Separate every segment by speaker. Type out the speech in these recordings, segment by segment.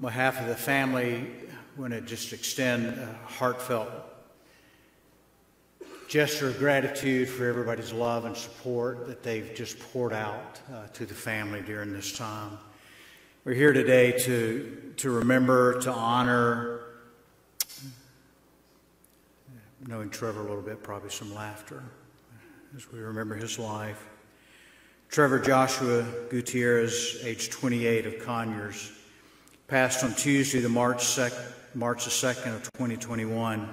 Speaker 1: On behalf of the family, I want to just extend a heartfelt gesture of gratitude for everybody's love and support that they've just poured out uh, to the family during this time. We're here today to, to remember, to honor, knowing Trevor a little bit, probably some laughter as we remember his life. Trevor Joshua Gutierrez, age 28 of Conyers, passed on Tuesday, the March, sec- March the 2nd of 2021.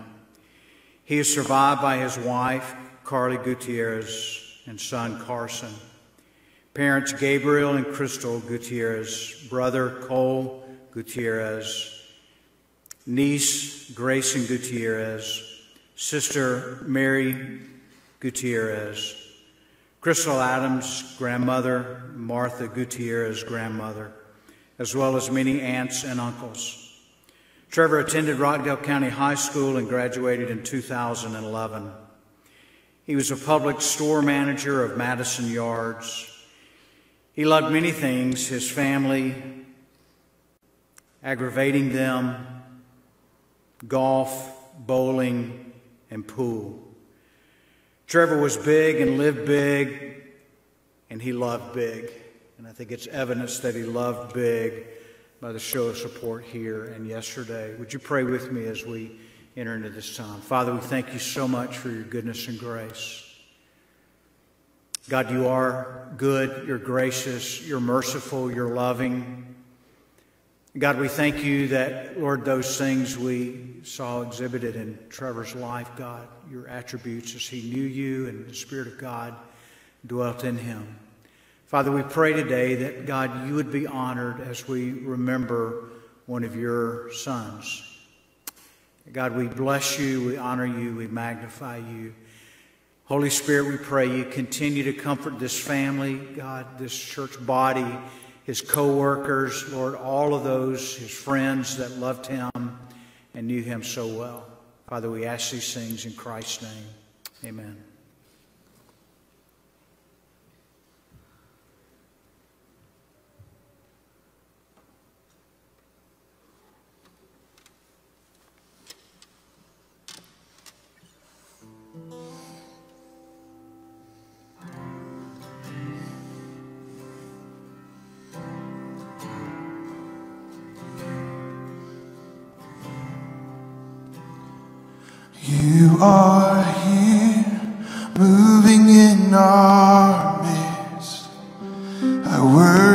Speaker 1: He is survived by his wife, Carly Gutierrez, and son, Carson. Parents, Gabriel and Crystal Gutierrez, brother, Cole Gutierrez, niece, Grayson Gutierrez, sister, Mary Gutierrez, Crystal Adams' grandmother, Martha Gutierrez' grandmother, as well as many aunts and uncles. Trevor attended Rockdale County High School and graduated in 2011. He was a Publix store manager of Madison Yards. He loved many things his family, aggravating them, golf, bowling, and pool. Trevor was big and lived big, and he loved big. I think it's evidence that he loved big by the show of support here and yesterday. Would you pray with me as we enter into this time? Father, we thank you so much for your goodness and grace. God, you are good, you're gracious, you're merciful, you're loving. God, we thank you that, Lord, those things we saw exhibited in Trevor's life, God, your attributes as he knew you and the Spirit of God dwelt in him. Father, we pray today that, God, you would be honored as we remember one of your sons. God, we bless you, we honor you, we magnify you. Holy Spirit, we pray you continue to comfort this family, God, this church body, his co workers, Lord, all of those, his friends that loved him and knew him so well. Father, we ask these things in Christ's name. Amen.
Speaker 2: You are here, moving in our midst. I worship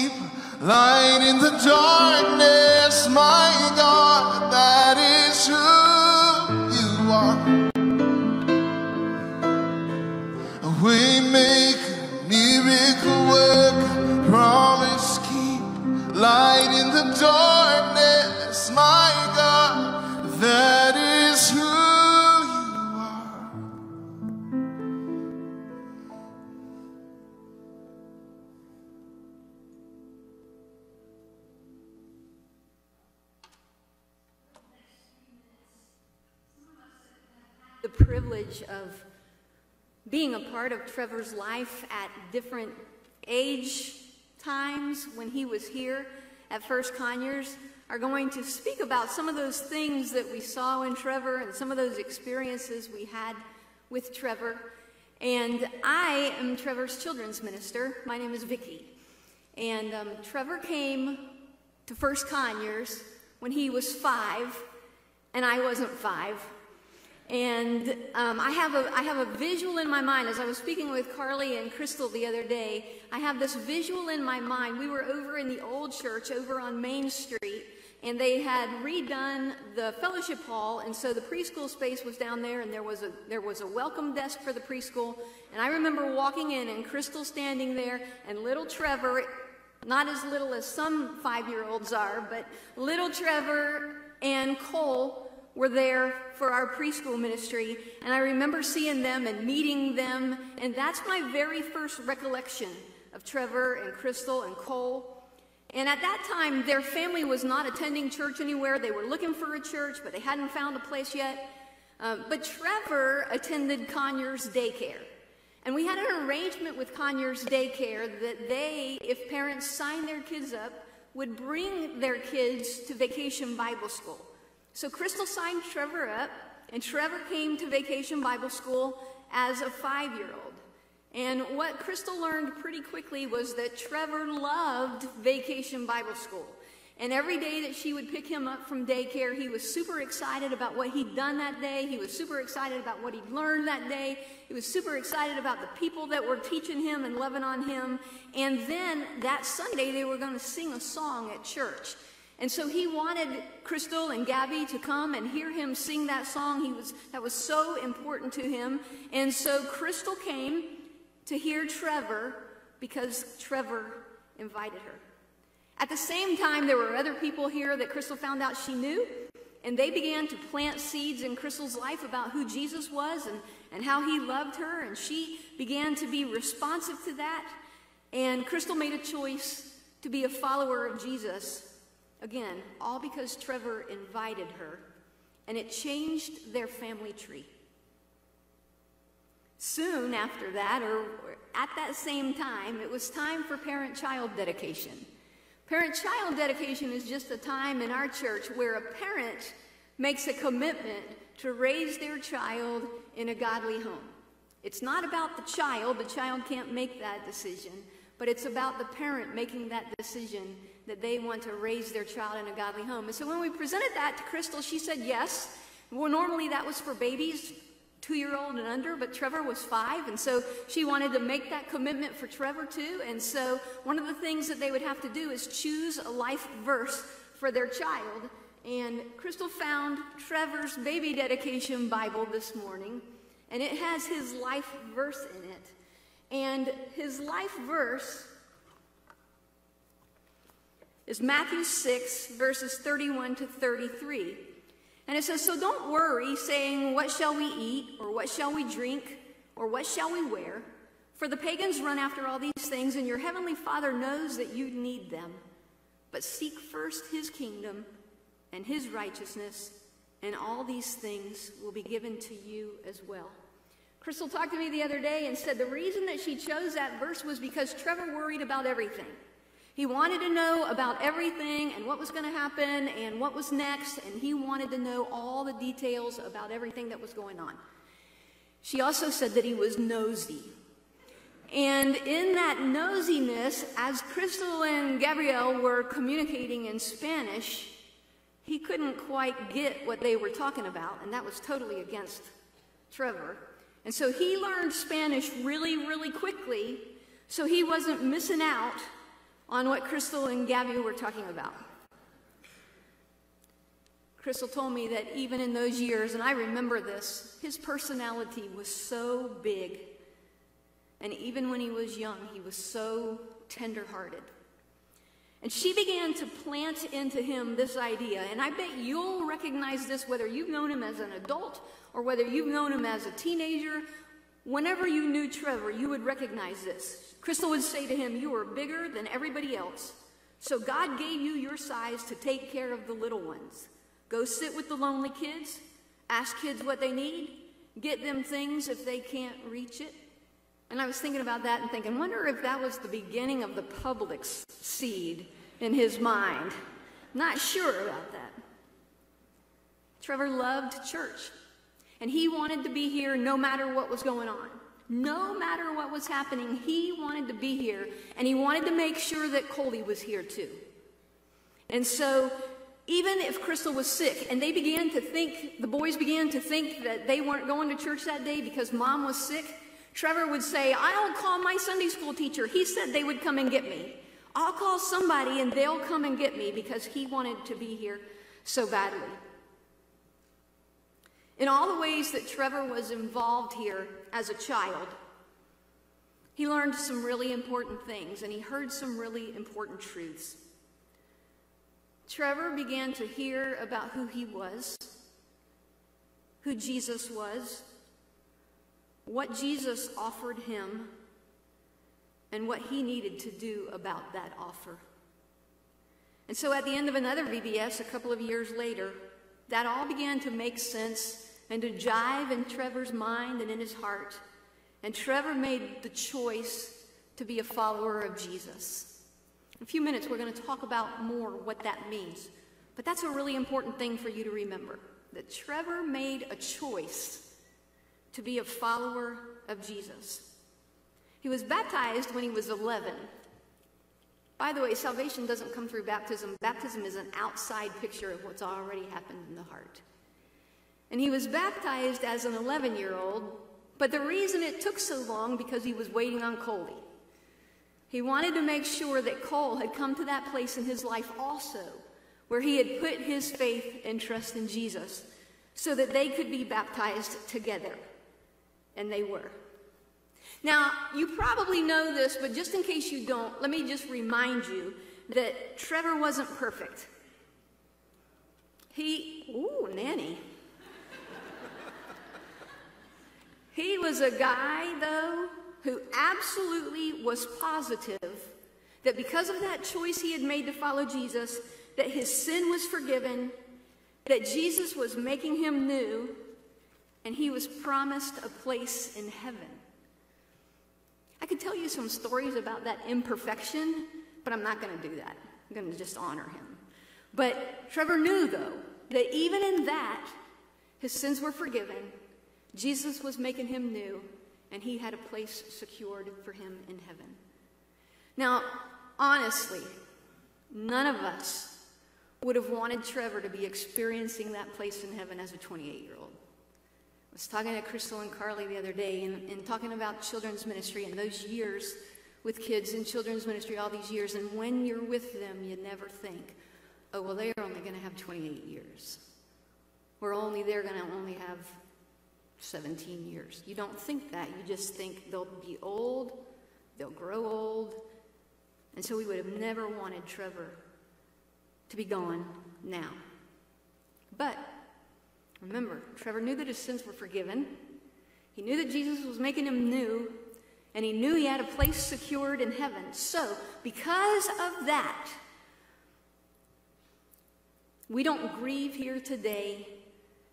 Speaker 2: light in the darkness. My God, that is who you are. Waymaker, miracle work, promise keep, light in the darkness. My God, that is who
Speaker 3: privilege of being a part of Trevor's life at different age times when he was here at First Conyers are going to speak about some of those things that we saw in Trevor and some of those experiences we had with Trevor. And I am Trevor's children's minister. My name is Vicki. And um, Trevor came to First Conyers when he was five, and I wasn't five. And um, I, have a, I have a visual in my mind. As I was speaking with Carly and Crystal the other day, I have this visual in my mind. We were over in the old church over on Main Street, and they had redone the fellowship hall, and so the preschool space was down there, and there was a, there was a welcome desk for the preschool. And I remember walking in, and Crystal standing there, and little Trevor, not as little as some five year olds are, but little Trevor and Cole were there for our preschool ministry, and I remember seeing them and meeting them, and that's my very first recollection of Trevor and Crystal and Cole. And at that time, their family was not attending church anywhere. They were looking for a church, but they hadn't found a place yet. Um, but Trevor attended Conyers Daycare. And we had an arrangement with Conyers Daycare that they, if parents signed their kids up, would bring their kids to vacation Bible school. So Crystal signed Trevor up, and Trevor came to Vacation Bible School as a five year old. And what Crystal learned pretty quickly was that Trevor loved Vacation Bible School. And every day that she would pick him up from daycare, he was super excited about what he'd done that day. He was super excited about what he'd learned that day. He was super excited about the people that were teaching him and loving on him. And then that Sunday, they were going to sing a song at church. And so he wanted Crystal and Gabby to come and hear him sing that song. He was, that was so important to him. And so Crystal came to hear Trevor because Trevor invited her. At the same time, there were other people here that Crystal found out she knew, and they began to plant seeds in Crystal's life about who Jesus was and, and how he loved her, and she began to be responsive to that. And Crystal made a choice to be a follower of Jesus Again, all because Trevor invited her, and it changed their family tree. Soon after that, or at that same time, it was time for parent child dedication. Parent child dedication is just a time in our church where a parent makes a commitment to raise their child in a godly home. It's not about the child, the child can't make that decision, but it's about the parent making that decision that they want to raise their child in a godly home. And so when we presented that to Crystal, she said yes. Well, normally that was for babies, two year old and under, but Trevor was five. And so she wanted to make that commitment for Trevor too. And so one of the things that they would have to do is choose a life verse for their child. And Crystal found Trevor's baby dedication Bible this morning, and it has his life verse in it. And his life verse is Matthew 6, verses 31 to 33. And it says, So don't worry, saying, What shall we eat, or what shall we drink, or what shall we wear? For the pagans run after all these things, and your heavenly Father knows that you need them. But seek first his kingdom and his righteousness, and all these things will be given to you as well. Crystal talked to me the other day and said the reason that she chose that verse was because Trevor worried about everything. He wanted to know about everything and what was going to happen and what was next, and he wanted to know all the details about everything that was going on. She also said that he was nosy. And in that nosiness, as Crystal and Gabriel were communicating in Spanish, he couldn't quite get what they were talking about, and that was totally against Trevor. And so he learned Spanish really, really quickly, so he wasn't missing out on what Crystal and Gabby were talking about. Crystal told me that even in those years, and I remember this, his personality was so big. And even when he was young, he was so tenderhearted. And she began to plant into him this idea. And I bet you'll recognize this whether you've known him as an adult or whether you've known him as a teenager. Whenever you knew Trevor, you would recognize this. Crystal would say to him, You are bigger than everybody else. So God gave you your size to take care of the little ones. Go sit with the lonely kids, ask kids what they need, get them things if they can't reach it. And I was thinking about that and thinking, wonder if that was the beginning of the Publix seed in his mind. Not sure about that. Trevor loved church, and he wanted to be here no matter what was going on. No matter what was happening, he wanted to be here, and he wanted to make sure that Coley was here too. And so even if Crystal was sick, and they began to think, the boys began to think that they weren't going to church that day because mom was sick, Trevor would say, I'll call my Sunday school teacher. He said they would come and get me. I'll call somebody and they'll come and get me because he wanted to be here so badly. In all the ways that Trevor was involved here as a child, he learned some really important things and he heard some really important truths. Trevor began to hear about who he was, who Jesus was, what Jesus offered him, and what he needed to do about that offer. And so at the end of another VBS, a couple of years later, that all began to make sense and to jive in Trevor's mind and in his heart. And Trevor made the choice to be a follower of Jesus. In a few minutes, we're going to talk about more what that means. But that's a really important thing for you to remember that Trevor made a choice to be a follower of Jesus. He was baptized when he was 11. By the way, salvation doesn't come through baptism. Baptism is an outside picture of what's already happened in the heart. And he was baptized as an 11 year old, but the reason it took so long because he was waiting on Coley. He wanted to make sure that Cole had come to that place in his life also, where he had put his faith and trust in Jesus, so that they could be baptized together. And they were. Now, you probably know this, but just in case you don't, let me just remind you that Trevor wasn't perfect. He, ooh, nanny. He was a guy, though, who absolutely was positive that because of that choice he had made to follow Jesus, that his sin was forgiven, that Jesus was making him new, and he was promised a place in heaven. I could tell you some stories about that imperfection, but I'm not going to do that. I'm going to just honor him. But Trevor knew, though, that even in that, his sins were forgiven, Jesus was making him new, and he had a place secured for him in heaven. Now, honestly, none of us would have wanted Trevor to be experiencing that place in heaven as a 28 year old. I was talking to Crystal and Carly the other day and, and talking about children's ministry and those years with kids in children's ministry all these years. And when you're with them, you never think, oh, well, they're only going to have 28 years. We're only, they're going to only have 17 years. You don't think that. You just think they'll be old, they'll grow old. And so we would have never wanted Trevor to be gone now. But remember, Trevor knew that his sins were forgiven. He knew that Jesus was making him new, and he knew he had a place secured in heaven. So, because of that, we don't grieve here today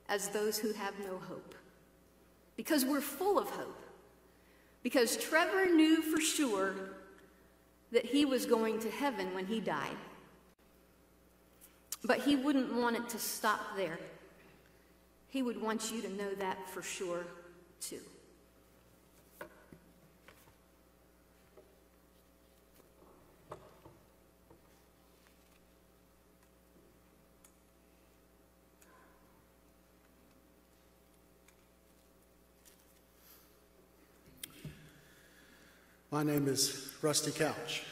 Speaker 3: as those who have no hope because we're full of hope. Because Trevor knew for sure
Speaker 4: that he was going to heaven when he died. But he wouldn't want it to stop there. He would want you to know that for sure, too.
Speaker 5: My name is Rusty Couch.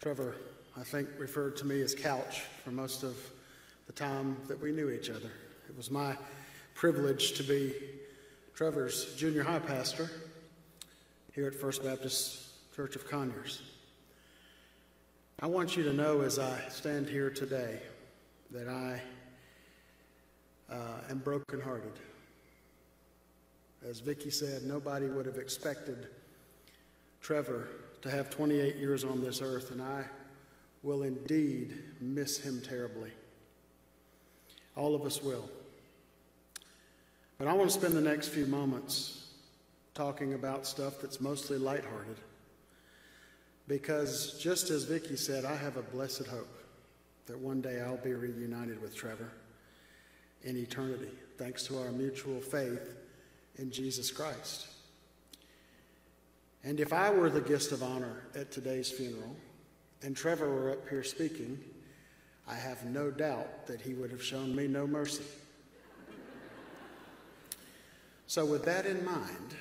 Speaker 5: Trevor, I think, referred to me as Couch for most of the time that we knew each other. It was my privilege to be Trevor's junior high pastor here at First Baptist Church of Conyers. I want you to know as I stand here today that I uh, am brokenhearted. As Vicki said, nobody would have expected Trevor to have 28 years on this earth, and I will indeed miss him terribly. All of us will. But I want to spend the next few moments talking about stuff that's mostly lighthearted. Because just as Vicki said, I have a blessed hope that one day I'll be reunited with Trevor in eternity, thanks to our mutual faith in Jesus Christ. And if I were the guest of honor at today's funeral and Trevor were up here speaking, I have no doubt that he would have shown me no mercy. So, with that in mind,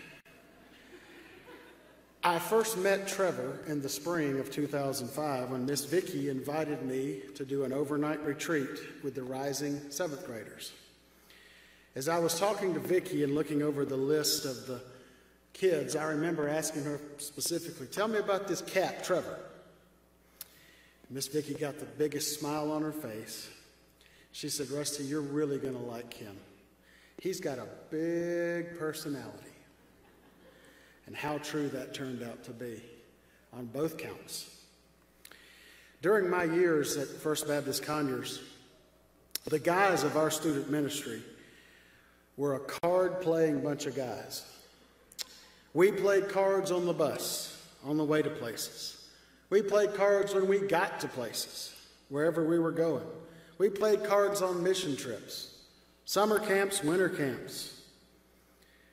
Speaker 5: I first met Trevor in the spring of 2005 when Miss Vicki invited me to do an overnight retreat with the rising seventh graders. As I was talking to Vicki and looking over the list of the kids, I remember asking her specifically, Tell me about this cat, Trevor. Miss Vicki got the biggest smile on her face. She said, Rusty, you're really going to like him. He's got a big personality. And how true that turned out to be on both counts. During my years at First Baptist Conyers, the guys of our student ministry were a card playing bunch of guys. We played cards on the bus on the way to places. We played cards when we got to places, wherever we were going. We played cards on mission trips, summer camps, winter camps,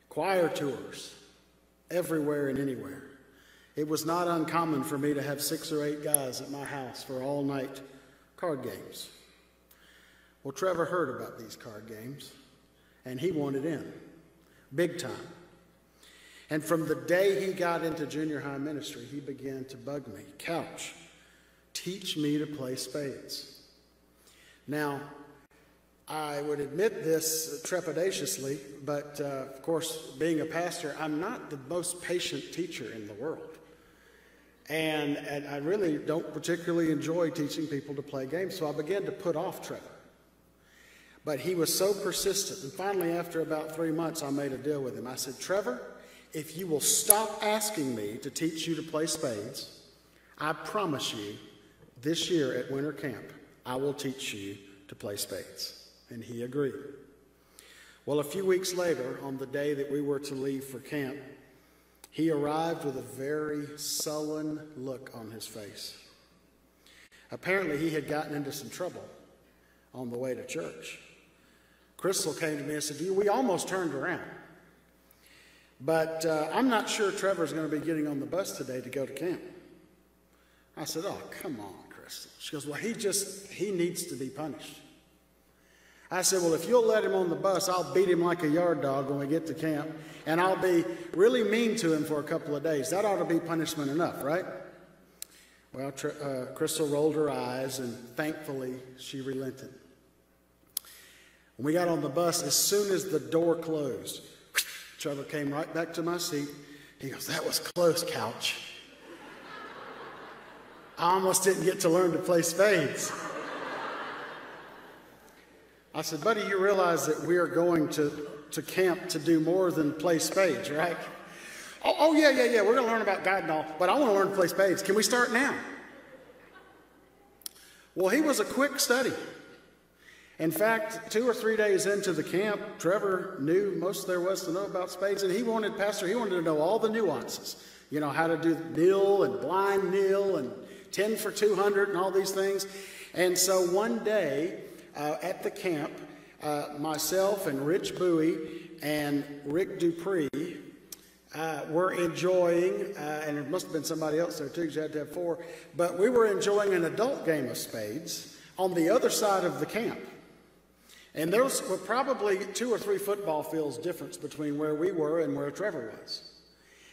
Speaker 5: choir tours, everywhere and anywhere. It was not uncommon for me to have six or eight guys at my house for all night card games. Well, Trevor heard about these card games, and he wanted in, big time. And from the day he got into junior high ministry, he began to bug me. Couch, teach me to play spades. Now, I would admit this trepidatiously, but uh, of course, being a pastor, I'm not the most patient teacher in the world. And, and I really don't particularly enjoy teaching people to play games, so I began to put off Trevor. But he was so persistent, and finally, after about three months, I made a deal with him. I said, Trevor, if you will stop asking me to teach you to play spades, I promise you this year at winter camp, I will teach you to play spades. And he agreed. Well, a few weeks later, on the day that we were to leave for camp, he arrived with a very sullen look on his face. Apparently, he had gotten into some trouble on the way to church. Crystal came to me and said, We almost turned around. But uh, I'm not sure Trevor's going to be getting on the bus today to go to camp. I said, Oh, come on, Crystal. She goes, Well, he just, he needs to be punished. I said, Well, if you'll let him on the bus, I'll beat him like a yard dog when we get to camp, and I'll be really mean to him for a couple of days. That ought to be punishment enough, right? Well, uh, Crystal rolled her eyes, and thankfully she relented. When we got on the bus, as soon as the door closed, Trevor came right back to my seat. He goes, That was close, couch. I almost didn't get to learn to play spades. I said, Buddy, you realize that we are going to, to camp to do more than play spades, right? Oh, oh yeah, yeah, yeah. We're going to learn about God and all, but I want to learn to play spades. Can we start now? Well, he was a quick study. In fact, two or three days into the camp, Trevor knew most there was to know about spades, and he wanted, Pastor, he wanted to know all the nuances. You know, how to do nil and blind nil and 10 for 200 and all these things. And so one day uh, at the camp, uh, myself and Rich Bowie and Rick Dupree uh, were enjoying, uh, and there must have been somebody else there too, because you had to have four, but we were enjoying an adult game of spades on the other side of the camp. And was were probably two or three football fields difference between where we were and where Trevor was.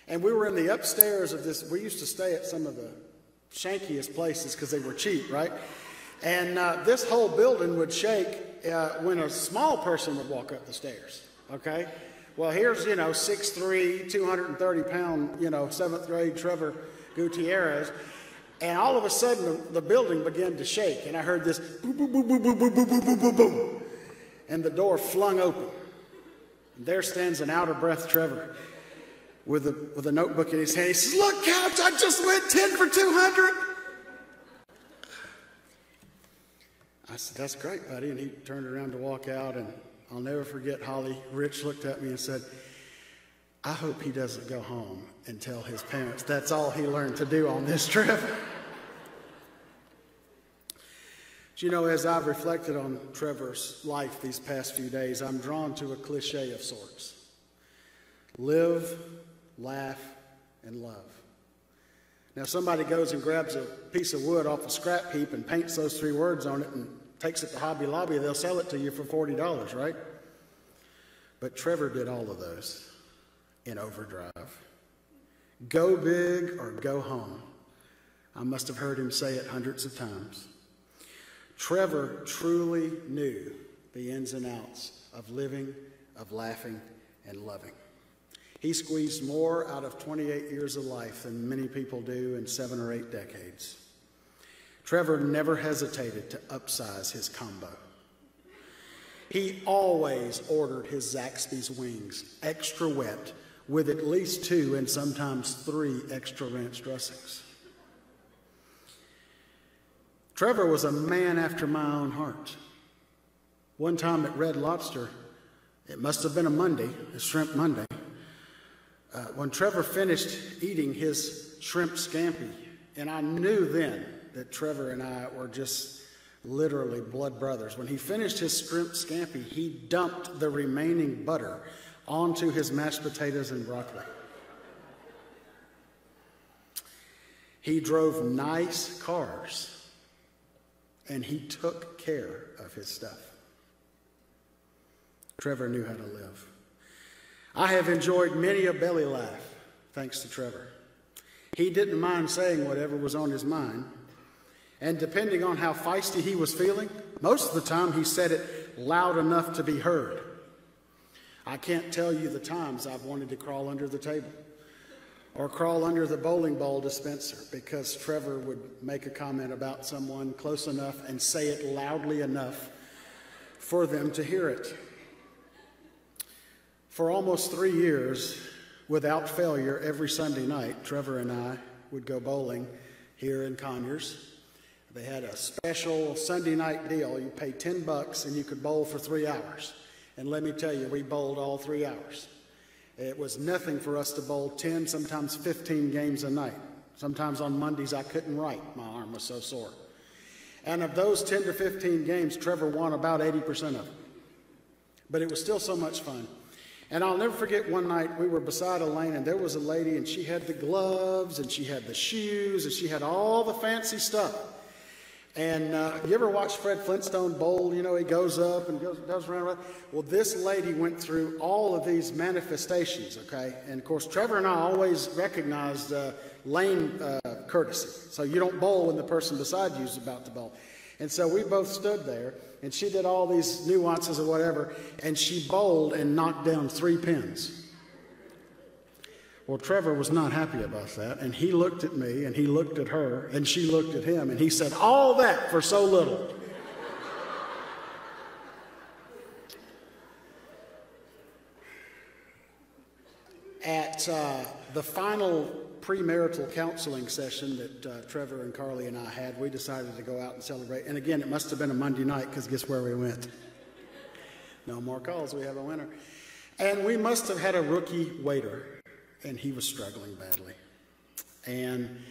Speaker 5: And we were in the upstairs of this, we used to stay at some of the shankiest places because they were cheap, right? And uh, this whole building would shake uh, when a small person would walk up the stairs, okay? Well, here's, you know, 6'3, 230 pound, you know, seventh grade Trevor Gutierrez. And all of a sudden, the, the building began to shake, and I heard this boom, boom, boom, boom, boom, boom, boom, boom, boom, boom, boom. And the door flung open. And there stands an out of breath Trevor with a, with a notebook in his hand. He says, Look, Couch, I just went 10 for 200. I said, That's great, buddy. And he turned around to walk out, and I'll never forget Holly Rich looked at me and said, I hope he doesn't go home and tell his parents that's all he learned to do on this trip. But you know, as I've reflected on Trevor's life these past few days, I'm drawn to a cliche of sorts live, laugh, and love. Now, somebody goes and grabs a piece of wood off a scrap heap and paints those three words on it and takes it to Hobby Lobby, they'll sell it to you for $40, right? But Trevor did all of those in overdrive. Go big or go home. I must have heard him say it hundreds of times. Trevor truly knew the ins and outs of living, of laughing, and loving. He squeezed more out of 28 years of life than many people do in seven or eight decades. Trevor never hesitated to upsize his combo. He always ordered his Zaxby's wings extra wet with at least two and sometimes three extra ranch dressings. Trevor was a man after my own heart. One time at Red Lobster, it must have been a Monday, a shrimp Monday, uh, when Trevor finished eating his shrimp scampi, and I knew then that Trevor and I were just literally blood brothers. When he finished his shrimp scampi, he dumped the remaining butter onto his mashed potatoes and broccoli. He drove nice cars and he took care of his stuff. Trevor knew how to live. I have enjoyed many a belly laugh thanks to Trevor. He didn't mind saying whatever was on his mind. And depending on how feisty he was feeling, most of the time he said it loud enough to be heard. I can't tell you the times I've wanted to crawl under the table or crawl under the bowling ball dispenser because Trevor would make a comment about someone close enough and say it loudly enough for them to hear it. For almost three years, without failure, every Sunday night, Trevor and I would go bowling here in Conyers. They had a special Sunday night deal. You pay 10 bucks and you could bowl for three hours. And let me tell you, we bowled all three hours. It was nothing for us to bowl 10, sometimes 15 games a night. Sometimes on Mondays I couldn't write, my arm was so sore. And of those 10 to 15 games, Trevor won about 80% of them. But it was still so much fun. And I'll never forget one night we were beside a lane and there was a lady and she had the gloves and she had the shoes and she had all the fancy stuff. And uh, you ever watch Fred Flintstone bowl? You know, he goes up and goes, around, around. Well, this lady went through all of these manifestations, okay? And of course, Trevor and I always recognized uh, lane uh, courtesy. So you don't bowl when the person beside you is about to bowl. And so we both stood there, and she did all these nuances or whatever, and she bowled and knocked down three pins. Well, Trevor was not happy about that, and he looked at me, and he looked at her, and she looked at him, and he said, All that for so little. At uh, the final premarital counseling session that uh, Trevor and Carly and I had, we decided to go out and celebrate. And again, it must have been a Monday night because guess where we went? No more calls. We have a winner. And we must have had a rookie waiter, and he was struggling badly. And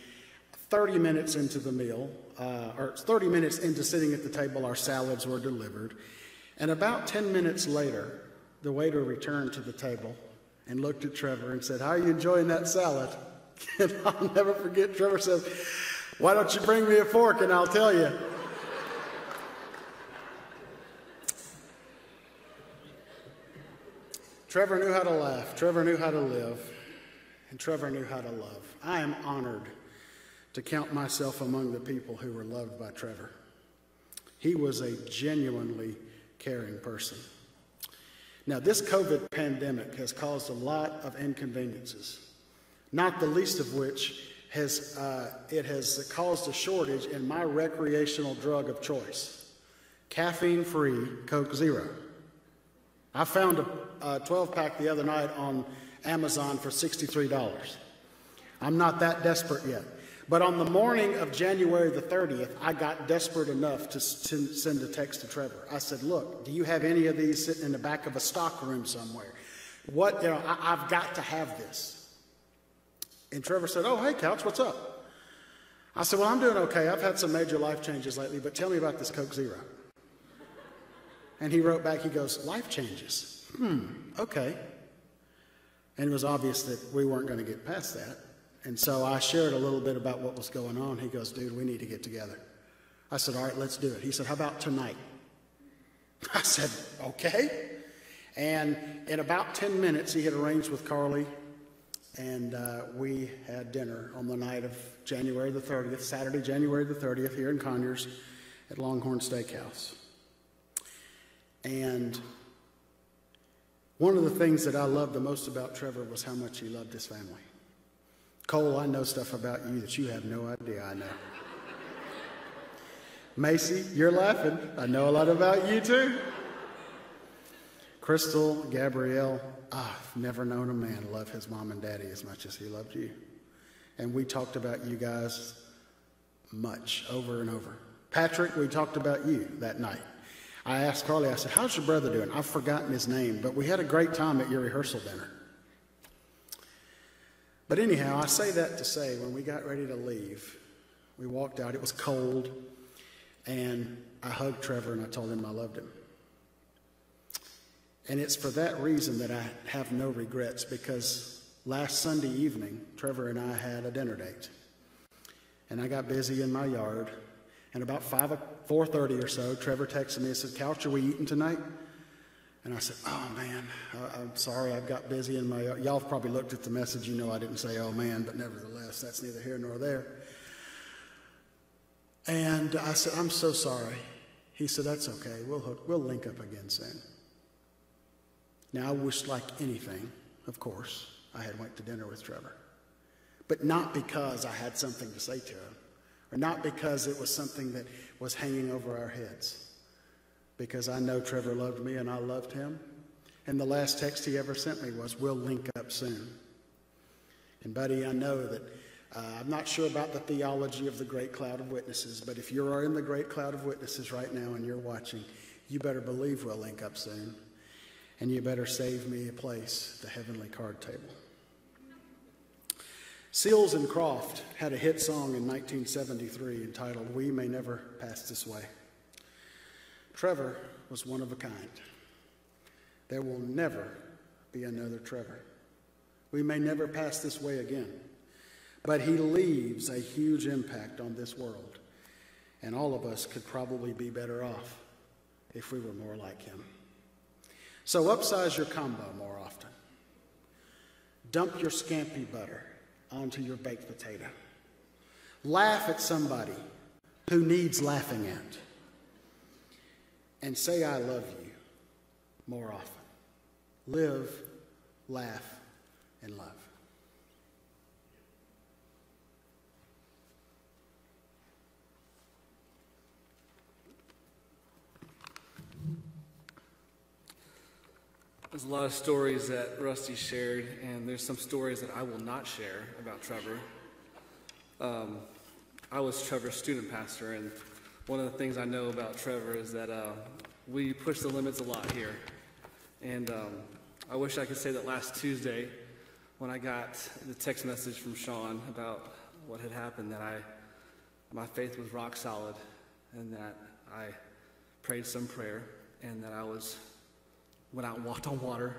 Speaker 5: 30 minutes into the meal, uh, or 30 minutes into sitting at the table, our salads were delivered. And about 10 minutes later, the waiter returned to the table and looked at Trevor and said, How are you enjoying that salad? And I'll never forget, Trevor says, Why don't you bring me a fork and I'll tell you? Trevor knew how to laugh, Trevor knew how to live, and Trevor knew how to love. I am honored to count myself among the people who were loved by Trevor. He was a genuinely caring person. Now, this COVID pandemic has caused a lot of inconveniences, not the least of which has uh, it has caused a shortage in my recreational drug of choice, caffeine-free Coke Zero. I found a, a 12-pack the other night on Amazon for $63. I'm not that desperate yet. But on the morning of January the 30th, I got desperate enough to send a text to Trevor. I said, Look, do you have any of these sitting in the back of a stock room somewhere? What, you know, I, have got to have this. And Trevor said, Oh, hey, Couch, what's up? I said, Well, I'm doing okay. I've had some major life changes lately, but tell me about this Coke Zero. And he wrote back, he goes, Life changes. Hmm, okay. And it was obvious that we weren't going to get past that. And so I shared a little bit about what was going on. He goes, dude, we need to get together. I said, all right, let's do it. He said, how about tonight? I said, okay. And in about 10 minutes, he had arranged with Carly, and uh, we had dinner on the night of January the 30th, Saturday, January the 30th, here in Conyers at Longhorn Steakhouse. And one of the things that I loved the most about Trevor was how much he loved his family. Cole, I know stuff about you that you have no idea I know. Macy, you're laughing. I know a lot about you too. Crystal, Gabriel, I've never known a man love his mom and daddy as much as he loved you. And we talked about you guys much over and over. Patrick, we talked about you that night. I asked Carly, I said, How's your brother doing? I've forgotten his name, but we had a great time at your rehearsal dinner. But anyhow, I say that to say when we got ready to leave, we walked out. It was cold, and I hugged Trevor and I told him I loved him. And it's for that reason that I have no regrets because last Sunday evening, Trevor and I had a dinner date. And I got busy in my yard. And about 5 4.30 or so, Trevor texted me and said, Couch, are we eating tonight? And I said, Oh man, I, am sorry, I've got busy in my. Y'all probably looked at the message. You know I didn't say, Oh man, but nevertheless, that's neither here nor there. And I said, I'm so sorry. He said, That's okay. We'll, hook, we'll link up again soon. Now, I wish, like anything, of course, I had went to dinner with Trevor. But not because I had something to say to him, or not because it was something that was hanging over our heads because I know Trevor loved me and I loved him. And the last text he ever sent me was, We'll link up soon. And, buddy, I know that uh, I'm not sure about the theology of the great cloud of witnesses, but if you are in the great cloud of witnesses right now and you're watching, you better believe we'll link up soon. And you better save me a place at the heavenly card table. Seals and Crofts had a hit song in 1973 entitled We May Never Pass This Way. Trevor was one of a kind. There will never be another Trevor. We may never pass this way again, but he leaves a huge impact on this world, and all of us could probably be better off if we were more like him. So upsize your combo more often. Dump your scampi butter onto your baked potato. Laugh at somebody who needs laughing at and say, I love you more often. Live, laugh, and love.
Speaker 6: There's a lot of stories that Rusty shared, and there's some stories that I will not share about Trevor. Um, I was Trevor's student pastor, and one of the things I know about Trevor is that uh, we push the limits a lot here. And um, I wish I could say that last Tuesday, when I got the text message from Sean about what had happened, that I, my faith was rock solid, and that I prayed some prayer, and that I was went out and walked on water.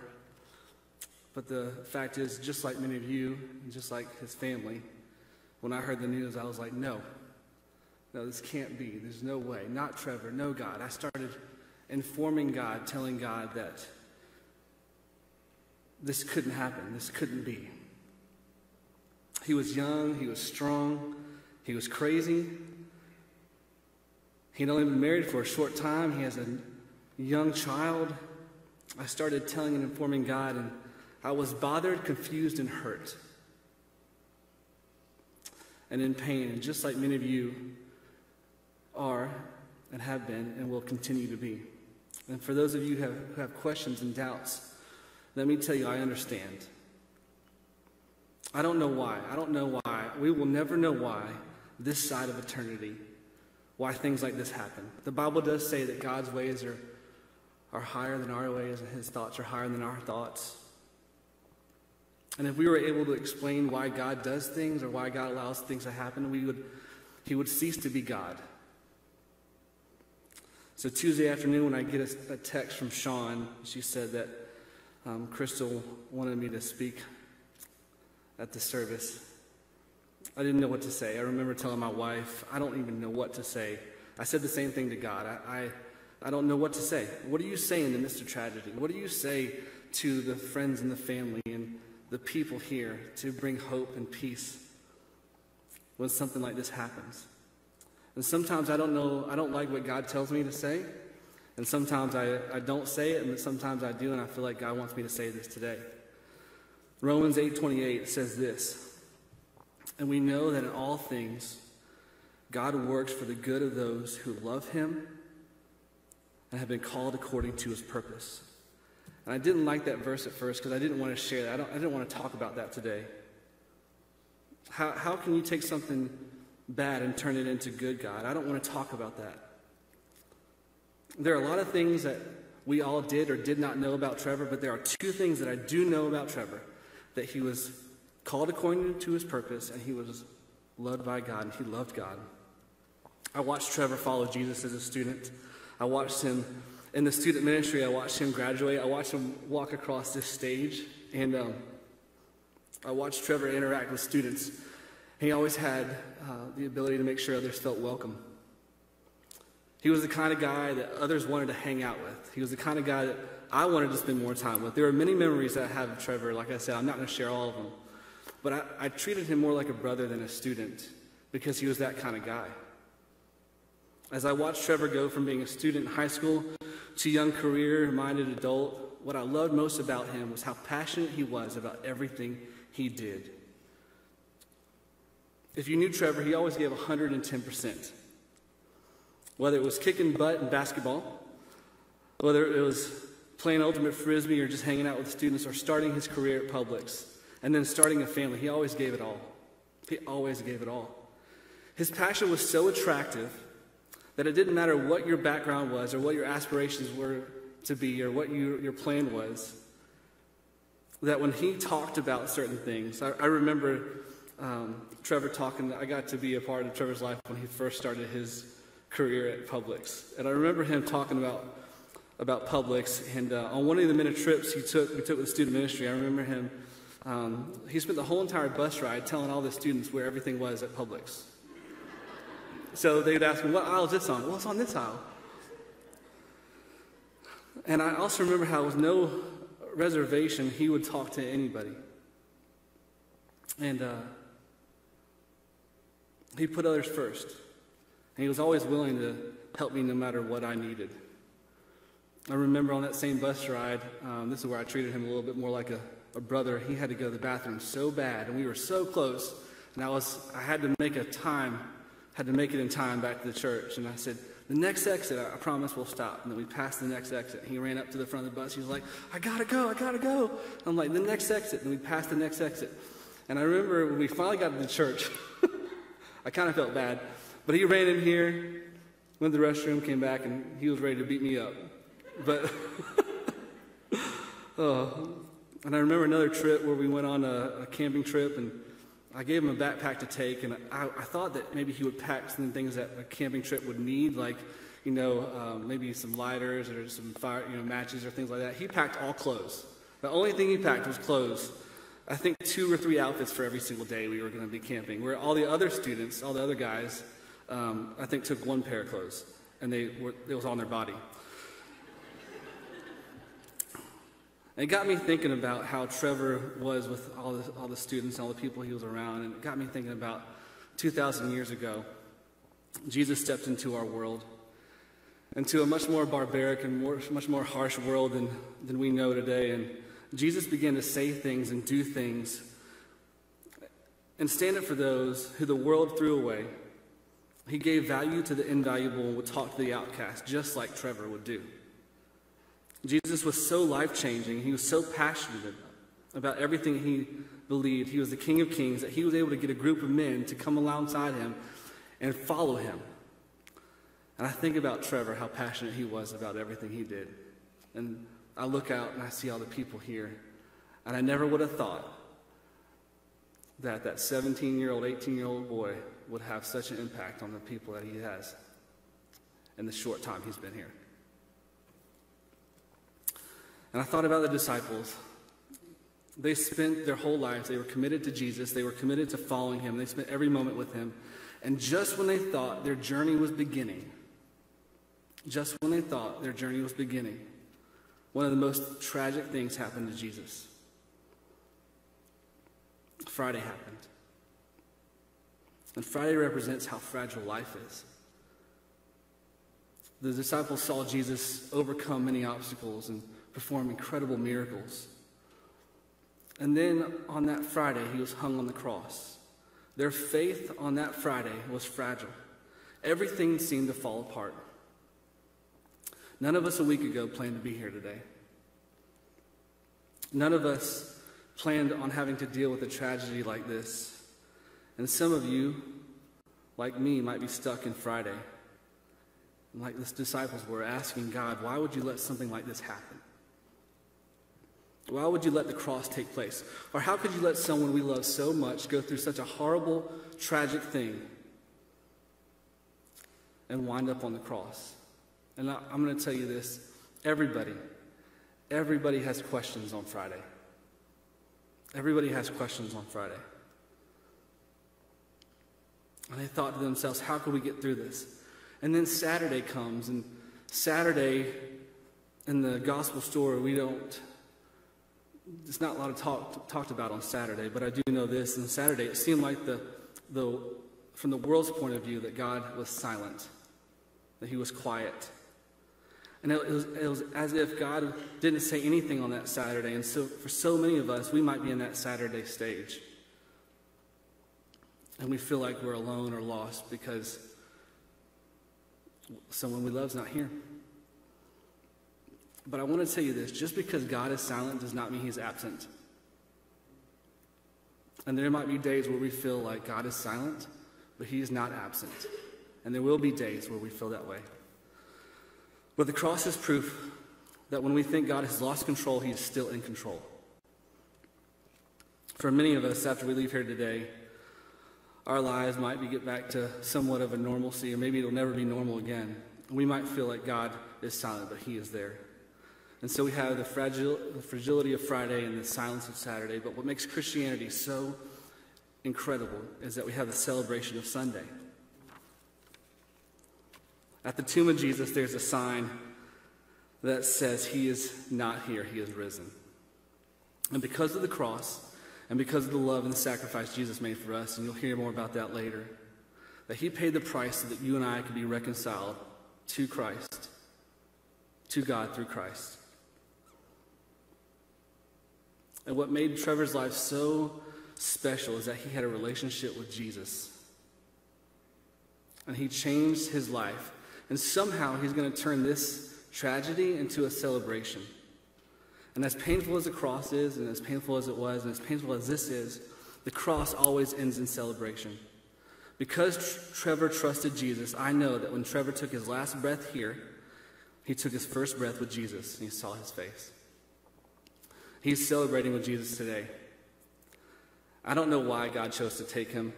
Speaker 6: But the fact is, just like many of you, and just like his family, when I heard the news, I was like, no, no, this can't be. There's no way. Not Trevor, no God. I started informing God, telling God that this couldn't happen, this couldn't be. He was young, he was strong, he was crazy. He'd only been married for a short time, he has a young child. I started telling and informing God, and I was bothered, confused, and hurt. And in pain, and just like many of you are and have been and will continue to be. And for those of you who have, who have questions and doubts, let me tell you, I understand. I don't know why. I don't know why. We will never know why this side of eternity, why things like this happen. The Bible does say that God's ways are are higher than our ways and his thoughts are higher than our thoughts. And if we were able to explain why God does things or why God allows things to happen, we would, he would cease to be God. So Tuesday afternoon, when I get a, a text from Sean, she said that um, Crystal wanted me to speak at the service. I didn't know what to say. I remember telling my wife, I don't even know what to say. I said the same thing to God. I, I I don't know what to say. What do you say in the midst of tragedy? What do you say to the friends and the family and the people here to bring hope and peace when something like this happens? And sometimes I don't know, I don't like what God tells me to say. And sometimes I, I don't say it, and sometimes I do, and I feel like God wants me to say this today. Romans 8:28 says this, and we know that in all things God works for the good of those who love him and have been called according to his purpose. And I didn't like that verse at first because I didn't want to share that. I, I didn't want to talk about that today. How, how can you take something bad and turn it into good, God? I don't want to talk about that. There are a lot of things that we all did or did not know about Trevor, but there are two things that I do know about Trevor that he was called according to his purpose and he was loved by God and he loved God. I watched Trevor follow Jesus as a student. I watched him in the student ministry. I watched him graduate. I watched him walk across this stage. And um, I watched Trevor interact with students. He always had uh, the ability to make sure others felt welcome. He was the kind of guy that others wanted to hang out with. He was the kind of guy that I wanted to spend more time with. There are many memories that I have of Trevor. Like I said, I'm not going to share all of them. But I, I treated him more like a brother than a student because he was that kind of guy. As I watched Trevor go from being a student in high school to young career minded adult, what I loved most about him was how passionate he was about everything he did. If you knew Trevor, he always gave 110%. Whether it was kicking butt in basketball, whether it was playing ultimate frisbee or just hanging out with students or starting his career at Publix and then starting a family, he always gave it all. He always gave it all. His passion was so attractive that it didn't matter what your background was or what your aspirations were to be or what you, your plan was. That when he talked about certain things, I, I remember um, Trevor talking, I got to be a part of Trevor's life when he first started his career at Publix. And I remember him talking about, about Publix. And uh, on one of the many trips he took, we took with the student ministry, I remember him, um, he spent the whole entire bus ride telling all the students where everything was at Publix. So they'd ask me, what aisle is this on? Well, it's on this aisle. And I also remember how, with no reservation, he would talk to anybody. And uh, he put others first. And he was always willing to help me no matter what I needed. I remember on that same bus ride, um, this is where I treated him a little bit more like a, a brother. He had to go to the bathroom so bad, and we were so close. And I was, I had to make a time had to make it in time back to the church. And I said, The next exit, I promise we'll stop. And then we passed the next exit. He ran up to the front of the bus. He was like, I gotta go, I gotta go. I'm like, the next exit. And we passed the next exit. And I remember when we finally got to the church, I kind of felt bad. But he ran in here, went to the restroom, came back, and he was ready to beat me up. But, oh. And I remember another trip where we went on a, a camping trip, and I gave him a backpack to take, and I, I, thought that maybe he would pack some things that a camping trip would need, like, you know, um, maybe some lighters or some fire, you know, matches or things like that. He packed all clothes. The only thing he packed was clothes. I think two or three outfits for every single day we were going to be camping. Where all the other students, all the other guys, um, I think took one pair of clothes, and they were, it was on their body. It got me thinking about how Trevor was with all the, all the students, all the people he was around, and it got me thinking about 2,000 years ago. Jesus stepped into our world, into a much more barbaric and more, much more harsh world than, than we know today. And Jesus began to say things and do things and stand up for those who the world threw away. He gave value to the invaluable and would talk to the outcast, just like Trevor would do. Jesus was so life changing, he was so passionate about everything he believed. He was the King of Kings, that he was able to get a group of men to come alongside him and follow him. And I think about Trevor, how passionate he was about everything he did. And I look out and I see all the people here. And I never would have thought that that 17 year old, 18 year old boy would have such an impact on the people that he has in the short time he's been here. And I thought about the disciples. They spent their whole lives, they were committed to Jesus, they were committed to following him, they spent every moment with him. And just when they thought their journey was beginning, just when they thought their journey was beginning, one of the most tragic things happened to Jesus. Friday happened. And Friday represents how fragile life is. The disciples saw Jesus overcome many obstacles and perform incredible miracles. And then on that Friday, he was hung on the cross. Their faith on that Friday was fragile. Everything seemed to fall apart. None of us a week ago planned to be here today. None of us planned on having to deal with a tragedy like this. And some of you, like me, might be stuck in Friday. like the disciples were asking God, why would you let something like this happen? Why would you let the cross take place? Or how could you let someone we love so much go through such a horrible, tragic thing and wind up on the cross? And I'm going to tell you this everybody, everybody has questions on Friday. Everybody has questions on Friday. And they thought to themselves, how can we get through this? And then Saturday comes, and Saturday in the gospel story, we don't it's not a lot of talk talked about on Saturday, but I do know this. On Saturday, it seemed like the, the, from the world's point of view, that God was silent, that he was quiet. And it was, it was as if God didn't say anything on that Saturday. And so, for so many of us, we might be in that Saturday stage. And we feel like we're alone or lost because someone we love is not here. But I want to tell you this just because God is silent does not mean he's absent. And there might be days where we feel like God is silent, but he is not absent. And there will be days where we feel that way. But the cross is proof that when we think God has lost control, he is still in control. For many of us, after we leave here today, our lives might be get back to somewhat of a normalcy, or maybe it'll never be normal again. We might feel like God is silent, but he is there. And so we have the, fragile, the fragility of Friday and the silence of Saturday. But what makes Christianity so incredible is that we have the celebration of Sunday. At the tomb of Jesus, there's a sign that says, He is not here, He is risen. And because of the cross, and because of the love and the sacrifice Jesus made for us, and you'll hear more about that later, that He paid the price so that you and I could be reconciled to Christ, to God through Christ. And what made Trevor's life so special is that he had a relationship with Jesus. And he changed his life And somehow he's going to turn this tragedy into a celebration. And as painful as the cross is, and as painful as it was, and as painful as this is, the cross always ends in celebration. Because Tr- Trevor trusted Jesus, I know that when Trevor took his last breath here, he took his first breath with Jesus and he saw his face. He's celebrating with Jesus today. I don't know why God chose to take him.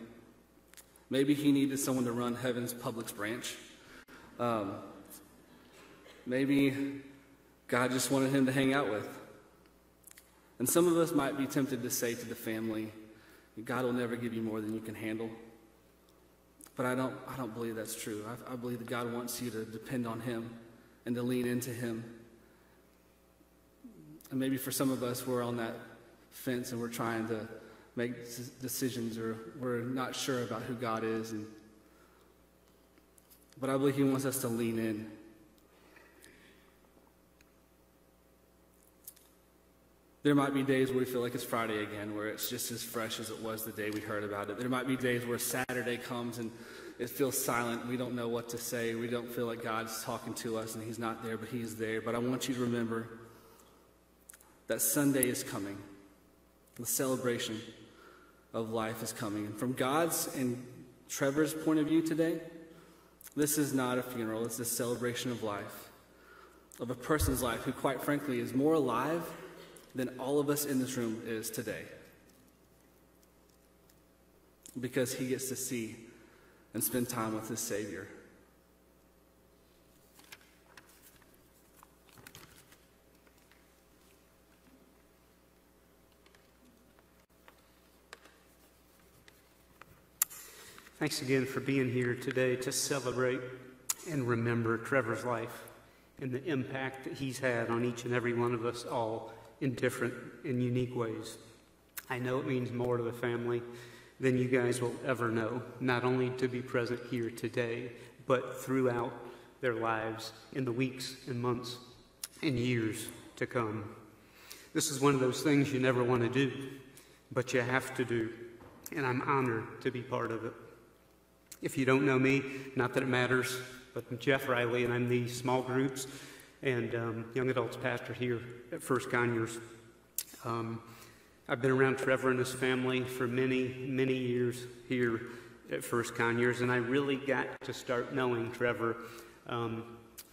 Speaker 6: Maybe he needed someone to run heaven's Publix branch. Um, maybe God just wanted him to hang out with. And some of us might be tempted to say to the family, God will never give you more than you can handle. But I don't, I don't believe that's true. I, I believe that God wants you to depend on Him and to lean into Him. And maybe for some of us, we're on that fence and we're trying to make decisions or we're not sure about who God is. And, but I believe He wants us to lean in. There might be days where we feel like it's Friday again, where it's just as fresh as it was the day we heard about it. There might be days where Saturday comes and it feels silent. We don't know what to say. We don't feel like God's talking to us and He's not there, but He's there. But I want you to remember that Sunday is coming. The celebration of life is coming. And from God's and Trevor's point of view today, this is not a funeral, it's a celebration of life, of a person's life who, quite frankly, is more alive than all of us in this room is today. Because he gets to see and spend time with his Savior.
Speaker 7: Thanks again for being here today to celebrate and remember Trevor's life and the impact that he's had on each and every one of us all in different and unique ways. I know it means more to the family than you guys will ever know, not only to be present here today, but throughout their lives in the weeks and months and years to come. This is one of those things you never want to do, but you have to do, and I'm honored to be part of it. If you don't know me, not that it matters, but I'm Jeff Riley, and I'm the small groups and um, young adults pastor here at First Conyers. Um, I've been around Trevor and his family for many, many years here at First Conyers, and I really got to start knowing Trevor um,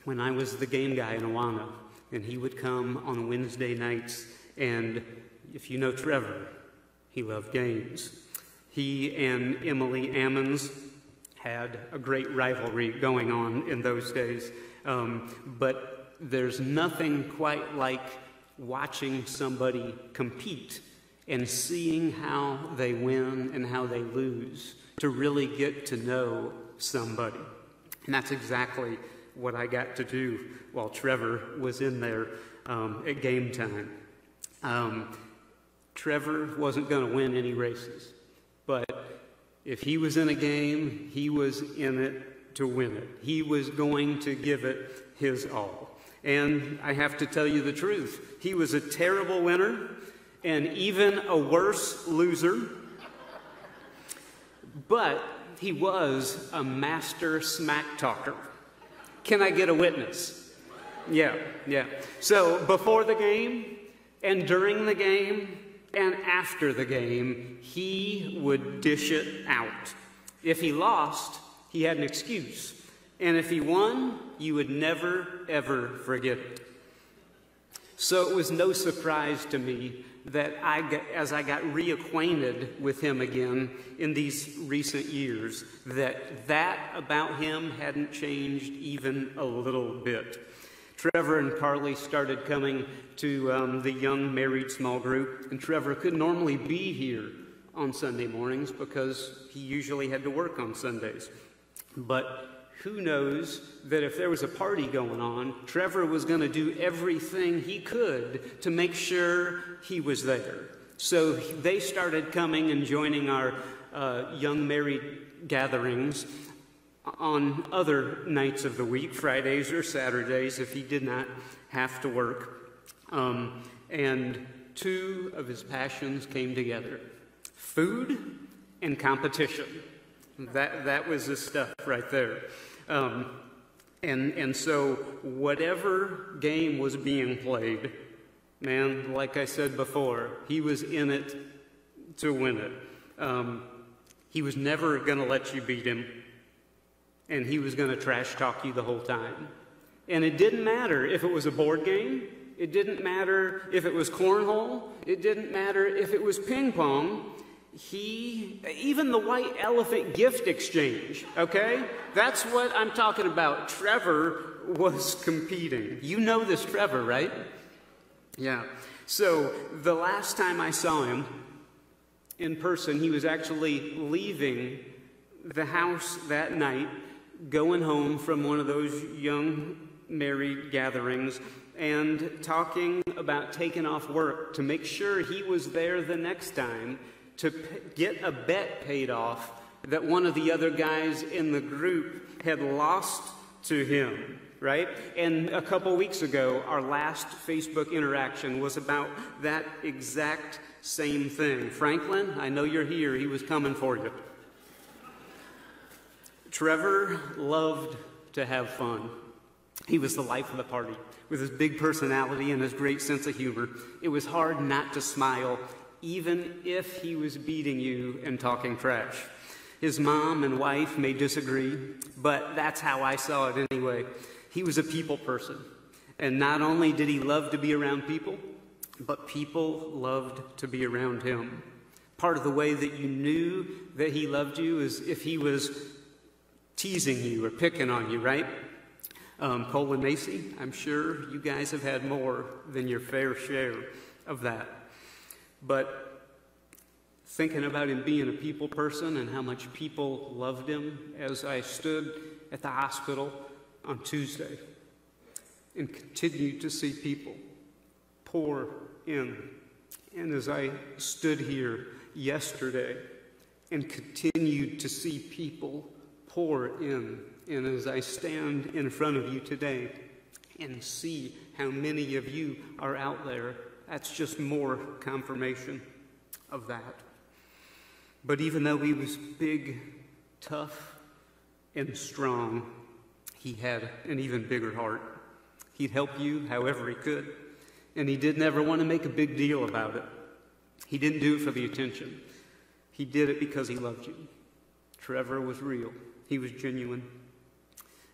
Speaker 7: when I was the game guy in Awana, and he would come on Wednesday nights, and if you know Trevor, he loved games. He and Emily Ammons had a great rivalry going on in those days, um, but there's nothing quite like watching somebody compete and seeing how they win and how they lose to really get to know somebody. And that's exactly what I got to do while Trevor was in there um, at game time. Um, Trevor wasn't going to win any races, if he was in a game, he was in it to win it. He was going to give it his all. And I have to tell you the truth. He was a terrible winner and even a worse loser. But he was a master smack talker. Can I get a witness? Yeah, yeah. So before the game and during the game and after the game, he would dish it out. If he lost, he had an excuse. And if he won, you would never, ever forget it. So it was no surprise to me that I, as I got reacquainted with him again in these recent years, that that about him hadn't changed even a little bit. Trevor and Carly started coming to um, the young married small group, and Trevor could normally be here on Sunday mornings because he usually had to work on Sundays. But who knows that if there was a party going on, Trevor was going to do everything he could to make sure he was there. So they started coming and joining our uh, young married gatherings on other nights of the week, Fridays or Saturdays, if he did not have to work. Um, and two of his passions came together food and competition. That, that was his stuff right there. Um, And, and so, whatever game was being played, man, like I said before, he was in it to win it. Um, he was never going to let you beat him, and he was going to trash talk you the whole time. And it didn't matter if it was a board game, it didn't matter if it was cornhole, it didn't matter if it was ping pong. He, even the white elephant gift exchange, okay? That's what I'm talking about. Trevor was competing. You know this Trevor, right? Yeah. So the last time I saw him in person, he was actually leaving the house that night, going home from one of those young married gatherings and talking about taking off work to make sure he was there the next time to get a bet paid off that one of the other guys in the group had lost to him, right? And a couple weeks ago, our last Facebook interaction was about that exact same thing. Franklin, I know you're here. He was coming for you. Trevor loved to have fun. He was the life of the party. With his big personality and his great sense of humor, it was hard not to smile, even if he was beating you and talking trash. His mom and wife may disagree, but that's how I saw it anyway. He was a people person. And not only did he love to be around people, but people loved to be around him. Part of the way that you knew that he loved you is if he was teasing you or picking on you, right? Um, Cole and Macy, I'm sure you guys have had more than your fair share of that. But thinking about him being a people person and how much people loved him as I stood at the hospital on Tuesday and continued to see people pour in. And as I stood here yesterday and continued to see people pour in and as I stand in front of you today and see how many of you are out there, that's just more confirmation of that. But even though he was big, tough, and strong, he had an even bigger heart. He'd help you however he could, and he didn't ever want to make a big deal about it. He didn't do it for the attention. He did it because he loved you. Trevor was real. He was genuine.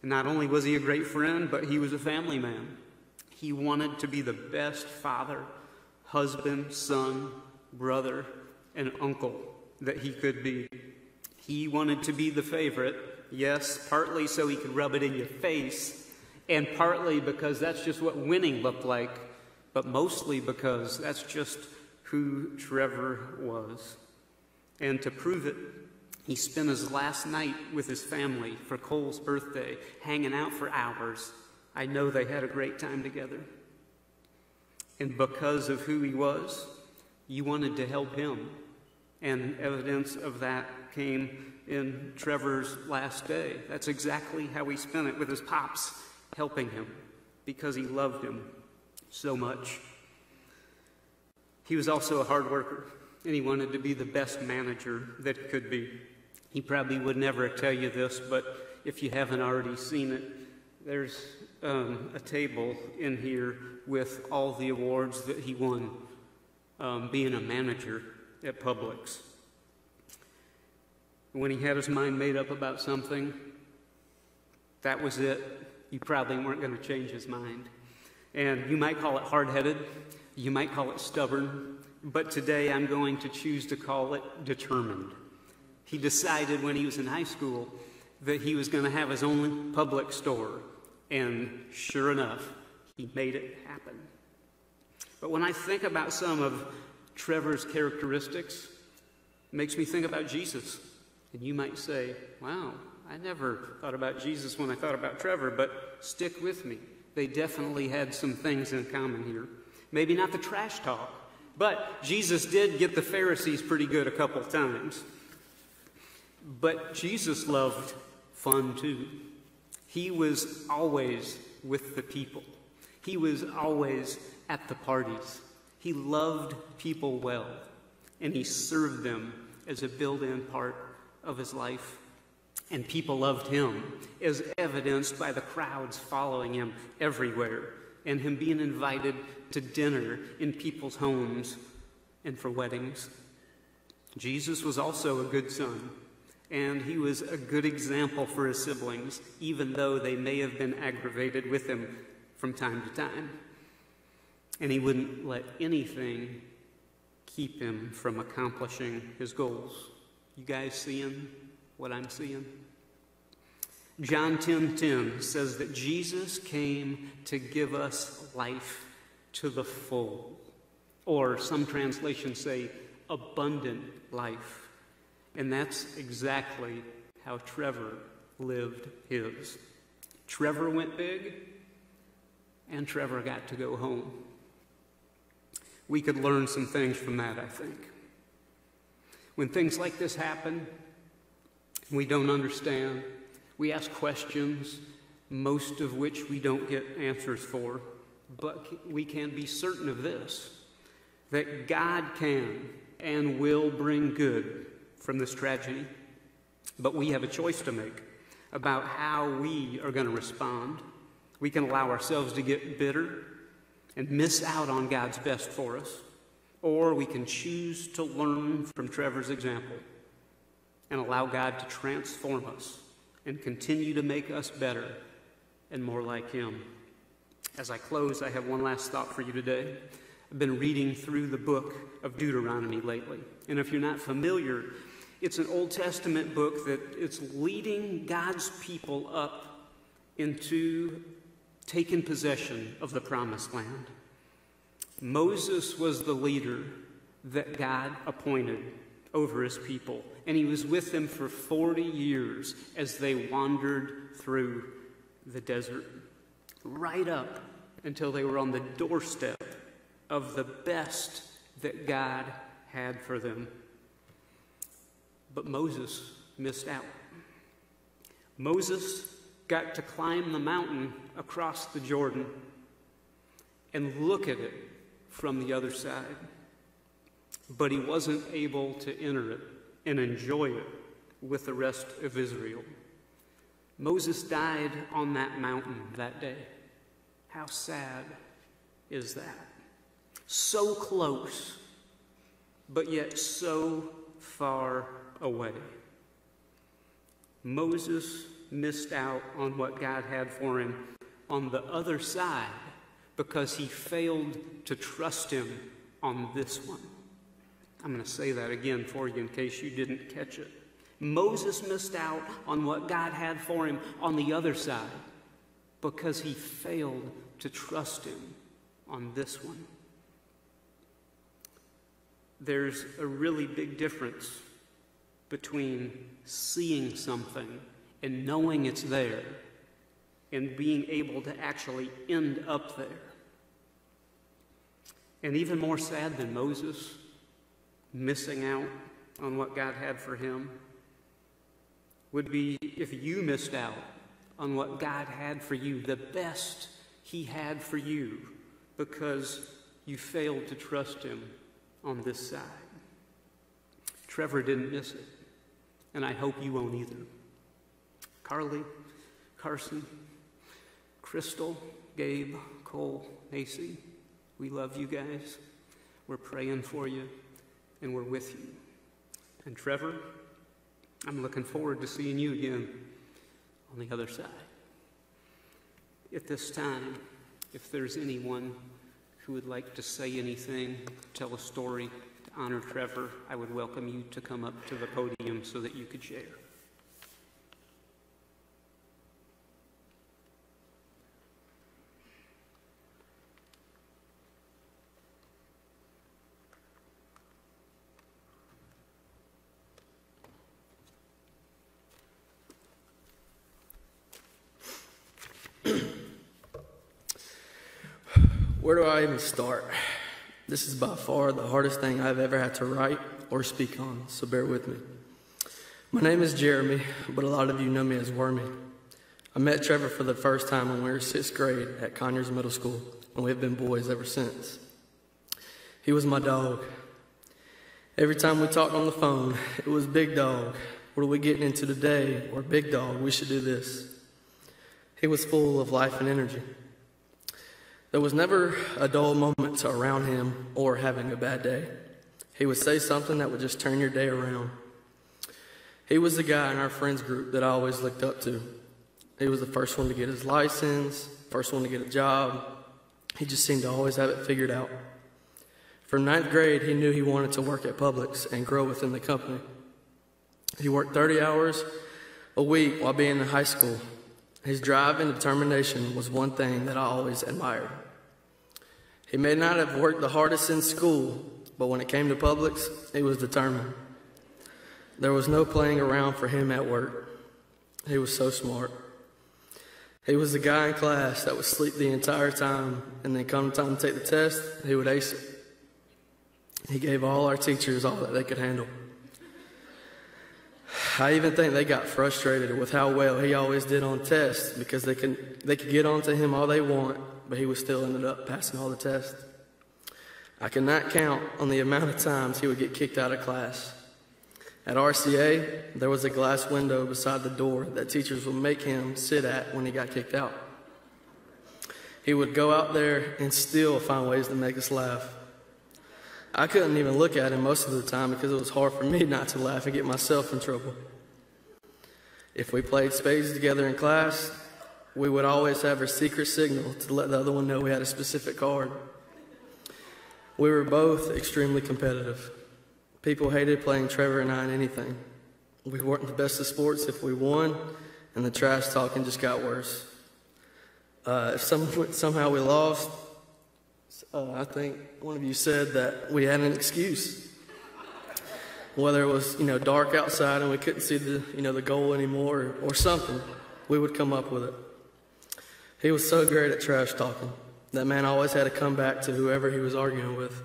Speaker 7: And not only was he a great friend, but he was a family man. He wanted to be the best father, husband, son, brother, and uncle that he could be. He wanted to be the favorite, yes, partly so he could rub it in your face, and partly because that's just what winning looked like, but mostly because that's just who Trevor was. And to prove it, he spent his last night with his family for Cole's birthday, hanging out for hours. I know they had a great time together. And because of who he was, you wanted to help him. And evidence of that came in Trevor's last day. That's exactly how he spent it with his pops, helping him because he loved him so much. He was also a hard worker, and he wanted to be the best manager that could be. He probably would never tell you this, but if you haven't already seen it, there's um, a table in here with all the awards that he won um, being a manager at Publix. When he had his mind made up about something, that was it. You probably weren't going to change his mind. And you might call it hard headed, you might call it stubborn, but today I'm going to choose to call it determined. He decided when he was in high school that he was going to have his own Publix store. And sure enough, he made it happen. But when I think about some of Trevor's characteristics, it makes me think about Jesus. And you might say, wow, I never thought about Jesus when I thought about Trevor, but stick with me. They definitely had some things in common here. Maybe not the trash talk, but Jesus did get the Pharisees pretty good a couple times. But Jesus loved fun too. He was always with the people, he was always at the parties. He loved people well, and he served them as a built in part of his life. And people loved him, as evidenced by the crowds following him everywhere and him being invited to dinner in people's homes and for weddings. Jesus was also a good son, and he was a good example for his siblings, even though they may have been aggravated with him from time to time. And he wouldn't let anything keep him from accomplishing his goals. You guys seeing what I'm seeing? John 10:10 10, 10 says that Jesus came to give us life to the full. Or some translations say abundant life. And that's exactly how Trevor lived his. Trevor went big, and Trevor got to go home. We could learn some things from that, I think. When things like this happen, we don't understand, we ask questions, most of which we don't get answers for, but we can be certain of this that God can and will bring good from this tragedy. But we have a choice to make about how we are going to respond. We can allow ourselves to get bitter and miss out on God's best for us, or we can choose to learn from Trevor's example and allow God to transform us and continue to make us better and more like Him. As I close, I have one last thought for you today. I've been reading through the book of Deuteronomy lately. And if you're not familiar, it's an Old Testament book that it's leading God's people up into taking possession of the promised land. Moses was the leader that God appointed over his people, and he was with them for 40 years as they wandered through the desert, right up until they were on the doorstep of the best that God had for them. But Moses missed out. Moses got to climb the mountain across the Jordan and look at it from the other side. But he wasn't able to enter it and enjoy it with the rest of Israel. Moses died on that mountain that day. How sad is that? So close, but yet so far away. Moses missed out on what God had for him on the other side because he failed to trust him on this one. I'm going to say that again for you in case you didn't catch it. Moses missed out on what God had for him on the other side because he failed to trust him on this one. There's a really big difference between seeing something and knowing it's there and being able to actually end up there. And even more sad than Moses missing out on what God had for him would be if you missed out on what God had for you, the best He had for you, because you failed to trust Him on this side. Trevor didn't miss it, and I hope you won't either. Carly, Carson, Crystal, Gabe, Cole, Macy, we love you guys. We're praying for you, and we're with you. And Trevor, I'm looking forward to seeing you again on the other side. At this time, if there's anyone who would like to say anything, tell a story to honor Trevor, I would welcome you to come up to the podium so that you could share.
Speaker 8: Where do I even start? This is by far the hardest thing I've ever had to write or speak on, so bear with me. My name is Jeremy, but a lot of you know me as Wormy. I met Trevor for the first time when we were sixth grade at Conyers Middle School, and we have been boys ever since. He was my dog. Every time we talked on the phone, it was Big Dog, What are we getting into today? Or big dog, we should do this. He was full of life and energy. There was never a dull moment around him or having a bad day. He would say something that would just turn your day around. He was the guy in our friends group that I always looked up to. He was the first one to get his license, first one to get a job. He just seemed to always have it figured out. From ninth grade, he knew he wanted to work at Publix and grow within the company. He worked 30 hours a week while being in high school. His drive and determination was one thing that I always admired. He may not have worked the hardest in school, but when it came to Publix, he was determined. There was no playing around for him at work. He was so smart. He was the guy in class that would sleep the entire time, and then come time to take the test, he would ace it. He gave all our teachers all that they could handle. I even think they got frustrated with how well he always did on tests because they could, they could get onto him all they want, but he was still ended up passing all the tests. I cannot count on the amount of times he would get kicked out of class. At RCA, there was a glass window beside the door that teachers would make him sit at when he got kicked out. He would go out there and still find ways to make us laugh. I couldn't even look at him most of the time because it was hard for me not to laugh and get myself in trouble. If we played spades together in class, we would always have a secret signal to let the other one know we had a specific card. We were both extremely competitive. People hated playing Trevor and I in anything. We weren't the best of sports if we won, and the trash talking just got worse. Uh, if some, somehow we lost, uh, I think one of you said that we had an excuse. Whether it was, you know, dark outside and we couldn't see the, you know, the goal anymore or, or something, we would come up with it. He was so great at trash talking. That man always had to come back to whoever he was arguing with.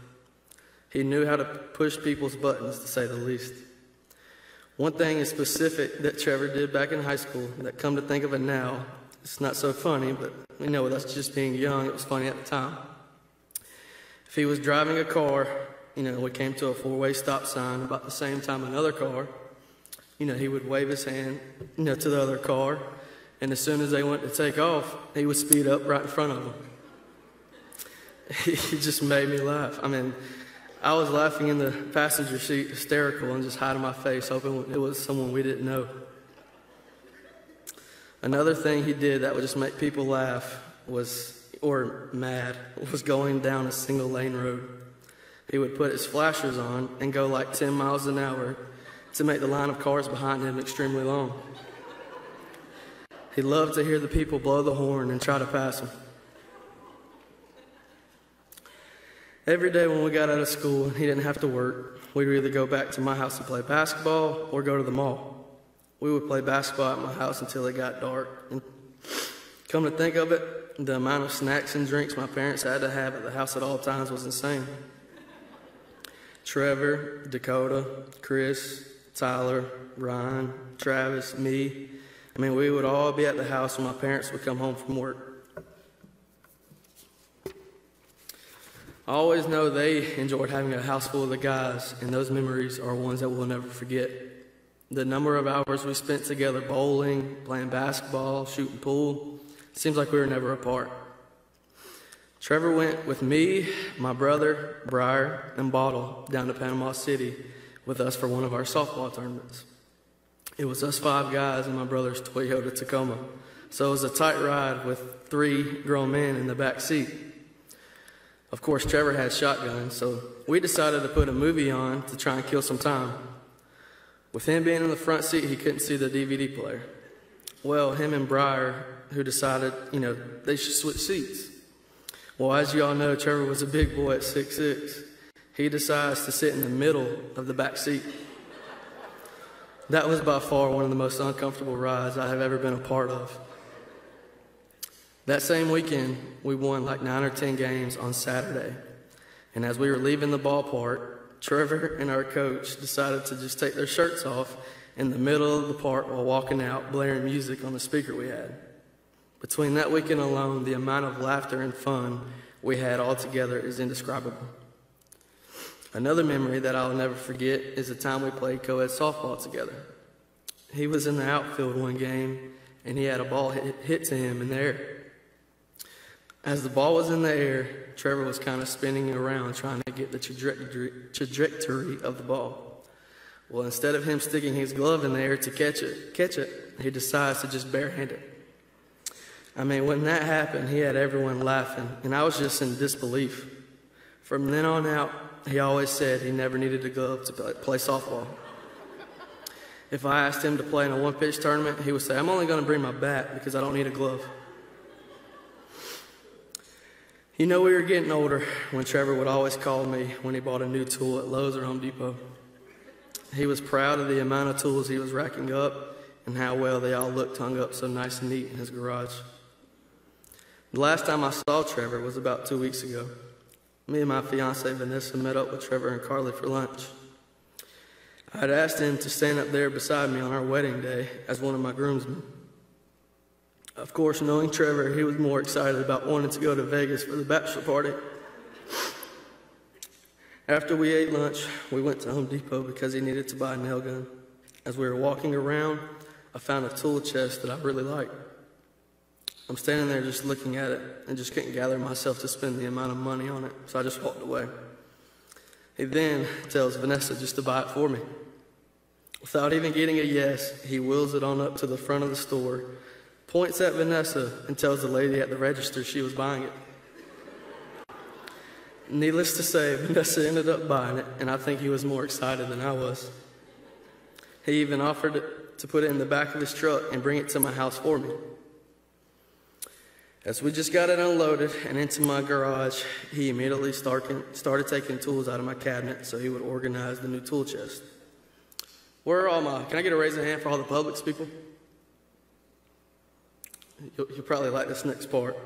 Speaker 8: He knew how to push people's buttons, to say the least. One thing in specific that Trevor did back in high school that come to think of it now, it's not so funny, but you know that's just being young. It was funny at the time. If he was driving a car, you know, we came to a four-way stop sign about the same time another car, you know, he would wave his hand, you know, to the other car, and as soon as they went to take off, he would speed up right in front of them. He just made me laugh. I mean, I was laughing in the passenger seat, hysterical, and just hiding my face, hoping it was someone we didn't know. Another thing he did that would just make people laugh was or mad was going down a single lane road. He would put his flashers on and go like 10 miles an hour to make the line of cars behind him extremely long. He loved to hear the people blow the horn and try to pass him. Every day when we got out of school and he didn't have to work, we would either go back to my house to play basketball or go to the mall. We would play basketball at my house until it got dark. And come to think of it, the amount of snacks and drinks my parents had to have at the house at all times was insane. Trevor, Dakota, Chris, Tyler, Ryan, Travis, me. I mean, we would all be at the house when my parents would come home from work. I always know they enjoyed having a house full of the guys, and those memories are ones that we'll never forget. The number of hours we spent together bowling, playing basketball, shooting pool, Seems like we were never apart. Trevor went with me, my brother, Briar, and Bottle down to Panama City with us for one of our softball tournaments. It was us five guys and my brother's Toyota Tacoma. So it was a tight ride with three grown men in the back seat. Of course, Trevor had shotguns, so we decided to put a movie on to try and kill some time. With him being in the front seat, he couldn't see the DVD player. Well, him and Briar who decided, you know, they should switch seats. Well, as you all know, Trevor was a big boy at six six. He decides to sit in the middle of the back seat. That was by far one of the most uncomfortable rides I have ever been a part of. That same weekend, we won like nine or ten games on Saturday. And as we were leaving the ballpark, Trevor and our coach decided to just take their shirts off in the middle of the park while walking out, blaring music on the speaker we had. Between that weekend alone, the amount of laughter and fun we had all together is indescribable. Another memory that I'll never forget is the time we played co ed softball together. He was in the outfield one game, and he had a ball hit, hit to him in the air. As the ball was in the air, Trevor was kind of spinning around trying to get the trajectory, trajectory of the ball. Well, instead of him sticking his glove in the air to catch it, catch it, he decides to just barehand it. I mean, when that happened, he had everyone laughing, and I was just in disbelief. From then on out, he always said he never needed a glove to play softball. If I asked him to play in a one pitch tournament, he would say, I'm only going to bring my bat because I don't need a glove. You know, we were getting older when Trevor would always call me when he bought a new tool at Lowe's or Home Depot. He was proud of the amount of tools he was racking up and how well they all looked hung up so nice and neat in his garage. The last time I saw Trevor was about two weeks ago. Me and my fiance Vanessa met up with Trevor and Carly for lunch. I had asked him to stand up there beside me on our wedding day as one of my groomsmen. Of course, knowing Trevor, he was more excited about wanting to go to Vegas for the bachelor party. After we ate lunch, we went to Home Depot because he needed to buy a nail gun. As we were walking around, I found a tool chest that I really liked. I'm standing there just looking at it and just couldn't gather myself to spend the amount of money on it, so I just walked away. He then tells Vanessa just to buy it for me. Without even getting a yes, he wheels it on up to the front of the store, points at Vanessa, and tells the lady at the register she was buying it. Needless to say, Vanessa ended up buying it, and I think he was more excited than I was. He even offered to put it in the back of his truck and bring it to my house for me. As we just got it unloaded and into my garage, he immediately started, started taking tools out of my cabinet so he would organize the new tool chest. Where are all my, can I get a raise of hand for all the Publix people? You'll, you'll probably like this next part.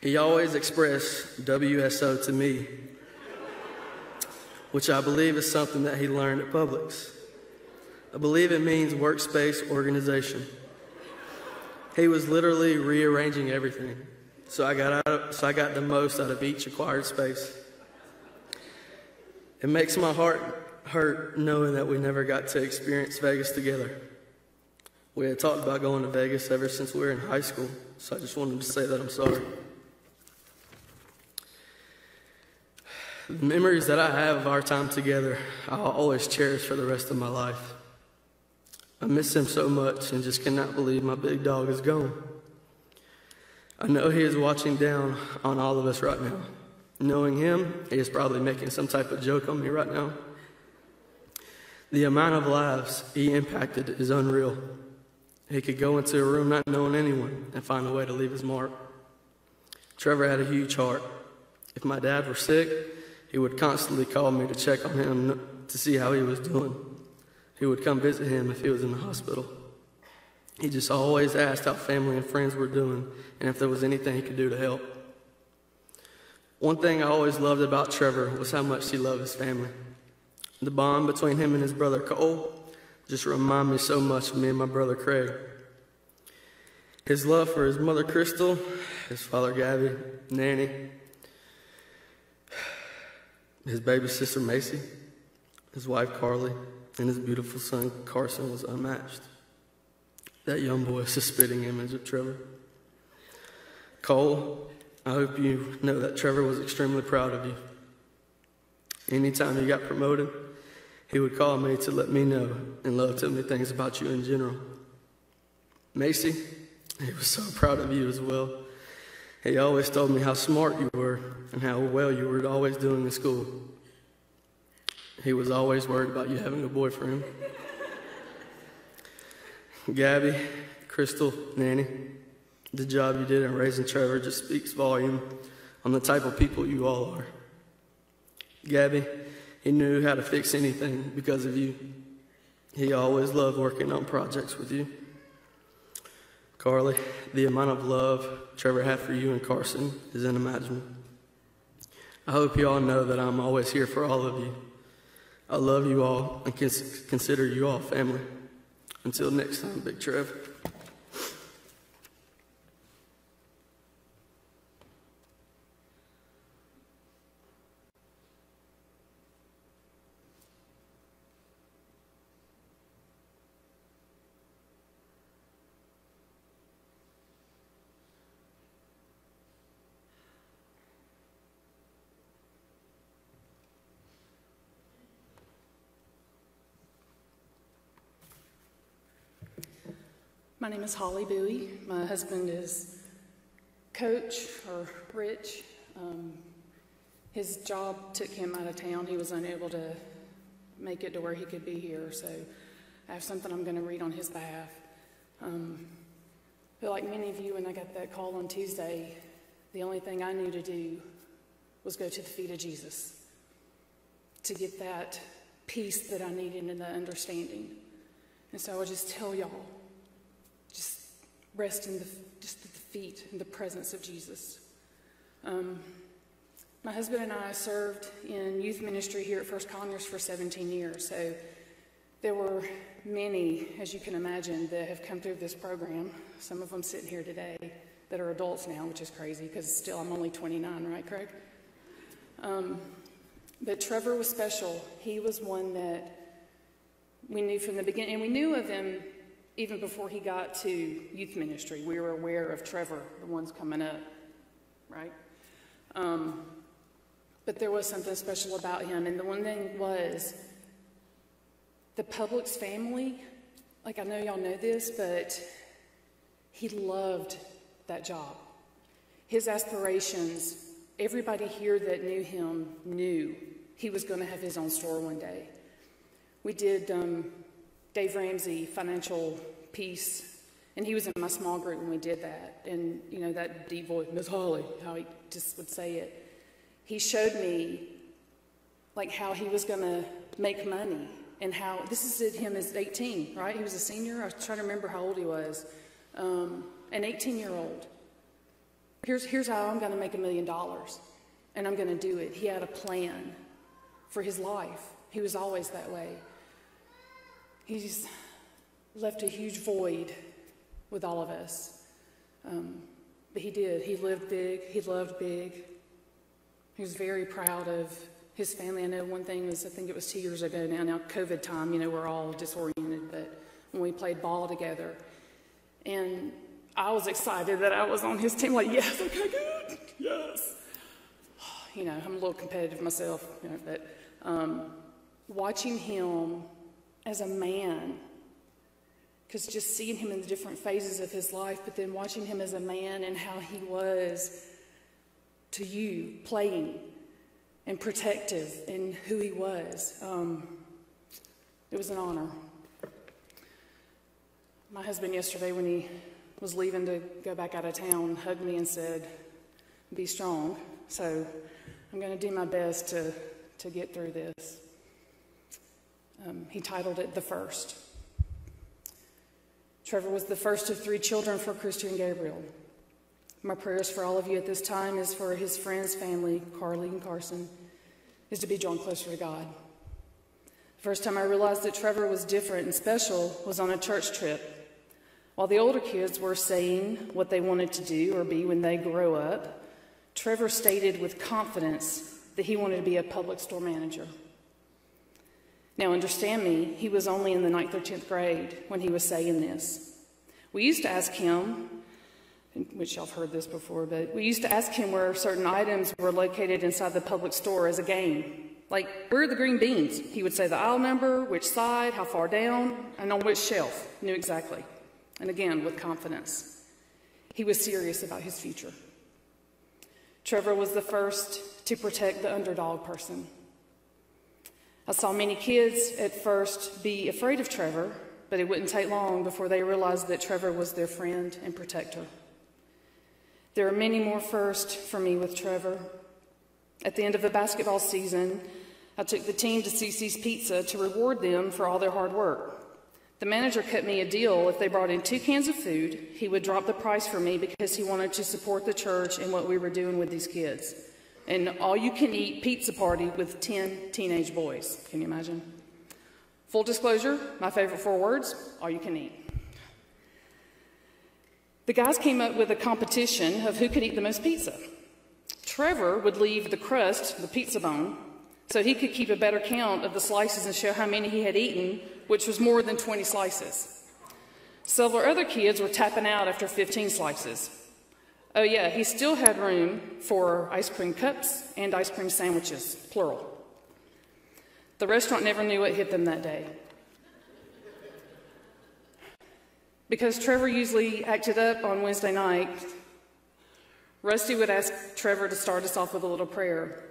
Speaker 8: He always expressed WSO to me, which I believe is something that he learned at Publix. I believe it means workspace organization. He was literally rearranging everything. So I got out of, so I got the most out of each acquired space. It makes my heart hurt knowing that we never got to experience Vegas together. We had talked about going to Vegas ever since we were in high school, so I just wanted to say that I'm sorry. The memories that I have of our time together, I'll always cherish for the rest of my life. I miss him so much and just cannot believe my big dog is gone. I know he is watching down on all of us right now. Knowing him, he is probably making some type of joke on me right now. The amount of lives he impacted is unreal. He could go into a room not knowing anyone and find a way to leave his mark. Trevor had a huge heart. If my dad were sick, he would constantly call me to check on him to see how he was doing. He would come visit him if he was in the hospital. He just always asked how family and friends were doing and if there was anything he could do to help. One thing I always loved about Trevor was how much he loved his family. The bond between him and his brother Cole just remind me so much of me and my brother Craig. His love for his mother Crystal, his father Gabby, Nanny, his baby sister Macy, his wife Carly, and his beautiful son Carson was unmatched. That young boy is a spitting image of Trevor. Cole, I hope you know that Trevor was extremely proud of you. Anytime he got promoted, he would call me to let me know and love tell me things about you in general. Macy, he was so proud of you as well. He always told me how smart you were and how well you were always doing in school. He was always worried about you having a boyfriend. Gabby, Crystal, Nanny, the job you did in raising Trevor just speaks volume on the type of people you all are. Gabby, he knew how to fix anything because of you. He always loved working on projects with you. Carly, the amount of love Trevor had for you and Carson is unimaginable. I hope you all know that I'm always here for all of you. I love you all and consider you all family. Until next time, Big Trev.
Speaker 9: Name is Holly Bowie. My husband is Coach or Rich. Um, his job took him out of town. He was unable to make it to where he could be here. So I have something I'm going to read on his behalf. Um, but like many of you, when I got that call on Tuesday, the only thing I knew to do was go to the feet of Jesus to get that peace that I needed and the understanding. And so I just tell y'all, rest in the just the feet in the presence of Jesus. Um, my husband and I served in youth ministry here at First Conyers for 17 years. So there were many, as you can imagine, that have come through this program. Some of them sitting here today that are adults now, which is crazy because still I'm only 29, right, Craig? Um, but Trevor was special. He was one that we knew from the beginning, and we knew of him even before he got to youth ministry. We were aware of Trevor, the ones coming up, right? Um, but there was something special about him, and the one thing was the Publix family. Like, I know y'all know this, but he loved that job. His aspirations, everybody here that knew him knew he was going to have his own store one day. We did um, Dave Ramsey financial piece, and he was in my small group when we did that. And you know that deep voice, Miss Holly, how he just would say it. He showed me like how he was going to make money and how this is him as 18, right? He was a senior. I was trying to remember how old he was. Um, an 18 year old. Here's, here's how I'm going to make a million dollars, and I'm going to do it. He had a plan for his life. He was always that way. He's left a huge void with all of us. Um, but he did. He lived big, he loved big. He was very proud of his family. I know one thing was, I think it was two years ago now, now COVID time, you know, we're all disoriented, but when we played ball together. And I was excited that I was on his team, like, yes, okay, good, yes. You know, I'm a little competitive myself, you know, but um, watching him as a man, because just seeing him in the different phases of his life, but then watching him as a man and how he was to you, playing and protective in who he was. Um, it was an honor. My husband, yesterday, when he was leaving to go back out of town, hugged me and said, Be strong. So I'm going to do my best to, to get through this. Um, he titled it The First. Trevor was the first of three children for Christian Gabriel. My prayers for all of you at this time is for his friends, family, Carly and Carson, is to be drawn closer to God. The first time I realized that Trevor was different and special was on a church trip. While the older kids were saying what they wanted to do or be when they grow up, Trevor stated with confidence that he wanted to be a Publix store manager. Now, understand me, he was only in the ninth or 10th grade when he was saying this. We used to ask him, which y'all have heard this before, but we used to ask him where certain items were located inside the Publix store as a game. Like, where are the green beans? He would say the aisle number, which side, how far down, and on which shelf. Knew exactly. And again, with confidence. He was serious about his future. Trevor was the first to protect the underdog person. I saw many kids at first be afraid of Trevor, but it wouldn't take long before they realized that Trevor was their friend and protector. There are many more firsts for me with Trevor. At the end of the basketball season, I took the team to Cici's Pizza to reward them for all their hard work. The manager cut me a deal if they brought in two cans of food, he would drop the price for me because he wanted to support the church and what we were doing with these kids an all you can eat pizza party with 10 teenage boys. Can you imagine? Full disclosure, my favorite four words all you can eat. The guys came up with a competition of who could eat the most pizza. Trevor would leave the crust, the pizza bone, so he could keep a better count of the slices and show how many he had eaten, which was more than 20 slices. Several other kids were tapping out after 15 slices. Oh, yeah, he still had room for ice cream cups and ice cream sandwiches, plural. The restaurant never knew what hit them that day. Because Trevor usually acted up on Wednesday night, Rusty would ask Trevor to start us off with a little prayer.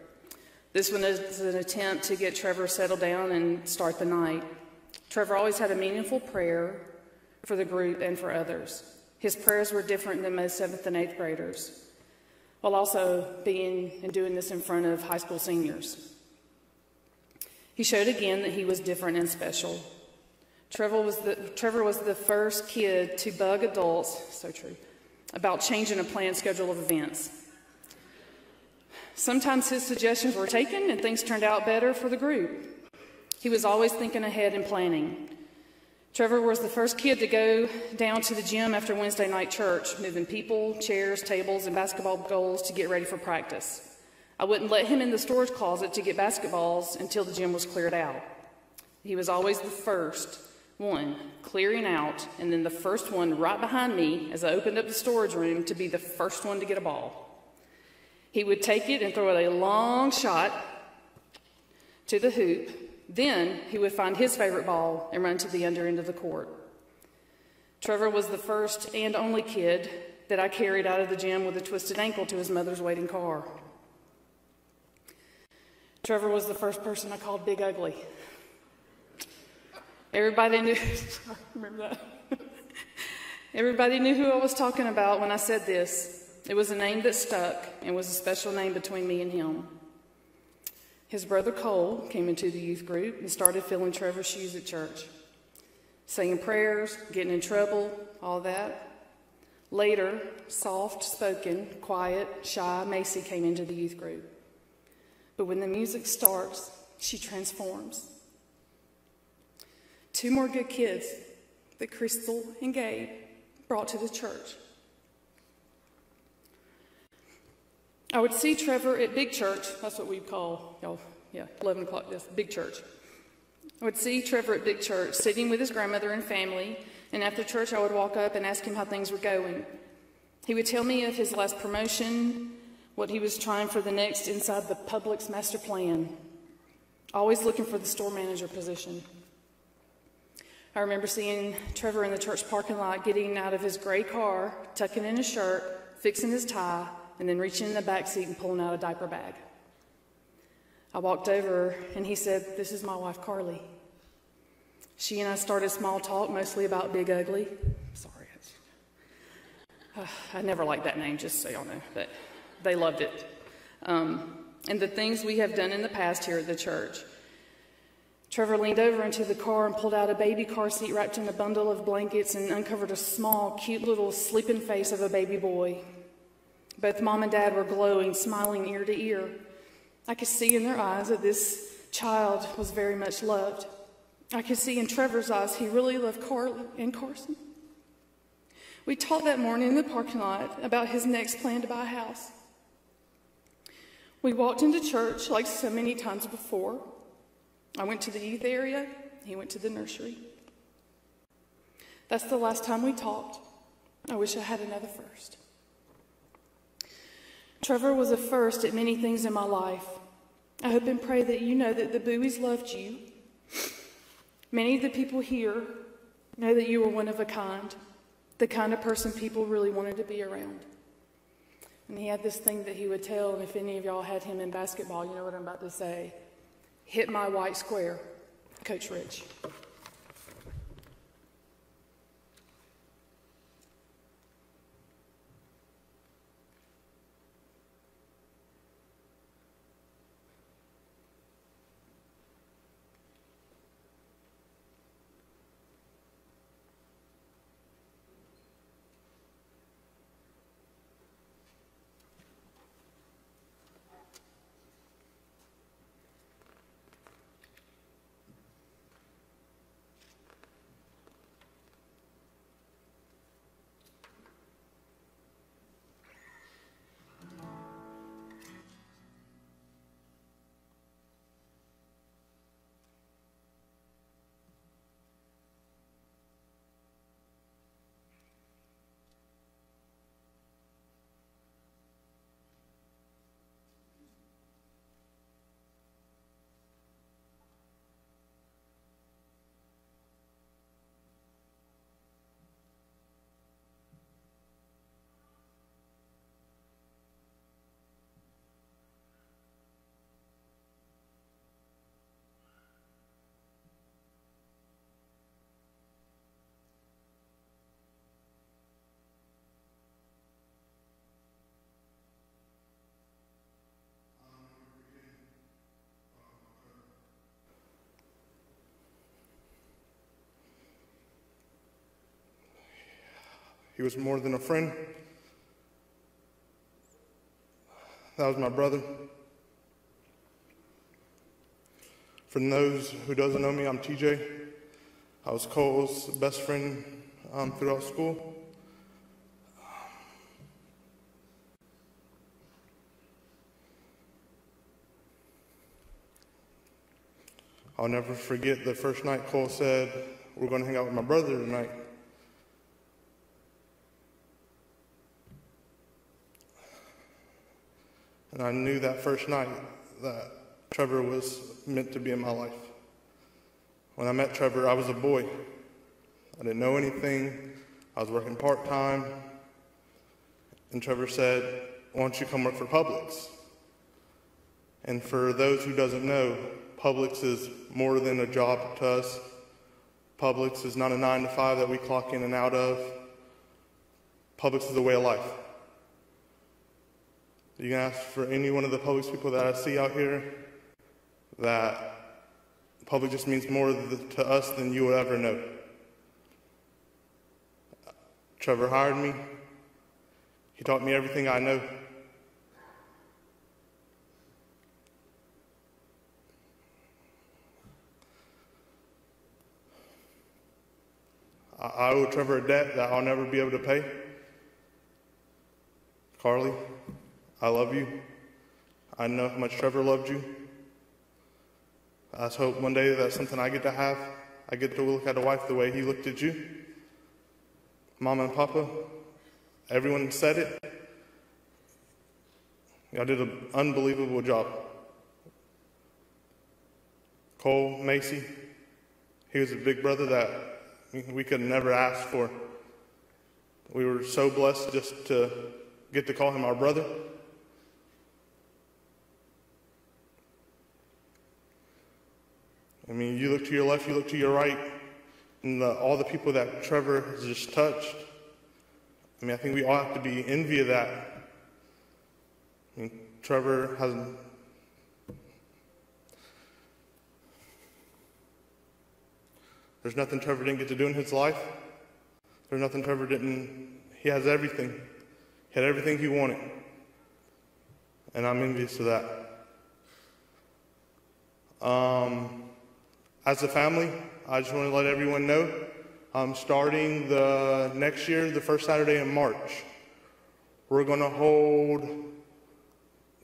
Speaker 9: This one is an attempt to get Trevor settled down and start the night. Trevor always had a meaningful prayer for the group and for others. His prayers were different than most seventh and eighth graders, while also being and doing this in front of high school seniors. He showed again that he was different and special. Trevor was the, Trevor was the first kid to bug adults, so true, about changing a planned schedule of events. Sometimes his suggestions were taken and things turned out better for the group. He was always thinking ahead and planning. Trevor was the first kid to go down to the gym after Wednesday night church, moving people, chairs, tables, and basketball goals to get ready for practice. I wouldn't let him in the storage closet to get basketballs until the gym was cleared out. He was always the first one clearing out, and then the first one right behind me as I opened up the storage room to be the first one to get a ball. He would take it and throw it a long shot to the hoop. Then he would find his favorite ball and run to the under end of the court. Trevor was the first and only kid that I carried out of the gym with a twisted ankle to his mother's waiting car. Trevor was the first person I called Big Ugly. Everybody knew, remember that? Everybody knew who I was talking about when I said this. It was a name that stuck and was a special name between me and him. His brother Cole came into the youth group and started filling Trevor's shoes at church, saying prayers, getting in trouble, all that. Later, soft spoken, quiet, shy Macy came into the youth group. But when the music starts, she transforms. Two more good kids that Crystal and Gabe brought to the church. I would see Trevor at big church. That's what we call, y'all, yeah, 11 o'clock, big church. I would see Trevor at big church, sitting with his grandmother and family, and after church, I would walk up and ask him how things were going. He would tell me of his last promotion, what he was trying for the next inside the Publix master plan, always looking for the store manager position. I remember seeing Trevor in the church parking lot getting out of his gray car, tucking in his shirt, fixing his tie, and then reaching in the back seat and pulling out a diaper bag. I walked over and he said, This is my wife, Carly. She and I started small talk, mostly about Big Ugly. Sorry. Uh, I never liked that name, just so y'all know, but they loved it. Um, and the things we have done in the past here at the church. Trevor leaned over into the car and pulled out a baby car seat wrapped in a bundle of blankets and uncovered a small, cute little sleeping face of a baby boy. Both mom and dad were glowing, smiling ear to ear. I could see in their eyes that this child was very much loved. I could see in Trevor's eyes he really loved Carly and Carson. We talked that morning in the parking lot about his next plan to buy a house. We walked into church like so many times before. I went to the youth area, he went to the nursery. That's the last time we talked. I wish I had another first. Trevor was a first at many things in my life. I hope and pray that you know that the Bowies loved you. Many of the people here know that you were one of a kind, the kind of person people really wanted to be around. And he had this thing that he would tell, and if any of y'all had him in basketball, you know what I'm about to say. Hit my white square, Coach Rich.
Speaker 10: He was more than a friend. That was my brother. For those who doesn't know me, I'm TJ. I was Cole's best friend um, throughout school. I'll never forget the first night Cole said, We're going to hang out with my brother tonight. And I knew that first night that Trevor was meant to be in my life. When I met Trevor, I was a boy. I didn't know anything. I was working part time. And Trevor said, Why don't you come work for Publix? And for those who doesn't know, Publix is more than a job to us. Publix is not a nine to five that we clock in and out of. Publix is a way of life. You can ask for any one of the Publix people that I see out here that Publix just means more to us than you will ever know. Trevor hired me. He taught me everything I know. I owe Trevor a debt that I'll never be able to pay. Carly, I love you. I know how much Trevor loved you. I just hope one day that's something I get to have. I get to look at a wife the way he looked at you. Mama and Papa, everyone said it. Y'all did an unbelievable job. Cole Macy, he was a big brother that we could never ask for. We were so blessed just to get to call him our brother. I mean, you look to your left, you look to your right, and the, all the people that Trevor has just touched. I mean, I think we all have to be envy of that. I mean, Trevor has. There's nothing Trevor didn't get to do in his life. There's nothing Trevor didn't. He has everything. He had everything he wanted. And I'm envious of that. Um, as a family, I just want to let everyone know um, starting the next year, the first Saturday in March, we're going to hold,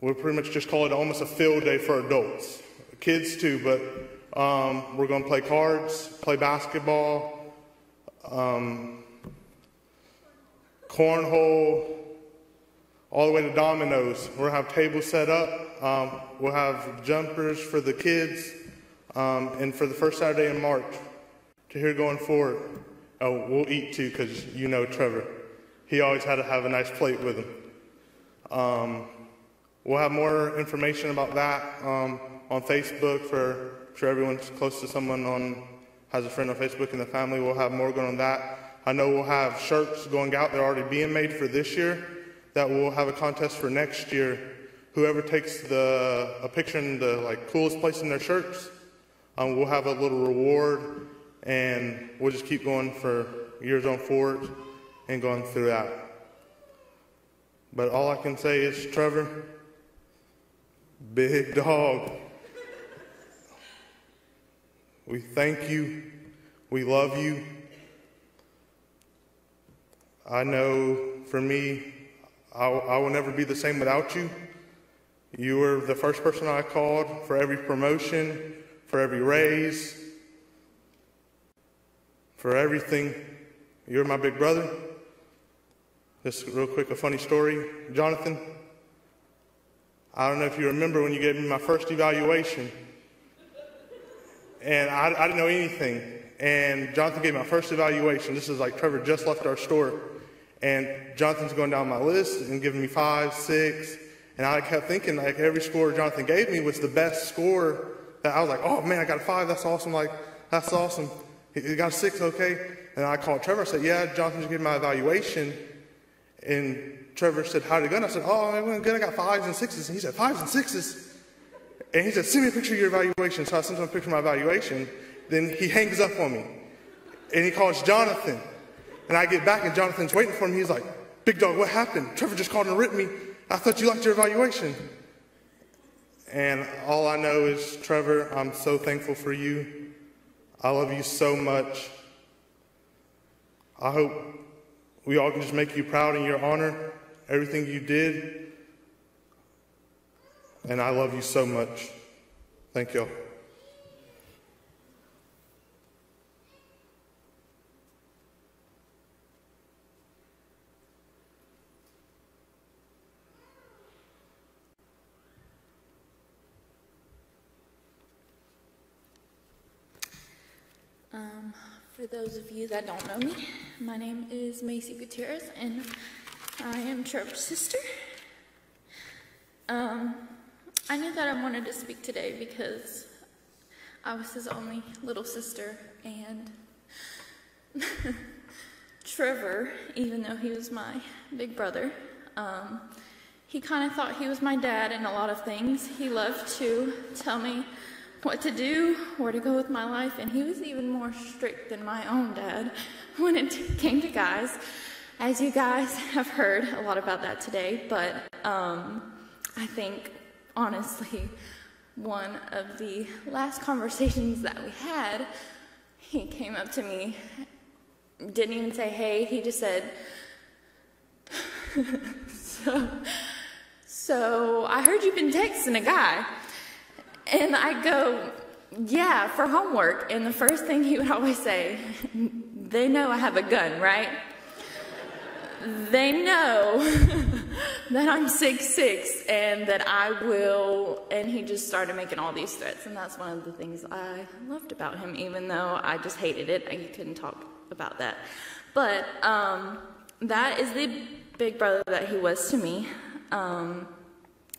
Speaker 10: we'll pretty much just call it almost a field day for adults, kids too, but um, we're going to play cards, play basketball, um, cornhole, all the way to dominoes. We'll have tables set up. Um, we'll have jumpers for the kids. Um, and for the first Saturday in March, to here going forward, oh, we'll eat too because you know Trevor. He always had to have a nice plate with him. Um, we'll have more information about that um, on Facebook for sure everyone's close to someone on has a friend on Facebook in the family. We'll have more going on that. I know we'll have shirts going out. They're already being made for this year. That we'll have a contest for next year. Whoever takes the a picture in the like coolest place in their shirts, um, we'll have a little reward, and we'll just keep going for years on forward and going through that. But all I can say is, Trevor, big dog. We thank you. We love you. I know for me, I, I will never be the same without you. You were the first person I called for every promotion, for every raise, for everything. You're my big brother. Just real quick, a funny story. Jonathan, I don't know if you remember when you gave me my first evaluation. And I, I didn't know anything. And Jonathan gave me my first evaluation. This is like Trevor just left our store. And Jonathan's going down my list and giving me five, six. And I kept thinking like every score Jonathan gave me was the best score I was like, oh man, I got a five. That's awesome. Like, that's awesome. He got a six, okay. And I called Trevor. I said, yeah, Jonathan just gave my evaluation. And Trevor said, how'd it go? And I said, oh, I went good. I got fives and sixes. And he said, fives and sixes. And he said, send me a picture of your evaluation. So I sent him a picture of my evaluation. Then he hangs up on me. And he calls Jonathan. And I get back and Jonathan's waiting for me. He's like, Big dog, what happened? Trevor just called and ripped me. I thought you liked your evaluation. And all I know is, Trevor, I'm so thankful for you. I love you so much. I hope we all can just make you proud in your honor, everything you did. And I love you so much. Thank y'all.
Speaker 11: Um, for those of you that don't know me, my name is Macy Gutierrez, and I am Trevor's sister. Um, I knew that I wanted to speak today because I was his only little sister, and Trevor, even though he was my big brother, um, he kind of thought he was my dad in a lot of things. He loved to tell me what to do, where to go with my life, and he was even more strict than my own dad when it came to guys. As you guys have heard a lot about that today, but um, I think honestly, one of the last conversations that we had, he came up to me, didn't even say hey, he just said, so, so I heard you've been texting a guy. And I go, yeah, for homework. And the first thing he would always say, they know I have a gun, right? They know that I'm six six and that I will, and he just started making all these threats. And that's one of the things I loved about him, even though I just hated it. I couldn't talk about that. But um, that is the big brother that he was to me. Um,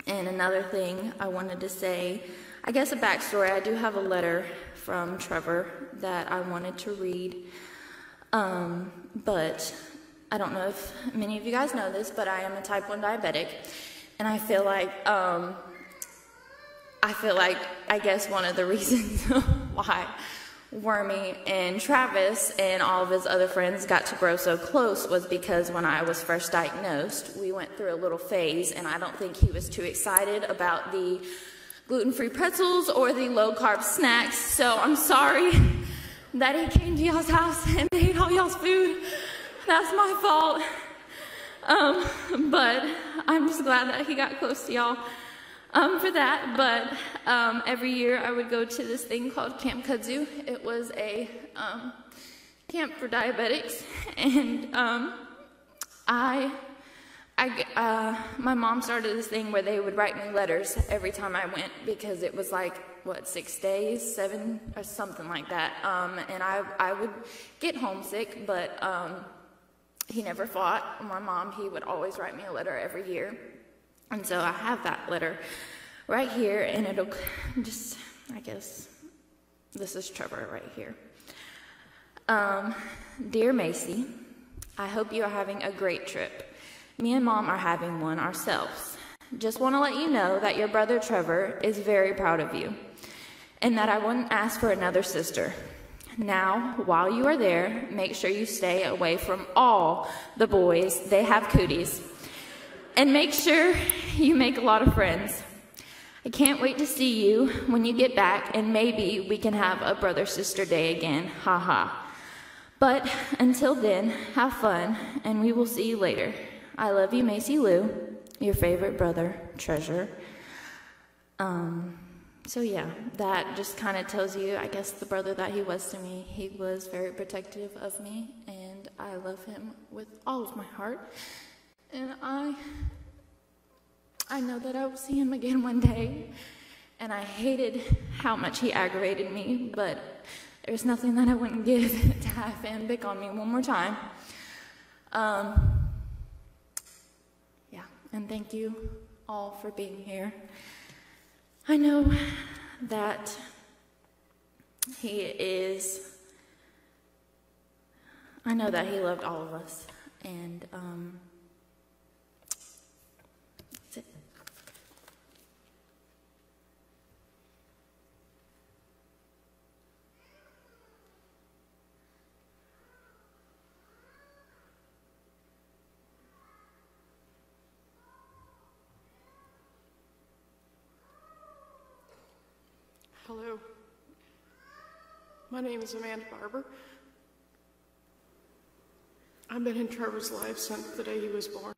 Speaker 11: and another thing I wanted to say I guess a backstory I do have a letter from Trevor that I wanted to read. Um, but I don't know if many of you guys know this, but I am a type 1 diabetic. And I feel like, um, I feel like, I guess one of the reasons why Wormy and Travis and all of his other friends got to grow so close was because when I was first diagnosed, we went through a little phase, and I don't think he was too excited about the gluten-free pretzels or the low-carb snacks. So I'm sorry that he came to y'all's house and ate all y'all's food. That's my fault. Um, but I'm just glad that he got close to y'all um, for that. But um, every year I would go to this thing called Camp Kudzu. It was a um, camp for diabetics, and um, I I, uh, my mom started this thing where they would write me letters every time I went because it was like, what, six days, seven, or something like that. Um, and I, I would get homesick, but um, he never fought. My mom, he would always write me a letter every year. And so I have that letter right here, and it'll just, I guess, this is Trevor right here. Um, Dear Macy, I hope you are having a great trip. Me and mom are having one ourselves. Just want to let you know that your brother Trevor is very proud of you and that I wouldn't ask for another sister. Now, while you are there, make sure you stay away from all the boys. They have cooties. And make sure you make a lot of friends. I can't wait to see you when you get back, and maybe we can have a brother sister day again. Ha ha. But until then, have fun, and we will see you later. I love you, Macy Lou, your favorite brother, Treasure. Um, so yeah, that just kind of tells you, I guess, the brother that he was to me. He was very protective of me, and I love him with all of my heart. And I, I know that I will see him again one day. And I hated how much he aggravated me, but there's nothing that I wouldn't give to have him pick on me one more time. Um, and thank you all for being here. I know that he is, I know that he loved all of us, and um,
Speaker 12: Hello. My name is Amanda Barber. I've been in Trevor's life since the day he was born.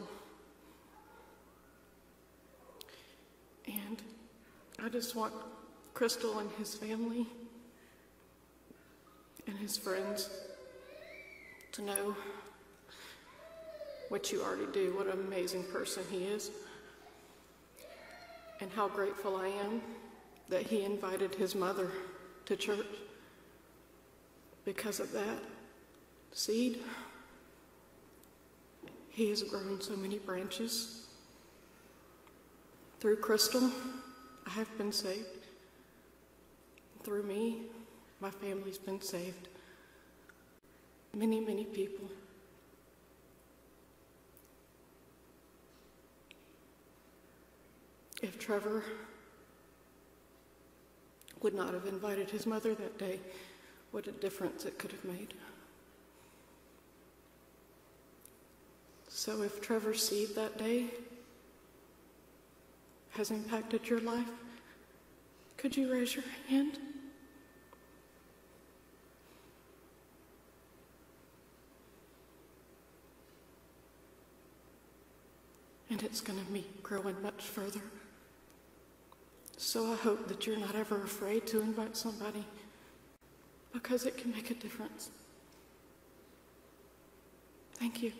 Speaker 12: And I just want Crystal and his family and his friends to know what you already do, what an amazing person he is, and how grateful I am that he invited his mother to church. Because of that seed, he has grown so many branches. Through Crystal, I have been saved. Through me, my family's been saved. Many, many people. If Trevor would not have invited his mother that day, what a difference it could have made. So if Trevor seed that day has impacted your life, could you raise your hand? And it's going to be growing much further. So I hope that you're not ever afraid to invite somebody because it can make a difference. Thank you.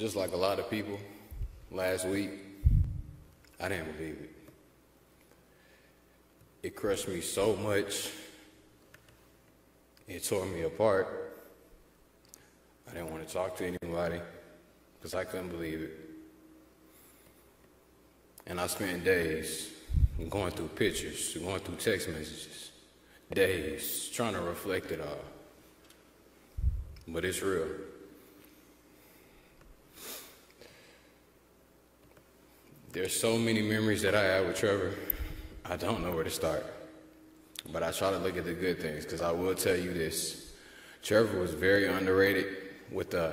Speaker 13: Just like a lot of people last week, I didn't believe it. It crushed me so much. It tore me apart. I didn't want to talk to anybody because I couldn't believe it. And I spent days going through pictures, going through text messages, days trying to reflect it all. But it's real. There's so many memories that I have with Trevor. I don't know where to start. But I try to look at the good things because I will tell you this. Trevor was very underrated with the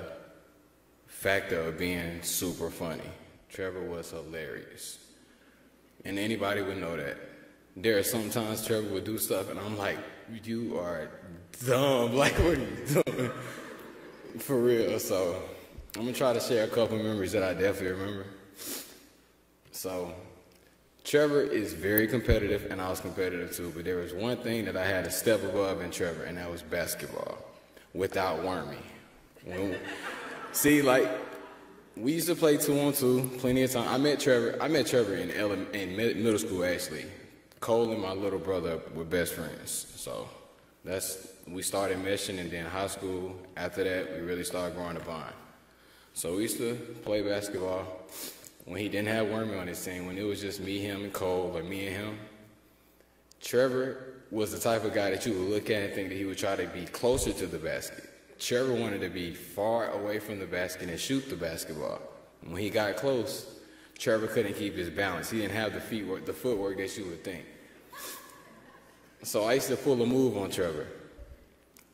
Speaker 13: factor of being super funny. Trevor was hilarious. And anybody would know that. There are sometimes Trevor would do stuff and I'm like, you are dumb. Like, what are you doing? For real. So I'm gonna try to share a couple memories that I definitely remember. So Trevor is very competitive, and I was competitive too. But there was one thing that I had to step above in Trevor, and that was basketball without Wormy. When, see, like we used to play two on two plenty of time. I met Trevor. I met Trevor in, ele- in middle school actually. Cole and my little brother were best friends. So that's we started meshing, and then high school. After that, we really started growing a bond. So we used to play basketball when he didn't have Wormy on his team, when it was just me, him, and Cole, or me and him, Trevor was the type of guy that you would look at and think that he would try to be closer to the basket. Trevor wanted to be far away from the basket and shoot the basketball. When he got close, Trevor couldn't keep his balance. He didn't have the feet the footwork that you would think. So I used to pull a move on Trevor.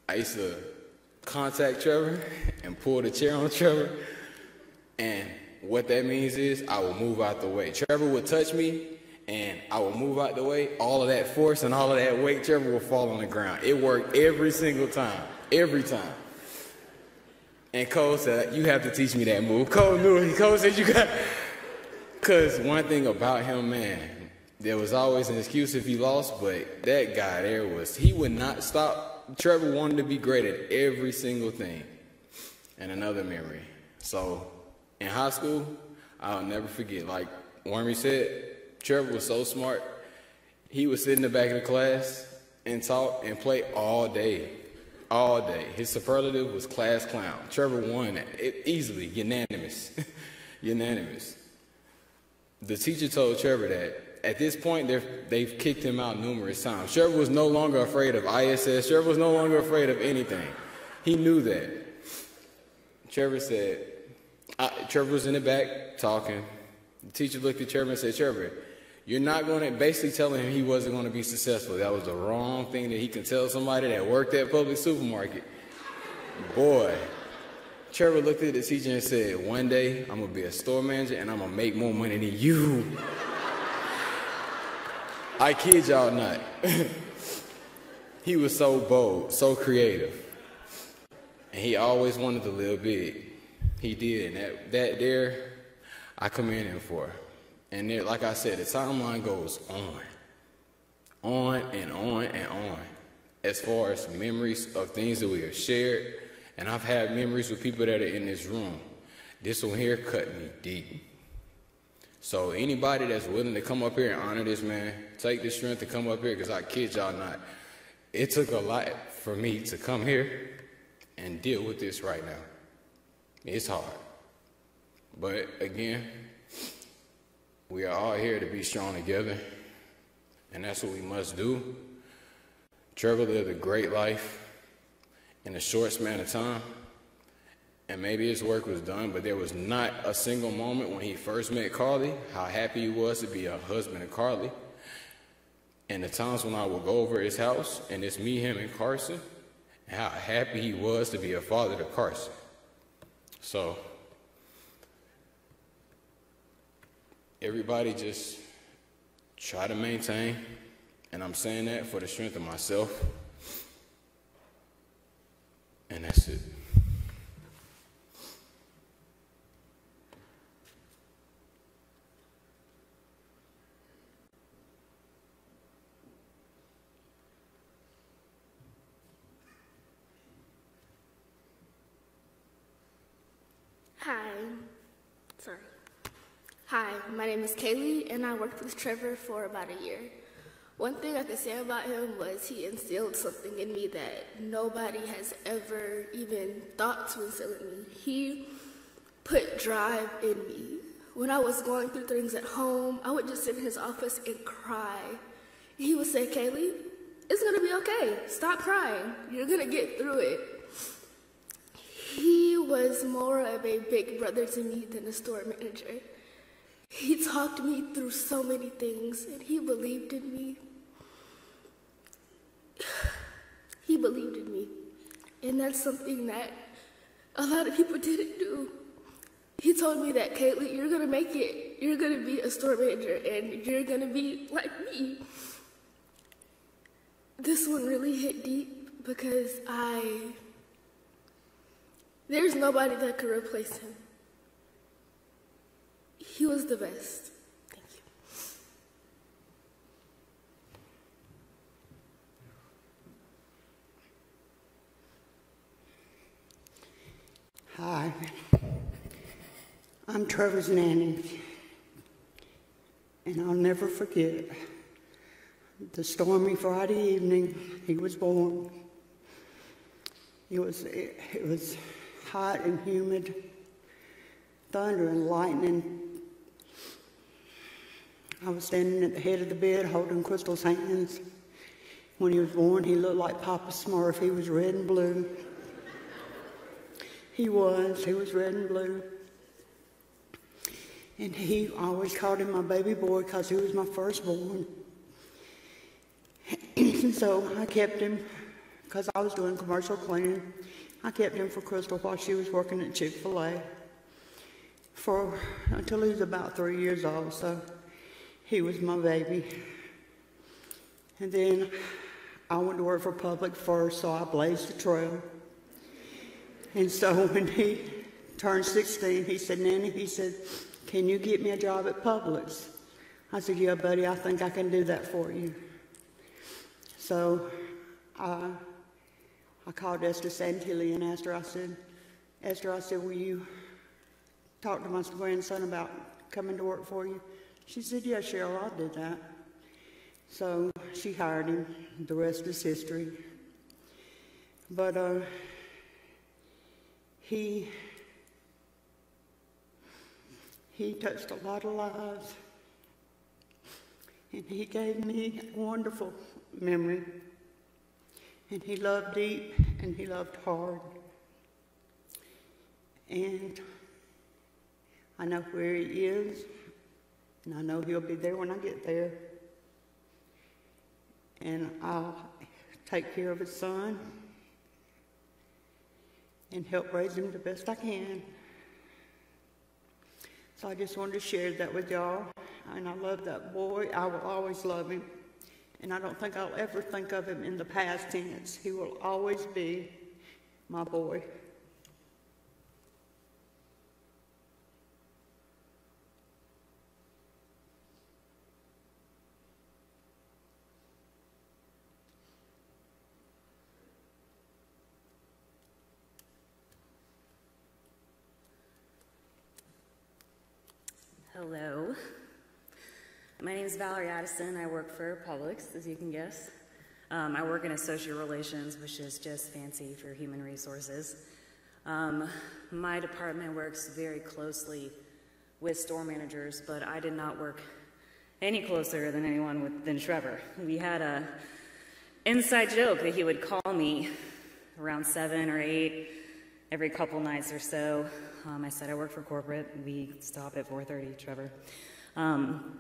Speaker 13: I used to contact Trevor and pull the chair on Trevor. And what that means is I will move out the way. Trevor would touch me and I will move out the way. All of that force and all of that weight, Trevor will fall on the ground. It worked every single time. Every time. And Cole said, You have to teach me that move. Cole knew it. Cole said, You got. Because one thing about him, man, there was always an excuse if he lost, but that guy there was, he would not stop. Trevor wanted to be great at every single thing. And another memory. So in high school, I'll never forget, like Wormy said, Trevor was so smart. He would sit in the back of the class and talk and play all day all day. His superlative was class clown. Trevor won it easily, unanimous, unanimous. The teacher told Trevor that at this point they've kicked him out numerous times. Trevor was no longer afraid of ISS. Trevor was no longer afraid of anything. He knew that. Trevor said, I, Trevor was in the back talking. The teacher looked at Trevor and said, Trevor, you're not going to, basically telling him he wasn't going to be successful. That was the wrong thing that he can tell somebody that worked at Publix supermarket. Boy, Trevor looked at the teacher and said, one day I'm going to be a store manager and I'm going to make more money than you. I kid y'all not. he was so bold, so creative. And he always wanted to live big. He did. And that, that there, I commend him for. And there, like I said, the timeline goes on, on and on and on, as far as memories of things that we have shared. And I've had memories with people that are in this room. This one here cut me deep. So anybody that's willing to come up here and honor this man, take the strength to come up here, because I kid y'all not, it took a lot for me to come here and deal with this right now. It's hard. But again, we are all here to be strong together, and that's what we must do. Trevor lived a great life in a short span of time, and maybe his work was done, but there was not a single moment when he first met Carly, how happy he was to be a husband of Carly. And the times when I would go over his house, and it's me, him, and Carson, how happy he was to be a father to Carson. So, everybody just try to maintain, and I'm saying that for the strength of myself, and that's it.
Speaker 14: Hi. Sorry. Hi, my name is Kaylee, and I worked with Trevor for about a year. One thing I could say about him was he instilled something in me that nobody has ever even thought to instill in me. He put drive in me. When I was going through things at home, I would just sit in his office and cry. He would say, Kaylee, it's gonna be okay. Stop crying. You're gonna get through it. He was more of a big brother to me than a store manager. He talked me through so many things and he believed in me. He believed in me. And that's something that a lot of people didn't do. He told me that, Caitlin, you're gonna make it. You're gonna be a store manager and you're gonna be like me. This one really hit deep because I there's nobody that could replace him. He was the best. Thank you.
Speaker 15: Hi. I'm Trevor's nanny. And I'll never forget the stormy Friday evening he was born. It was, it, it was hot and humid, thunder and lightning. I was standing at the head of the bed holding Crystal's hands. When he was born, he looked like Papa Smurf. He was red and blue. He was. He was red and blue. And he always called him my baby boy because he was my firstborn. and so I kept him because I was doing commercial cleaning. I kept him for Crystal while she was working at Chick fil A for until he was about three years old. So he was my baby. And then I went to work for Publix first, so I blazed the trail. And so when he turned 16, he said, Nanny, he said, can you get me a job at Publix? I said, yeah, buddy, I think I can do that for you. So I, I called Esther Santilli and asked her, I said, Esther, I said, will you talk to my grandson about coming to work for you? She said, yeah, Cheryl, I'll do that. So she hired him. The rest is history. But uh, he he touched a lot of lives. And he gave me a wonderful memory. And he loved deep and he loved hard. And I know where he is, and I know he'll be there when I get there. And I'll take care of his son and help raise him the best I can. So I just wanted to share that with y'all. And I love that boy. I will always love him. And I don't think I'll ever think of him in the past tense. He will always be my boy.
Speaker 16: Hello. My name is Valerie Addison. I work for Publix, as you can guess. Um, I work in associate relations, which is just fancy for human resources. Um, my department works very closely with store managers, but I did not work any closer than anyone with, than Trevor. We had a inside joke that he would call me around seven or eight every couple nights or so. Um, I said I work for corporate. We stop at 4:30. Trevor. Um,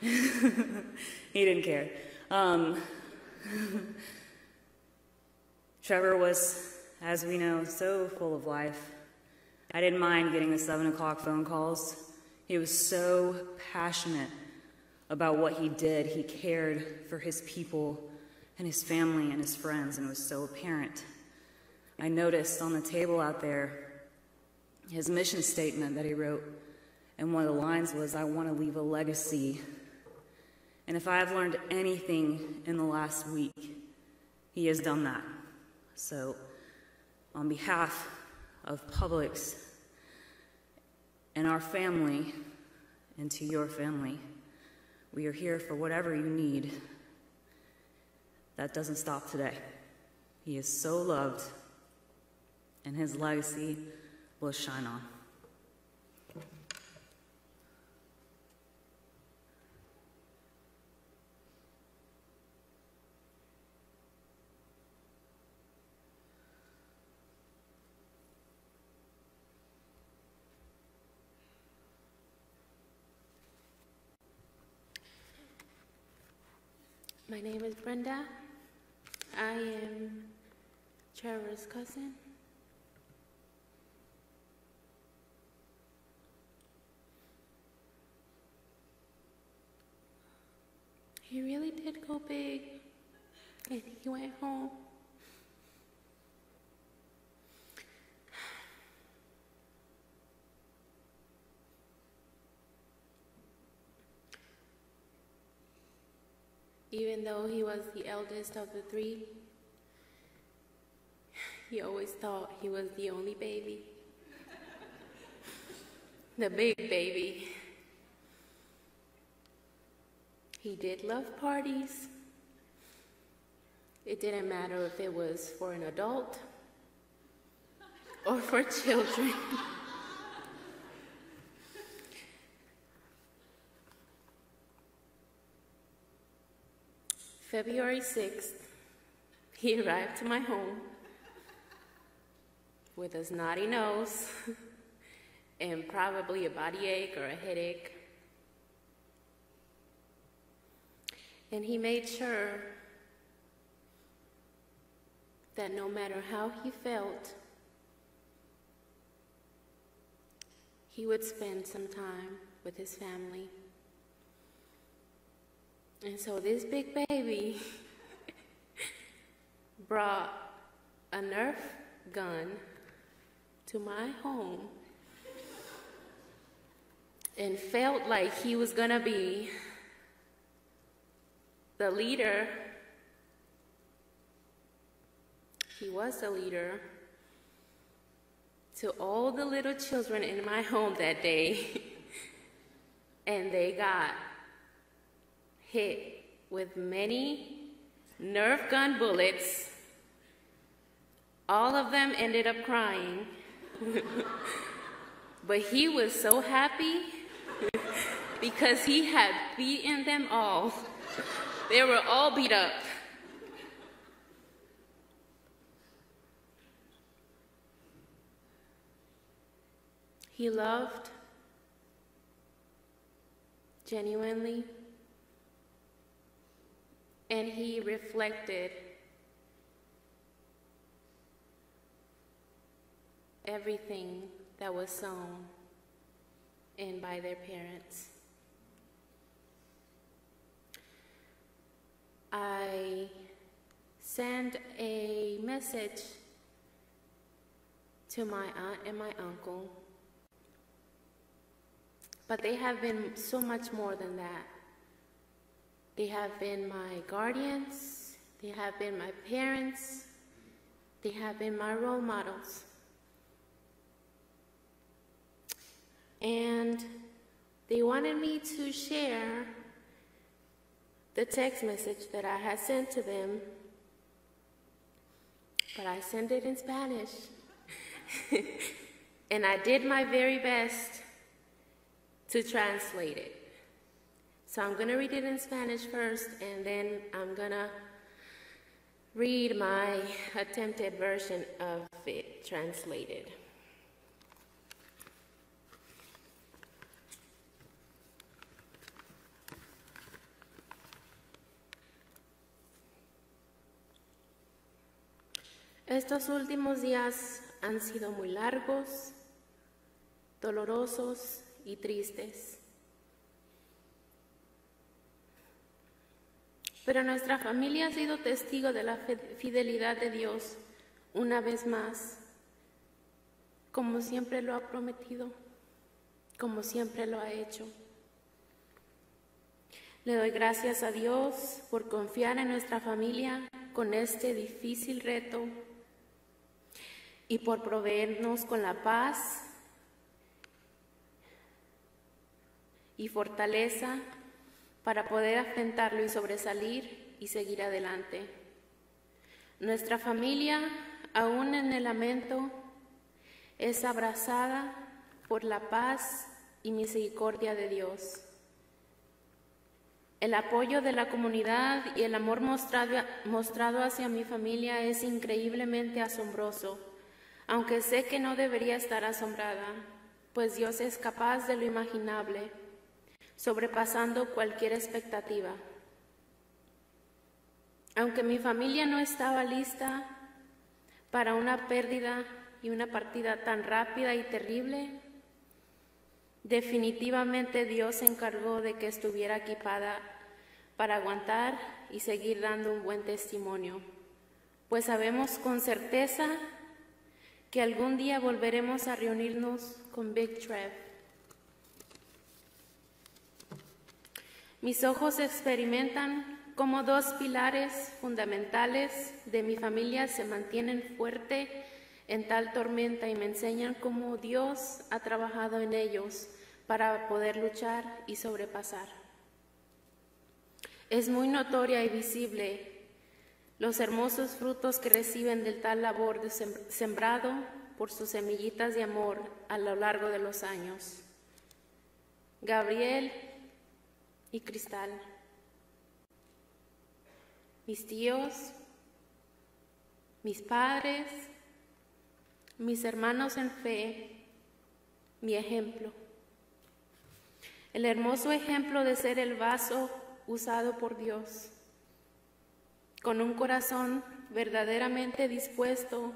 Speaker 16: he didn't care. Um, Trevor was, as we know, so full of life. I didn't mind getting the seven o'clock phone calls. He was so passionate about what he did. He cared for his people and his family and his friends, and it was so apparent. I noticed on the table out there his mission statement that he wrote, and one of the lines was, I want to leave a legacy. And if I have learned anything in the last week, he has done that. So, on behalf of Publix and our family, and to your family, we are here for whatever you need. That doesn't stop today. He is so loved, and his legacy will shine on.
Speaker 17: My name is Brenda. I am Trevor's cousin. He really did go big, and he went home. Even though he was the eldest of the three, he always thought he was the only baby. the big baby. He did love parties. It didn't matter if it was for an adult or for children. February 6th, he arrived to my home with a snotty nose and probably a body ache or a headache. And he made sure that no matter how he felt, he would spend some time with his family. And so this big baby brought a Nerf gun to my home and felt like he was going to be the leader. He was the leader to all the little children in my home that day. and they got hit with many Nerf gun bullets. All of them ended up crying. but he was so happy because he had beaten them all. They were all beat up. He loved genuinely, and he reflected everything that was sown in by their parents. I sent a message to my aunt and my uncle, but they have been so much more than that. They have been my guardians, they have been my parents, they have been my role models. And they wanted me to share the text message that I had sent to them, but I sent it in Spanish. and I did my very best to translate it. So I'm going to read it in Spanish first, and then I'm going to read my attempted version of it translated. Estos últimos días han sido muy largos, dolorosos y tristes. Pero nuestra familia ha sido testigo de la fidelidad de Dios una vez más, como siempre lo ha prometido, como siempre lo ha hecho. Le doy gracias a Dios por confiar en nuestra familia con este difícil reto y por proveernos con la paz y fortaleza para poder enfrentarlo y sobresalir y seguir adelante. Nuestra familia, aún en el lamento, es abrazada por la paz y misericordia de Dios. El apoyo de la comunidad y el amor mostrado, mostrado hacia mi familia es increíblemente asombroso, aunque sé que no debería estar asombrada, pues Dios es capaz de lo imaginable sobrepasando cualquier expectativa. Aunque mi familia no estaba lista para una pérdida y una partida tan rápida y terrible, definitivamente Dios se encargó de que estuviera equipada para aguantar y seguir dando un buen testimonio, pues sabemos con certeza que algún día volveremos a reunirnos con Big Trev. Mis ojos experimentan cómo dos pilares fundamentales de mi familia se mantienen fuerte en tal tormenta y me enseñan cómo Dios ha trabajado en ellos para poder luchar y sobrepasar. Es muy notoria y visible los hermosos frutos que reciben del tal labor de sembrado por sus semillitas de amor a lo largo de los años. Gabriel y Cristal. Mis tíos, mis padres, mis hermanos en fe, mi ejemplo. El hermoso ejemplo de ser el vaso usado por Dios, con un corazón verdaderamente dispuesto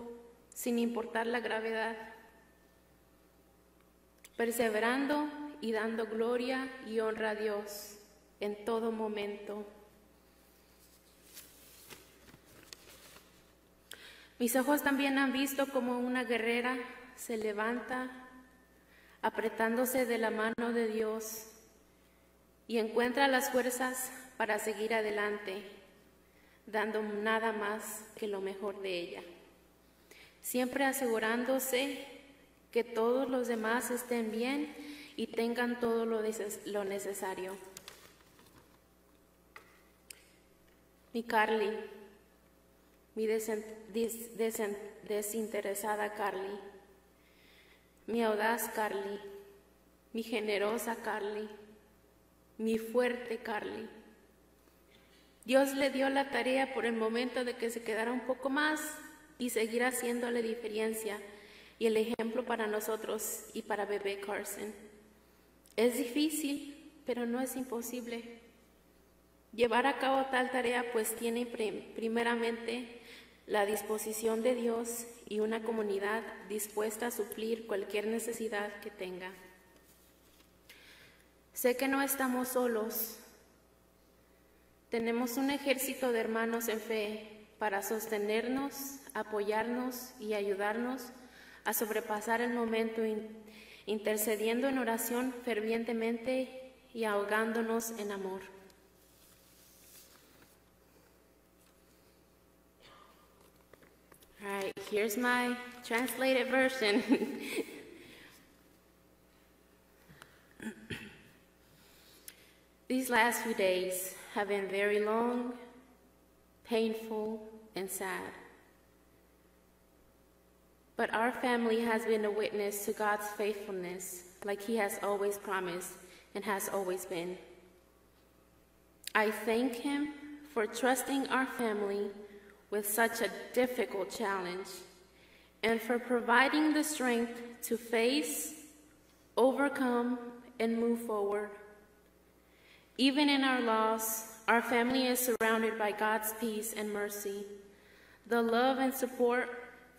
Speaker 17: sin importar la gravedad, perseverando y dando gloria y honra a Dios en todo momento. Mis ojos también han visto como una guerrera se levanta apretándose de la mano de Dios y encuentra las fuerzas para seguir adelante, dando nada más que lo mejor de ella, siempre asegurándose que todos los demás estén bien y tengan todo lo, necesario. Mi Carly, mi desinteresada Carly, mi audaz Carly, mi generosa Carly, mi fuerte Carly. Dios le dio la tarea por el momento de que se quedara un poco más y seguir haciendo la diferencia y el ejemplo para nosotros y para bebé Carson. Es difícil, pero no es imposible. Llevar a cabo tal tarea pues tiene primeramente la disposición de Dios y una comunidad dispuesta a suplir cualquier necesidad que tenga. Sé que no estamos solos. Tenemos un ejército de hermanos en fe para sostenernos, apoyarnos y ayudarnos a sobrepasar el momento, intercediendo en oración fervientemente y ahogándonos en amor. All right, here's my translated version. These last few days have been very long, painful, and sad. But our family has been a witness to God's faithfulness, like He has always promised and has always been. I thank Him for trusting our family with such a difficult challenge and for providing the strength to face, overcome, and move forward. Even in our loss, our family is surrounded by God's peace and mercy. The love and support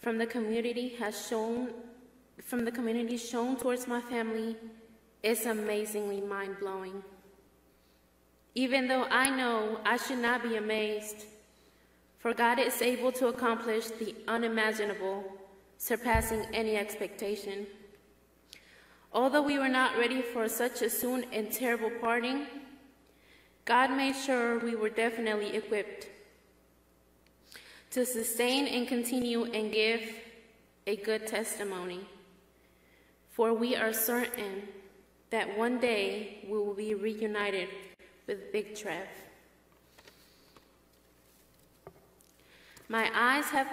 Speaker 17: from the community has shown from the community shown towards my family is amazingly mind-blowing. Even though I know I should not be amazed, for God is able to accomplish the unimaginable, surpassing any expectation. Although we were not ready for such a soon and terrible parting, God made sure we were definitely equipped to sustain and continue and give a good testimony. For we are certain that one day we will be reunited with Big Trev. My eyes have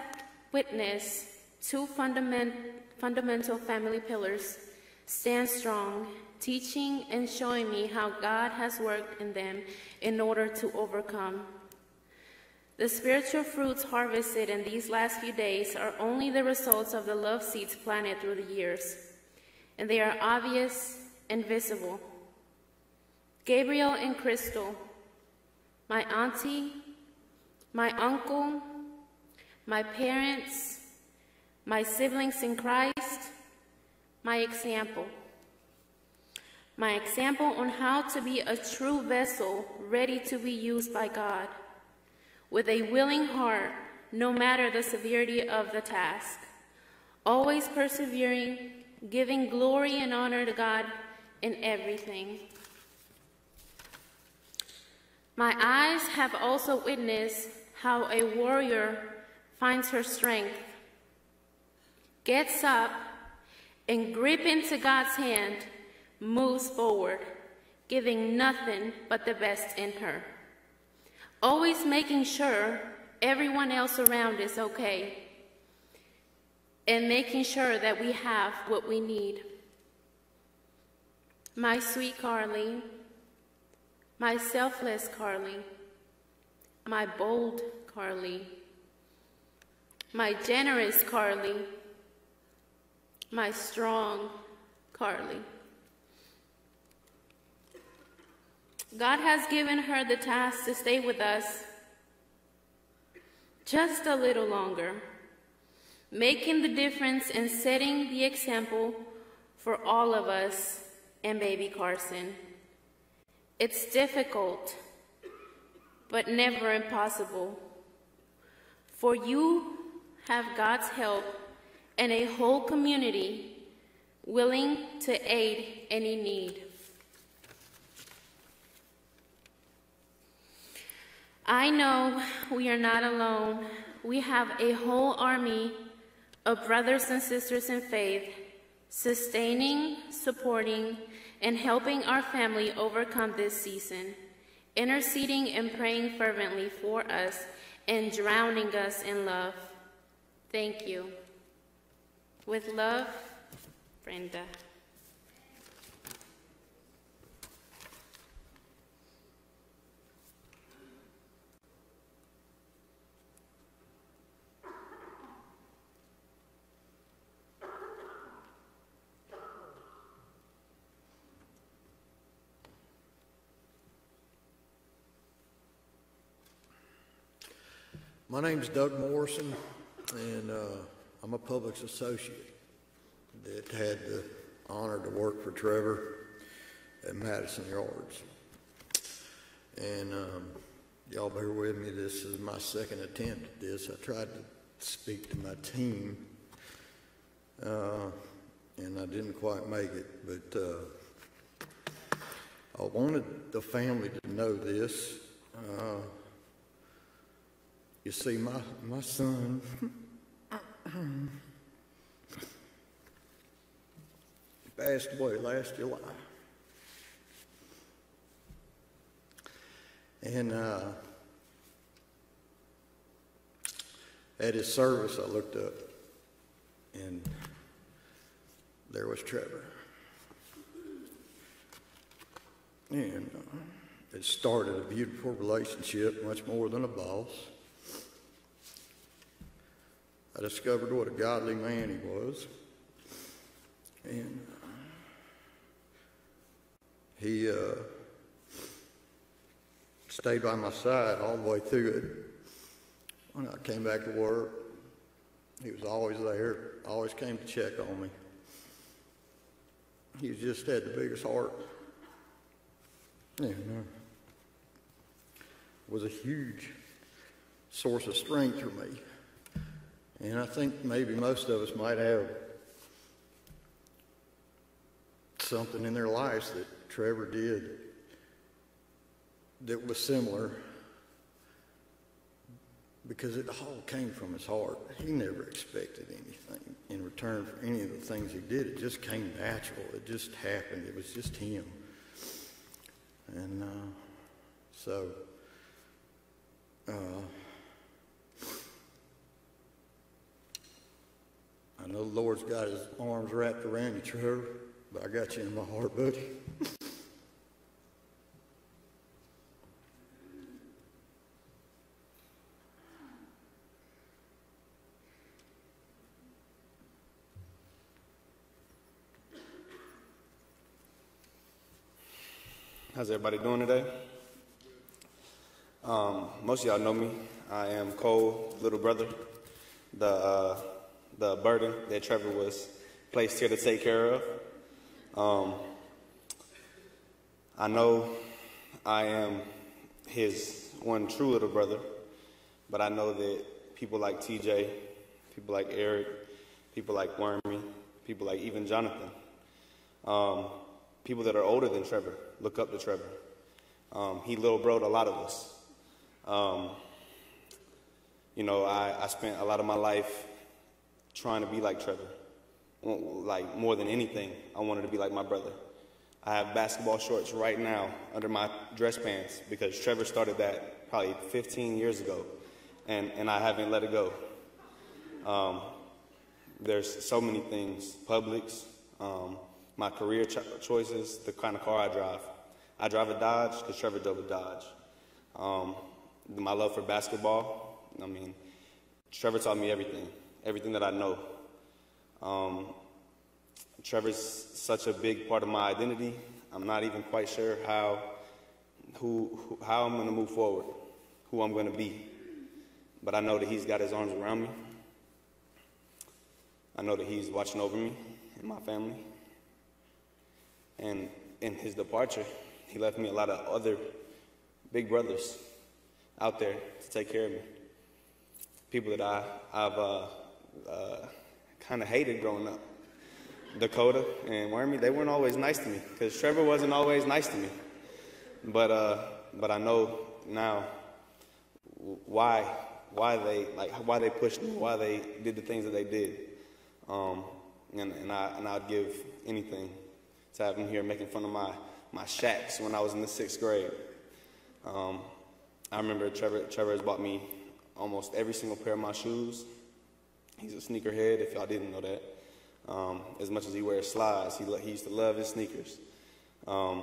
Speaker 17: witnessed two fundament, fundamental family pillars stand strong teaching and showing me how God has worked in them in order to overcome. The spiritual fruits harvested in these last few days are only the results of the love seeds planted through the years, and they are obvious and visible. Gabriel and Crystal, my auntie, my uncle, my parents, my siblings in Christ, my example my example on how to be a true vessel ready to be used by God, with a willing heart, no matter the severity of the task, always persevering, giving glory and honor to God in everything. My eyes have also witnessed how a warrior finds her strength, gets up, and grip into God's hand moves forward, giving nothing but the best in her. Always making sure everyone else around is okay, and making sure that we have what we need. My sweet Carly, my selfless Carly, my bold Carly, my generous Carly, my strong Carly. God has given her the task to stay with us just a little longer, making the difference and setting the example for all of us and baby Carson. It's difficult, but never impossible. For you have God's help and a whole community willing to aid any need. I know we are not alone. We have a whole army of brothers and sisters in faith, sustaining, supporting, and helping our family overcome this season, interceding and praying fervently for us, and drowning us in love. Thank you. With love, Brenda.
Speaker 18: My name is Doug Morrison and uh, I'm a Publix associate that had the honor to work for Trevor at Madison Yards. And um, y'all bear with me, this is my second attempt at this. I tried to speak to my team, uh, and I didn't quite make it, but uh, I wanted the family to know this. Uh, you see, my, my son passed away last July. And uh, at his service, I looked up, and there was Trevor. And uh, it started a beautiful relationship, much more than a boss. I discovered what a godly man he was. And uh, he uh, stayed by my side all the way through it. When I came back to work, he was always there, always came to check on me. He just had the biggest heart. And uh, was a huge source of strength for me. And I think maybe most of us might have something in their lives that Trevor did that was similar because it all came from his heart. He never expected anything in return for any of the things he did. It just came natural. It just happened. It was just him. And uh, so, uh, I know the Lord's got his arms wrapped around you, Trevor, but I got you in my heart, buddy.
Speaker 19: How's everybody doing today? Um, most of y'all know me. I am Cole, little brother, the uh, the burden that Trevor was placed here to take care of. Um, I know I am his one true little brother, but I know that people like TJ, people like Eric, people like Wormy, people like even Jonathan, um, people that are older than Trevor look up to Trevor. Um, he little broed a lot of us. Um, you know, I, I spent a lot of my life trying to be like Trevor. Like more than anything, I wanted to be like my brother. I have basketball shorts right now under my dress pants because Trevor started that probably 15 years ago, and, and I haven't let it go. Um, there's so many things, Publix, um, my career cho- choices, the kind of car I drive. I drive a Dodge because Trevor drove a Dodge. Um, my love for basketball, I mean, Trevor taught me everything, everything that I know. Um, Trevor's such a big part of my identity. I'm not even quite sure how, who, who how I'm going to move forward, who I'm going to be. But I know that he's got his arms around me. I know that he's watching over me and my family. And in his departure, he left me a lot of other big brothers out there to take care of me. People that I, I've uh, uh, kind of hated growing up. Dakota and Wormy, they weren't always nice to me because Trevor wasn't always nice to me. But, uh, but I know now why, why they, like, why they pushed me, why they did the things that they did. Um, and, and, I, and I'd give anything to have him here making fun of my, my shacks when I was in the sixth grade. Um, I remember Trevor, Trevor has bought me almost every single pair of my shoes. He's a sneakerhead, if y'all didn't know that. Um, as much as he wears slides, he, he used to love his sneakers. Um,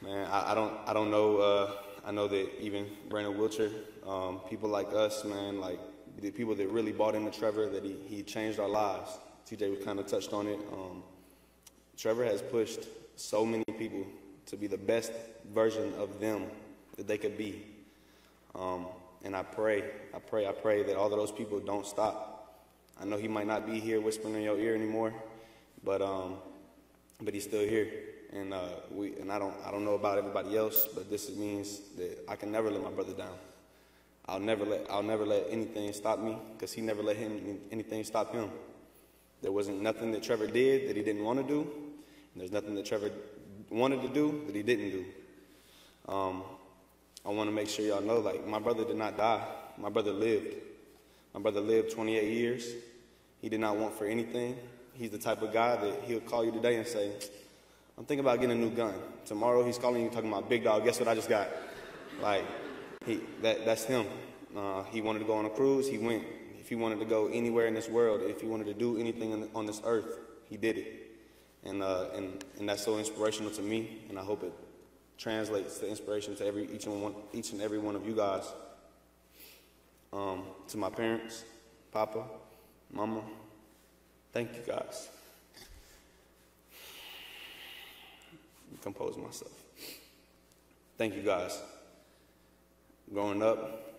Speaker 19: man, I, I, don't, I don't know. Uh, I know that even Brandon Wilcher, um, people like us, man, like the people that really bought into Trevor, that he, he changed our lives. TJ was kind of touched on it. Um, Trevor has pushed so many people to be the best version of them that they could be. Um, and I pray, I pray, I pray that all of those people don't stop. I know he might not be here whispering in your ear anymore, but um, but he's still here. And uh, we and I don't I don't know about everybody else, but this means that I can never let my brother down. I'll never let I'll never let anything stop me because he never let him anything stop him. There wasn't nothing that Trevor did that he didn't want to do, and there's nothing that Trevor wanted to do that he didn't do. Um, I want to make sure y'all know, like my brother did not die. My brother lived. My brother lived 28 years. He did not want for anything. He's the type of guy that he'll call you today and say, I'm thinking about getting a new gun. Tomorrow he's calling you talking about big dog. Guess what I just got? Like, he, that, that's him. Uh, he wanted to go on a cruise. He went. If he wanted to go anywhere in this world, if he wanted to do anything on, on this earth, he did it. And, uh, and, and that's so inspirational to me. And I hope it translates the inspiration to every, each, and one, each and every one of you guys. Um, to my parents, Papa, Mama, thank you guys. Compose myself. Thank you guys. Growing up,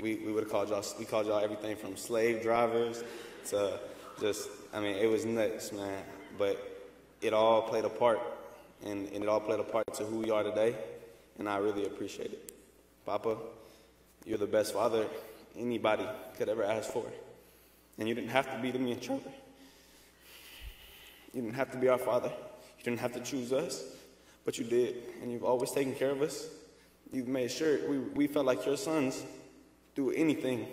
Speaker 19: we, we would have called y'all we called y'all everything from slave drivers to just I mean it was nuts, man. But it all played a part and, and it all played a part to who we are today, and I really appreciate it. Papa, you're the best father anybody could ever ask for. And you didn't have to be to me and Trevor. You didn't have to be our father. You didn't have to choose us, but you did. And you've always taken care of us. You've made sure we, we felt like your sons do anything.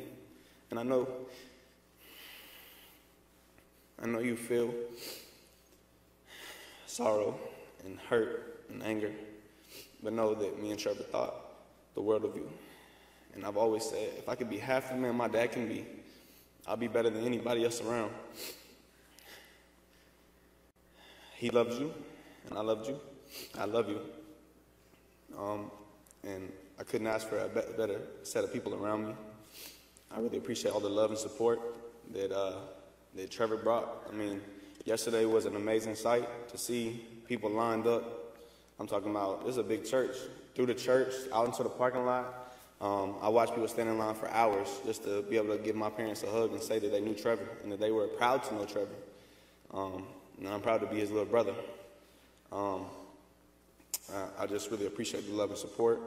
Speaker 19: And I know, I know you feel sorrow and hurt and anger, but know that me and Trevor thought the world of you. And I've always said, if I could be half the man my dad can be, I'll be better than anybody else around. He loves you, and I loved you. I love you. Um, and I couldn't ask for a better set of people around me. I really appreciate all the love and support that uh, that Trevor brought. I mean, yesterday was an amazing sight to see people lined up. I'm talking about this is a big church. Through the church, out into the parking lot, um, I watched people stand in line for hours just to be able to give my parents a hug and say that they knew Trevor and that they were proud to know Trevor. Um, and I'm proud to be his little brother. Um, I, I, just really appreciate the love and support.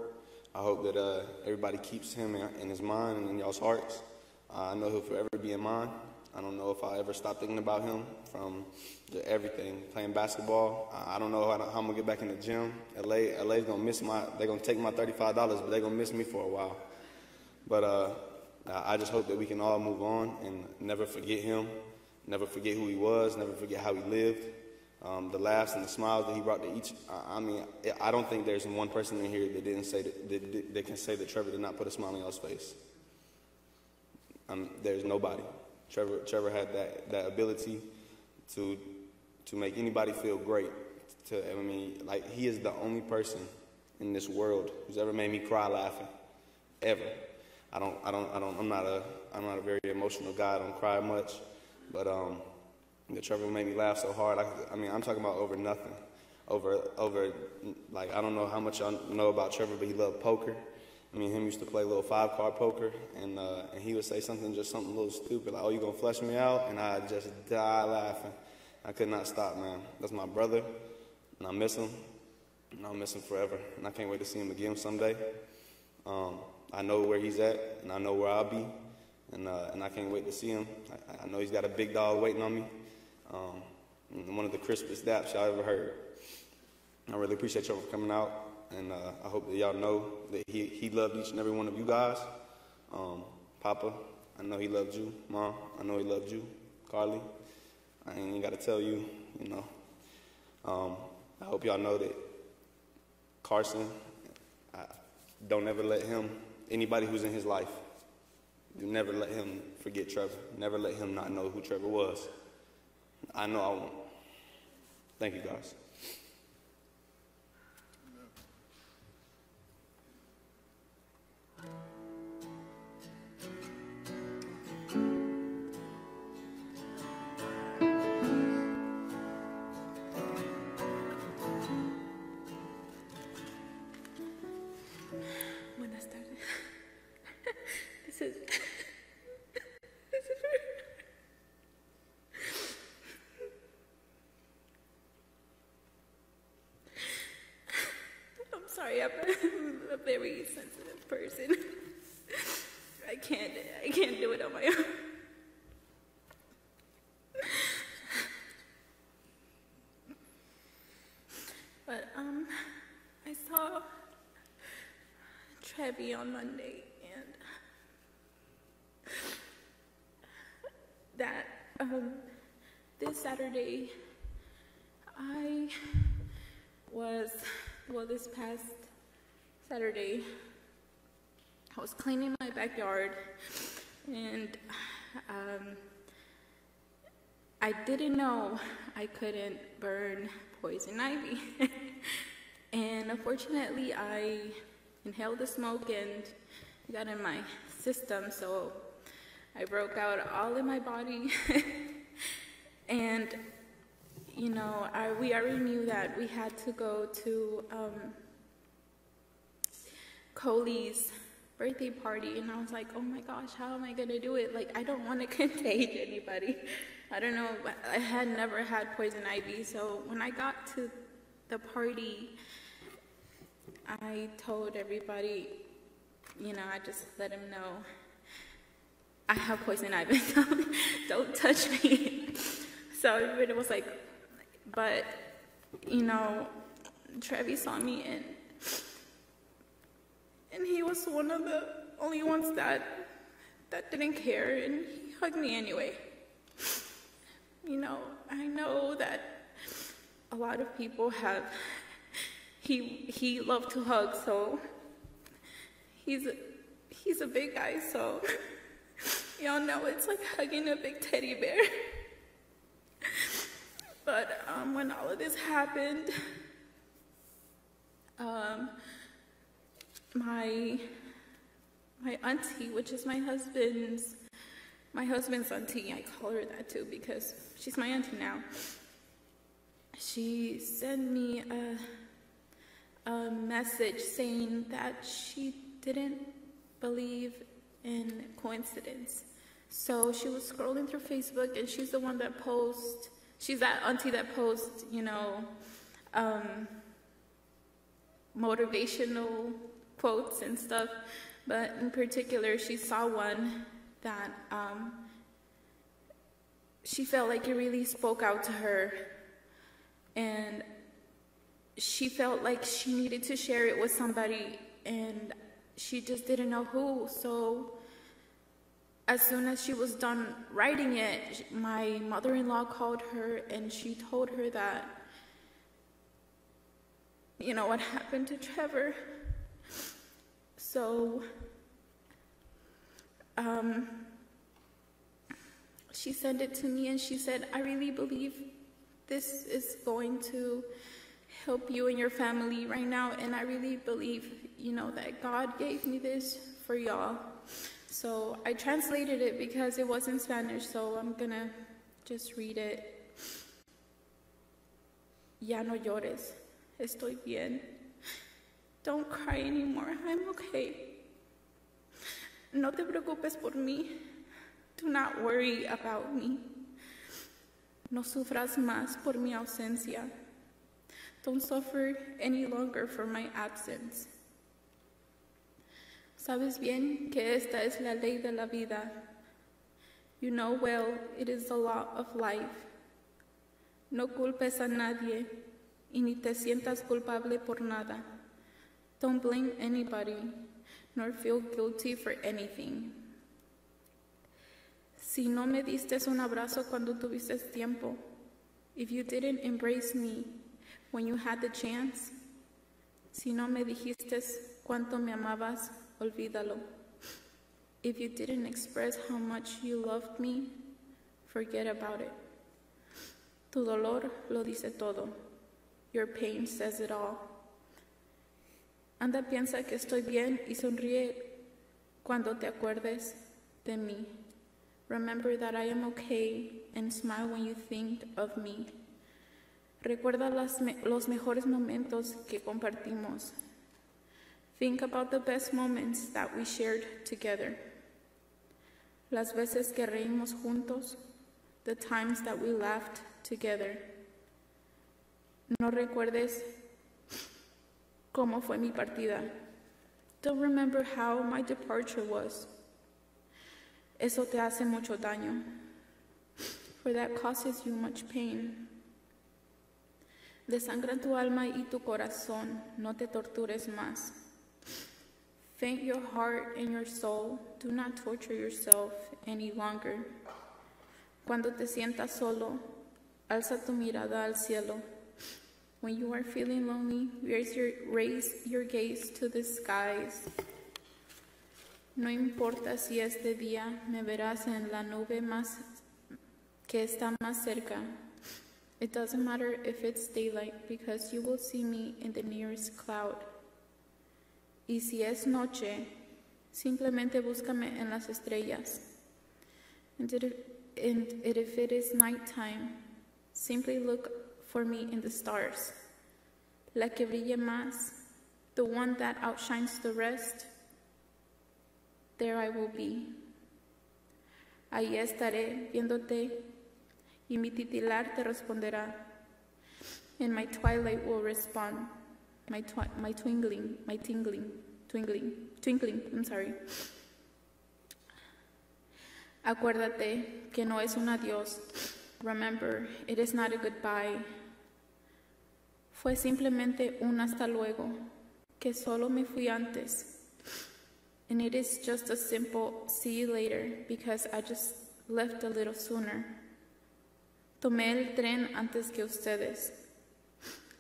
Speaker 19: I hope that uh, everybody keeps him in, in, his mind and in y'all's hearts. Uh, I know he'll forever be in mine. I don't know if I'll ever stop thinking about him from everything. Playing basketball. I don't know how, I'm gonna get back in the gym. LA, LA's gonna miss my. They're gonna take my $35, but they're gonna miss me for a while. But uh, I just hope that we can all move on and never forget him, never forget who he was, never forget how he lived. Um, the laughs and the smiles that he brought to each. I, I, mean, I don't think there's one person in here that didn't say that, that, that can say that Trevor did not put a smile on y'all's face. Um, there's nobody. Trevor, Trevor had that, that ability to, to make anybody feel great. To, I mean, like, he is the only person in this world who's ever made me cry laughing, ever. I don't, I don't, I don't, I'm not a, I'm not a very emotional guy. I don't cry much, but um, the Trevor made me laugh so hard. I, I mean, I'm talking about over nothing, over, over, like, I don't know how much y'all know about Trevor, but he loved poker. Me and him used to play a little five card poker, and uh, and he would say something, just something a little stupid, like, "Oh, you gonna flush me out?" And I just die laughing. I could not stop, man. That's my brother, and I miss him, and I'll miss him forever. And I can't wait to see him again someday. Um, I know where he's at, and I know where I'll be, and uh, and I can't wait to see him. I, I, know he's got a big dog waiting on me. Um, one of the crispest daps y'all ever heard. I really appreciate y'all for coming out and uh, I hope that y'all know that he, he loved each and every one of you guys. Um, Papa, I know he loved you. Mom, I know he loved you. Carly, I ain't got to tell you, you know. Um, I hope y'all know that Carson, I, don't ever let him, anybody who's in his life, never let him forget Trevor. Never let him not know who Trevor was. I know I won't. Thank you, guys.
Speaker 20: Trevi on Monday, and that um, this Saturday I was well this past Saturday I was cleaning my backyard and um, I didn't know I couldn't burn poison ivy. and unfortunately, I inhaled the smoke and got in my system, so I broke out all in my body. and, you know, I, we already knew that we had to go to um, Coley's birthday party, and I was like, oh my gosh, how am I gonna do it? Like, I don't want to contagion anybody. I don't know, I had never had poison ivy, so when I got to the party, I told everybody, you know, I just let them know I have poison ivy, don't, don't touch me. So everybody was like, but, you know, Trevi saw me and and he was one of the only ones that that didn't care and he hugged me anyway you know, I know that a lot of people have, he, he loved to hug, so he's he's a big guy, so y'all know it's like hugging a big teddy bear. but um, when all of this happened, um, my my auntie, which is my husband's my husband's auntie, I call her that too because she's my auntie now. She sent me a, a message saying that she didn't believe in coincidence. So she was scrolling through Facebook and she's the one that posts, she's that auntie that posts, you know, um, motivational quotes and stuff. But in particular, she saw one that um, she felt like it really spoke out to her. And she felt like she needed to share it with somebody, and she just didn't know who. So, as soon as she was done writing it, my mother in law called her and she told her that, you know, what happened to Trevor. So, um, she sent it to me and she said, I really believe this is going to help you and your family right now. And I really believe, you know, that God gave me this for y'all. So I translated it because it was in Spanish, so I'm gonna just read it. Ya no llores. Estoy bien. Don't cry anymore. I'm okay. No te preocupes por mí. Do not worry about me. No sufras más por mi ausencia. Don't suffer any longer for my absence. Sabes bien que esta es la ley de la vida. You know well it is the law of life. No culpes a nadie y ni te sientas culpable por nada. Don't blame anybody nor feel guilty for anything. Si no me diste un abrazo cuando tuviste tiempo, if you didn't embrace me when you had the chance, si no me dijiste cuánto me amabas, olvídalo. If you didn't express how much you loved me, forget about it. Tu dolor lo dice todo. Your pain says it all. Anda, piensa que estoy bien y sonríe cuando te acuerdes de mí. Remember that I am okay and smile when you think of me. Recuerda los mejores momentos que compartimos. Think about the best moments that we shared together. Las veces que reímos juntos, the times that we laughed together. No recuerdes cómo fue mi partida. Don't remember how my departure was. Eso te hace mucho daño, for that causes you much pain. Desangra tu alma y tu corazón, no te tortures más. Faint your heart and your soul, do not torture yourself any longer. Cuando te sientas solo, alza tu mirada al cielo. When you are feeling lonely, raise your, raise your gaze to the skies. No importa si es de día, me verás en la nube más que está más cerca. It doesn't matter if it's daylight because you will see me in the nearest cloud. Y si es noche, simplemente búscame en las estrellas. And if, it is nighttime, simply look for me in the stars. La que brille más, the one that outshines the rest, there I will be. Ahí estaré viéndote y mi titilar te responderá. And my twilight will respond. My, twi- my twinkling, my tingling, twinkling, twinkling, I'm sorry. Acuérdate que no es un adiós. Remember, it is not a goodbye. Fue simplemente un hasta luego, que solo me fui antes. And it is just a simple see you later because I just left a little sooner. Tomé el tren antes que ustedes.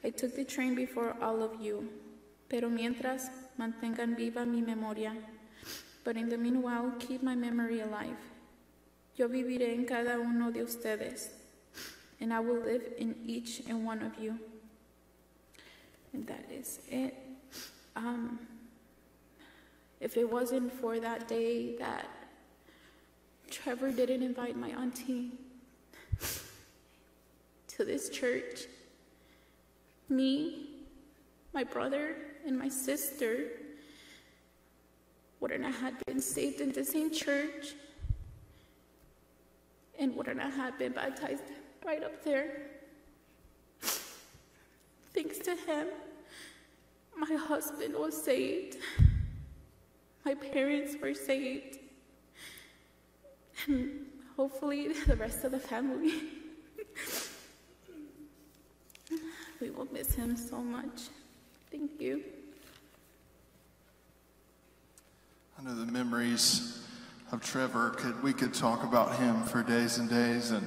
Speaker 20: I took the train before all of you. Pero mientras, mantengan viva mi memoria. But in the meanwhile, keep my memory alive. Yo viviré en cada uno de ustedes. And I will live in each and one of you. And that is it. Um, if it wasn't for that day that Trevor didn't invite my auntie to this church, me, my brother, and my sister wouldn't have been saved in the same church and wouldn't have been baptized right up there. Thanks to him, my husband was saved. My parents were saved. And hopefully, the rest of the family. we will miss him so much. Thank you.
Speaker 2: I know the memories of Trevor could we could talk about him for days and days and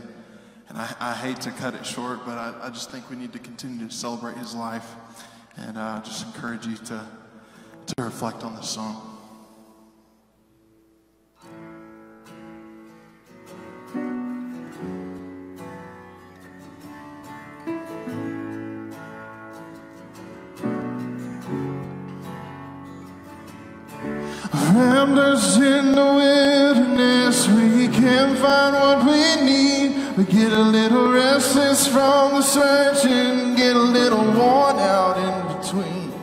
Speaker 2: and I, I hate to cut it short, but I, I just think we need to continue to celebrate his life and uh, just encourage you to to reflect on this song. Ramblers in the wilderness, we can't find what we need. We get a little restless from the searching, get a little worn out in between.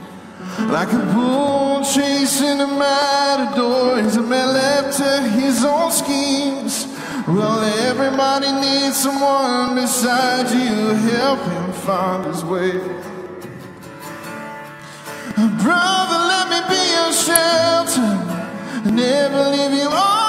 Speaker 2: Like a bull chasing a matador, is a man left to his own schemes. Well, everybody needs someone beside you, help him find his way. Brother, let me be your shelter. Never leave you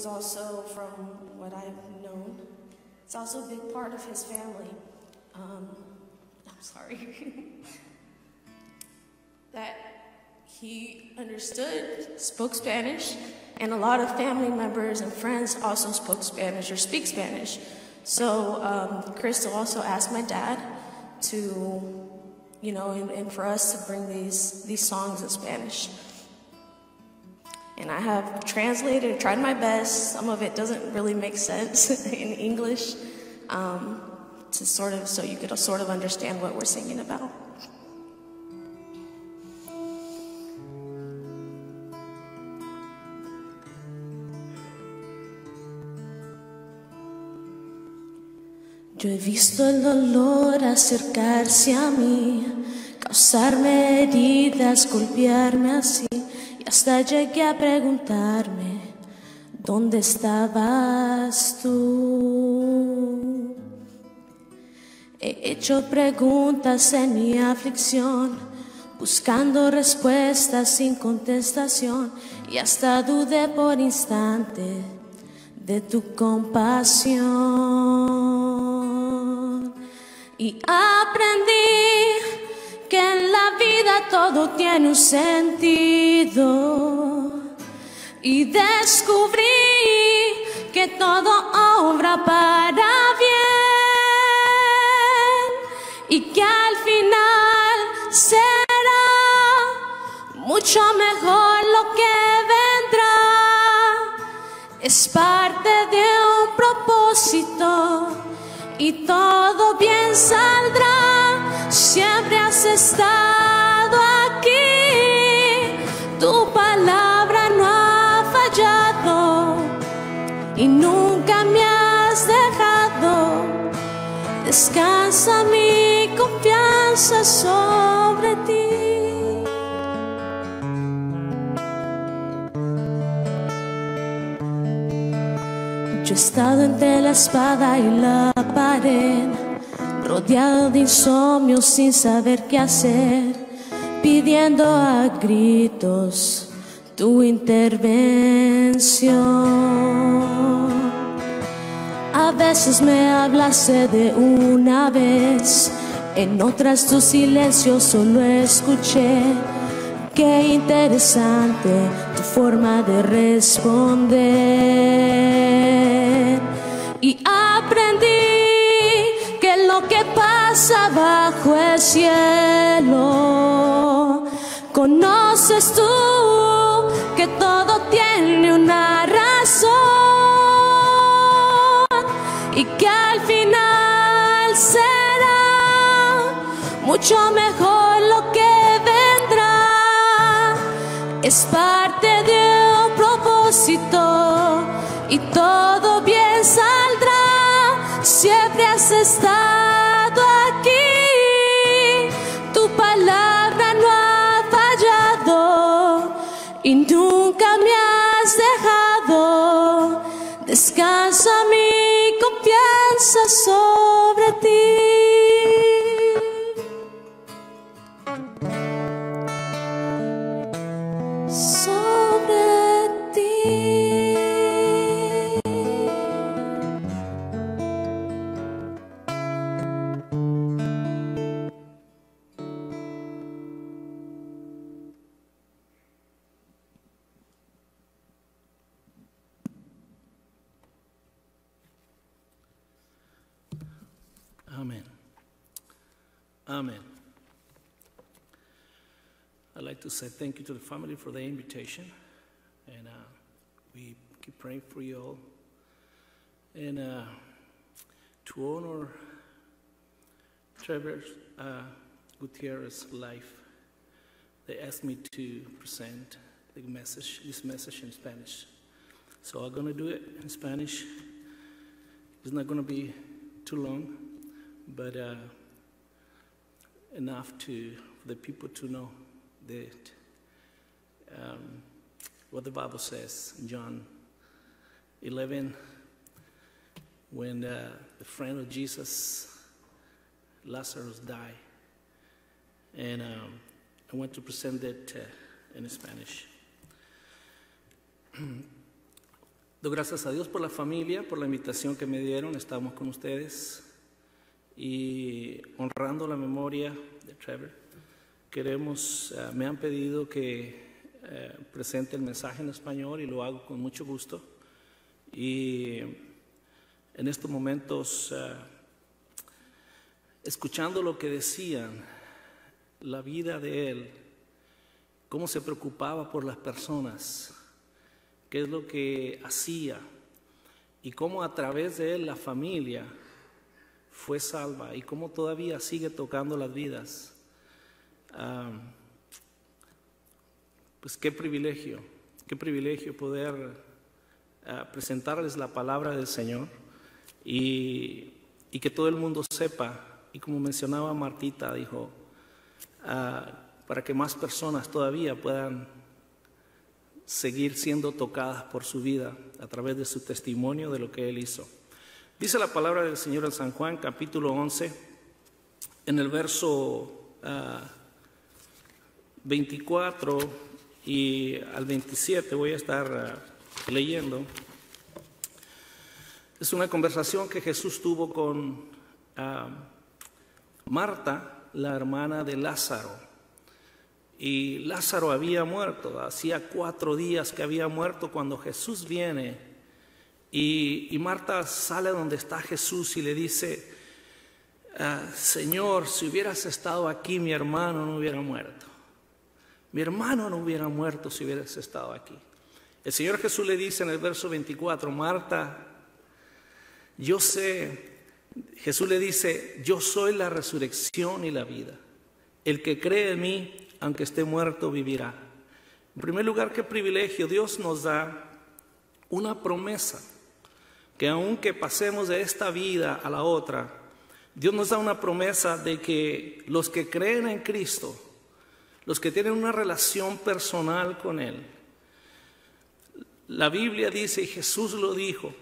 Speaker 21: was also from what I've known. It's also a big part of his family. Um, I'm sorry.
Speaker 22: that he understood, spoke Spanish, and a lot of family members and friends also spoke Spanish or speak Spanish. So um, Crystal also asked my dad to, you know, and, and for us to bring these these songs in Spanish. And I have translated, tried my best. Some of it doesn't really make sense in English, um, to sort of so you could sort of understand what we're singing about. Yo he visto el dolor acercarse a mí, causarme heridas, golpearme así, y hasta llegué a preguntarme, ¿dónde estabas tú? He hecho preguntas en mi aflicción, buscando respuestas sin contestación, y hasta dudé por instante de tu compasión. Y aprendí que en la vida todo tiene un sentido. Y descubrí que todo obra para bien. Y que al final será mucho mejor lo que vendrá es parte de un propósito y todo bien saldrá. Siempre has estado aquí, tu palabra no ha fallado y nunca me has dejado. Descansa mi confianza sobre ti. Yo he estado entre la espada y la pared, rodeado de insomnio sin saber qué hacer, pidiendo a gritos tu intervención. A veces me hablaste de una vez, en otras tu silencio solo escuché. Qué interesante tu forma de responder. Y aprendí que pasa bajo el cielo, conoces tú que todo tiene una razón y que al final será mucho mejor lo que vendrá. Es parte confianza sobre ti.
Speaker 23: Amen. I'd like to say thank you to the family for the invitation, and uh, we keep praying for you all. And uh, to honor Trevor uh, Gutierrez's life, they asked me to present the message, this message in Spanish. So I'm going to do it in Spanish. It's not going to be too long, but uh, enough to for the people to know that um, what the Bible says John 11, when uh, the friend of Jesus, Lazarus, died. And um, I want to present it uh, in Spanish. Doy gracias a Dios por la familia, por la invitación que me dieron. Estamos con ustedes y honrando la memoria de Trevor. queremos, eh, me han pedido que eh, presente el mensaje en español y lo hago con mucho gusto. Y en estos momentos, eh, escuchando lo que decían, la vida de él, cómo se preocupaba por las personas, qué es lo que hacía y cómo a través de él la familia fue salva y cómo todavía sigue tocando las vidas. Ah, pues qué privilegio, qué privilegio poder ah, presentarles la palabra del Señor y, que todo el mundo sepa, y como mencionaba Martita, dijo, ah, para que más personas todavía puedan seguir siendo tocadas por su vida a través de su testimonio de lo que Él hizo. Dice la palabra del Señor en San Juan, capítulo 11, en el verso 24 y al 27 voy a estar leyendo. Es una conversación que Jesús tuvo con Marta, la hermana de Lázaro. Y Lázaro había muerto, hacía cuatro días que había muerto cuando Jesús viene. Y, Marta sale donde está Jesús y le dice, ah, Señor, si hubieras estado aquí, mi hermano no hubiera muerto. Mi hermano no hubiera muerto si hubieras estado aquí. El Señor Jesús le dice en el verso 24, Marta, yo sé, Jesús le dice, yo soy la resurrección y la vida. El que cree en mí, aunque esté muerto, vivirá. En primer lugar, qué privilegio. Dios nos da una promesa, que aunque pasemos de esta vida a la otra, Dios nos da una promesa de que los que creen en Cristo, los que tienen una relación personal con Él, la Biblia dice, y Jesús lo dijo,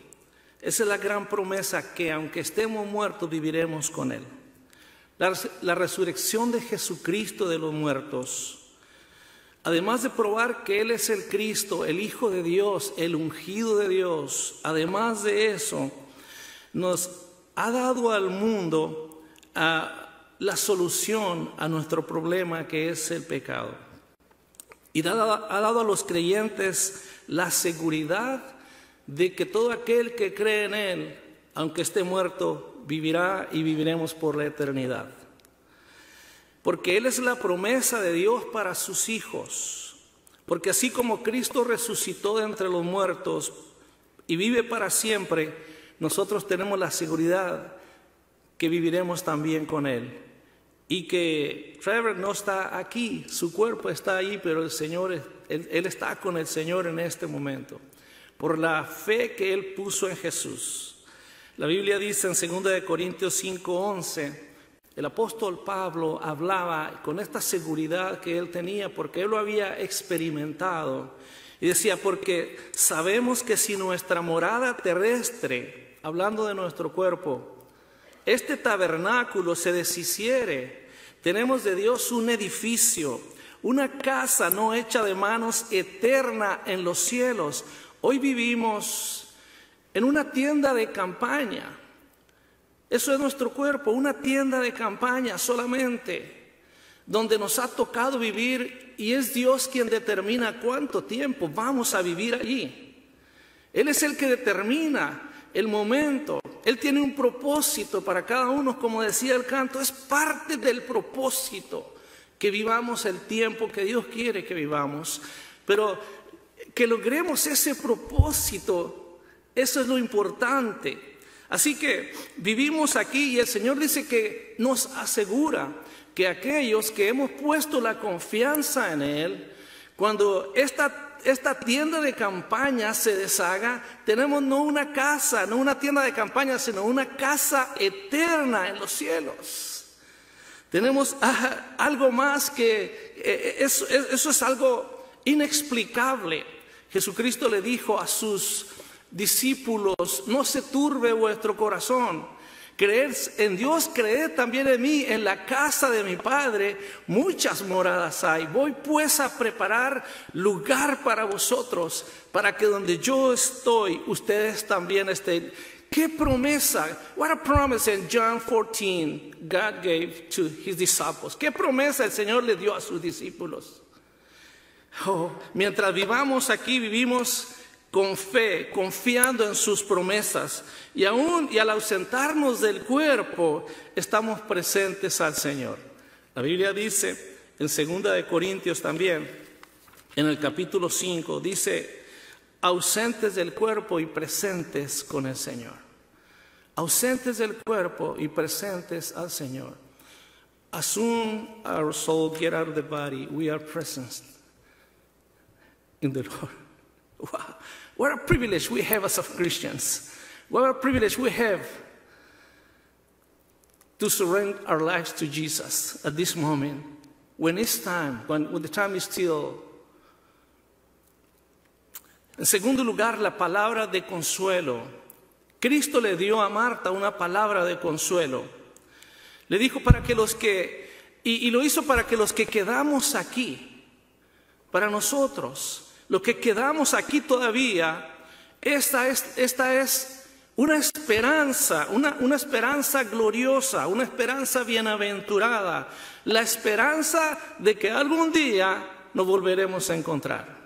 Speaker 23: esa es la gran promesa, que aunque estemos muertos, viviremos con Él. La, resurrección de Jesucristo de los muertos, además de probar que Él es el Cristo, el Hijo de Dios, el ungido de Dios, además de eso, nos ha dado al mundo la solución a nuestro problema que es el pecado. Y ha dado a los creyentes la seguridad de que todo aquel que cree en Él, aunque esté muerto, vivirá y viviremos por la eternidad. Porque Él es la promesa de Dios para sus hijos. Porque así como Cristo resucitó de entre los muertos y vive para siempre, nosotros tenemos la seguridad que viviremos también con Él. Y que Trevor no está aquí, su cuerpo está ahí, pero el Señor, él, él está con el Señor en este momento. Por la fe que Él puso en Jesús. La Biblia dice en 2 Corintios 5:11, el apóstol Pablo hablaba con esta seguridad que él tenía porque él lo había experimentado. Y decía, porque sabemos que si nuestra morada terrestre, hablando de nuestro cuerpo, este tabernáculo se deshiciere, tenemos de Dios un edificio, una casa no hecha de manos eterna en los cielos. Hoy vivimos en una tienda de campaña. Eso es nuestro cuerpo, una tienda de campaña solamente, donde nos ha tocado vivir y es Dios quien determina cuánto tiempo vamos a vivir allí. Él es el que determina el momento. Él tiene un propósito para cada uno, como decía el canto, es parte del propósito que vivamos el tiempo que Dios quiere que vivamos, pero que logremos ese propósito eso es lo importante. Así que vivimos aquí y el Señor dice que nos asegura que aquellos que hemos puesto la confianza en Él, cuando esta, esta tienda de campaña se deshaga, tenemos no una casa, no una tienda de campaña, sino una casa eterna en los cielos. Tenemos ah, algo más que eh, eso, eso es algo inexplicable. Jesucristo le dijo a sus discípulos, no se turbe vuestro corazón. Creer en Dios, creer también en mí, en la casa de mi Padre, muchas moradas hay. Voy pues a preparar lugar para vosotros, para que donde yo estoy, ustedes también estén. ¿Qué promesa? What a promise in John 14 God gave to his disciples. ¿Qué promesa el Señor le dio a sus discípulos? Oh, mientras vivamos aquí, vivimos con fe, confiando en sus promesas. Y aún y al ausentarnos del cuerpo, estamos presentes al Señor. La Biblia dice en 2 de Corintios también, en el capítulo 5, dice, ausentes del cuerpo y presentes con el Señor. Ausentes del cuerpo y presentes al Señor. As soon our soul get out of the body, we are present in the Lord. Wow. What a privilege we have as of Christians. What a privilege we have to surrender our lives to Jesus at this moment. When it's time, when, when the time is still. En segundo lugar, la palabra de consuelo. Cristo le dio a Marta una palabra de consuelo. Le dijo para que los que, y, y lo hizo para que los que quedamos aquí, para nosotros, los que quedamos aquí todavía, esta es, una esperanza, una, esperanza gloriosa, una esperanza bienaventurada, la esperanza de que algún día nos volveremos a encontrar.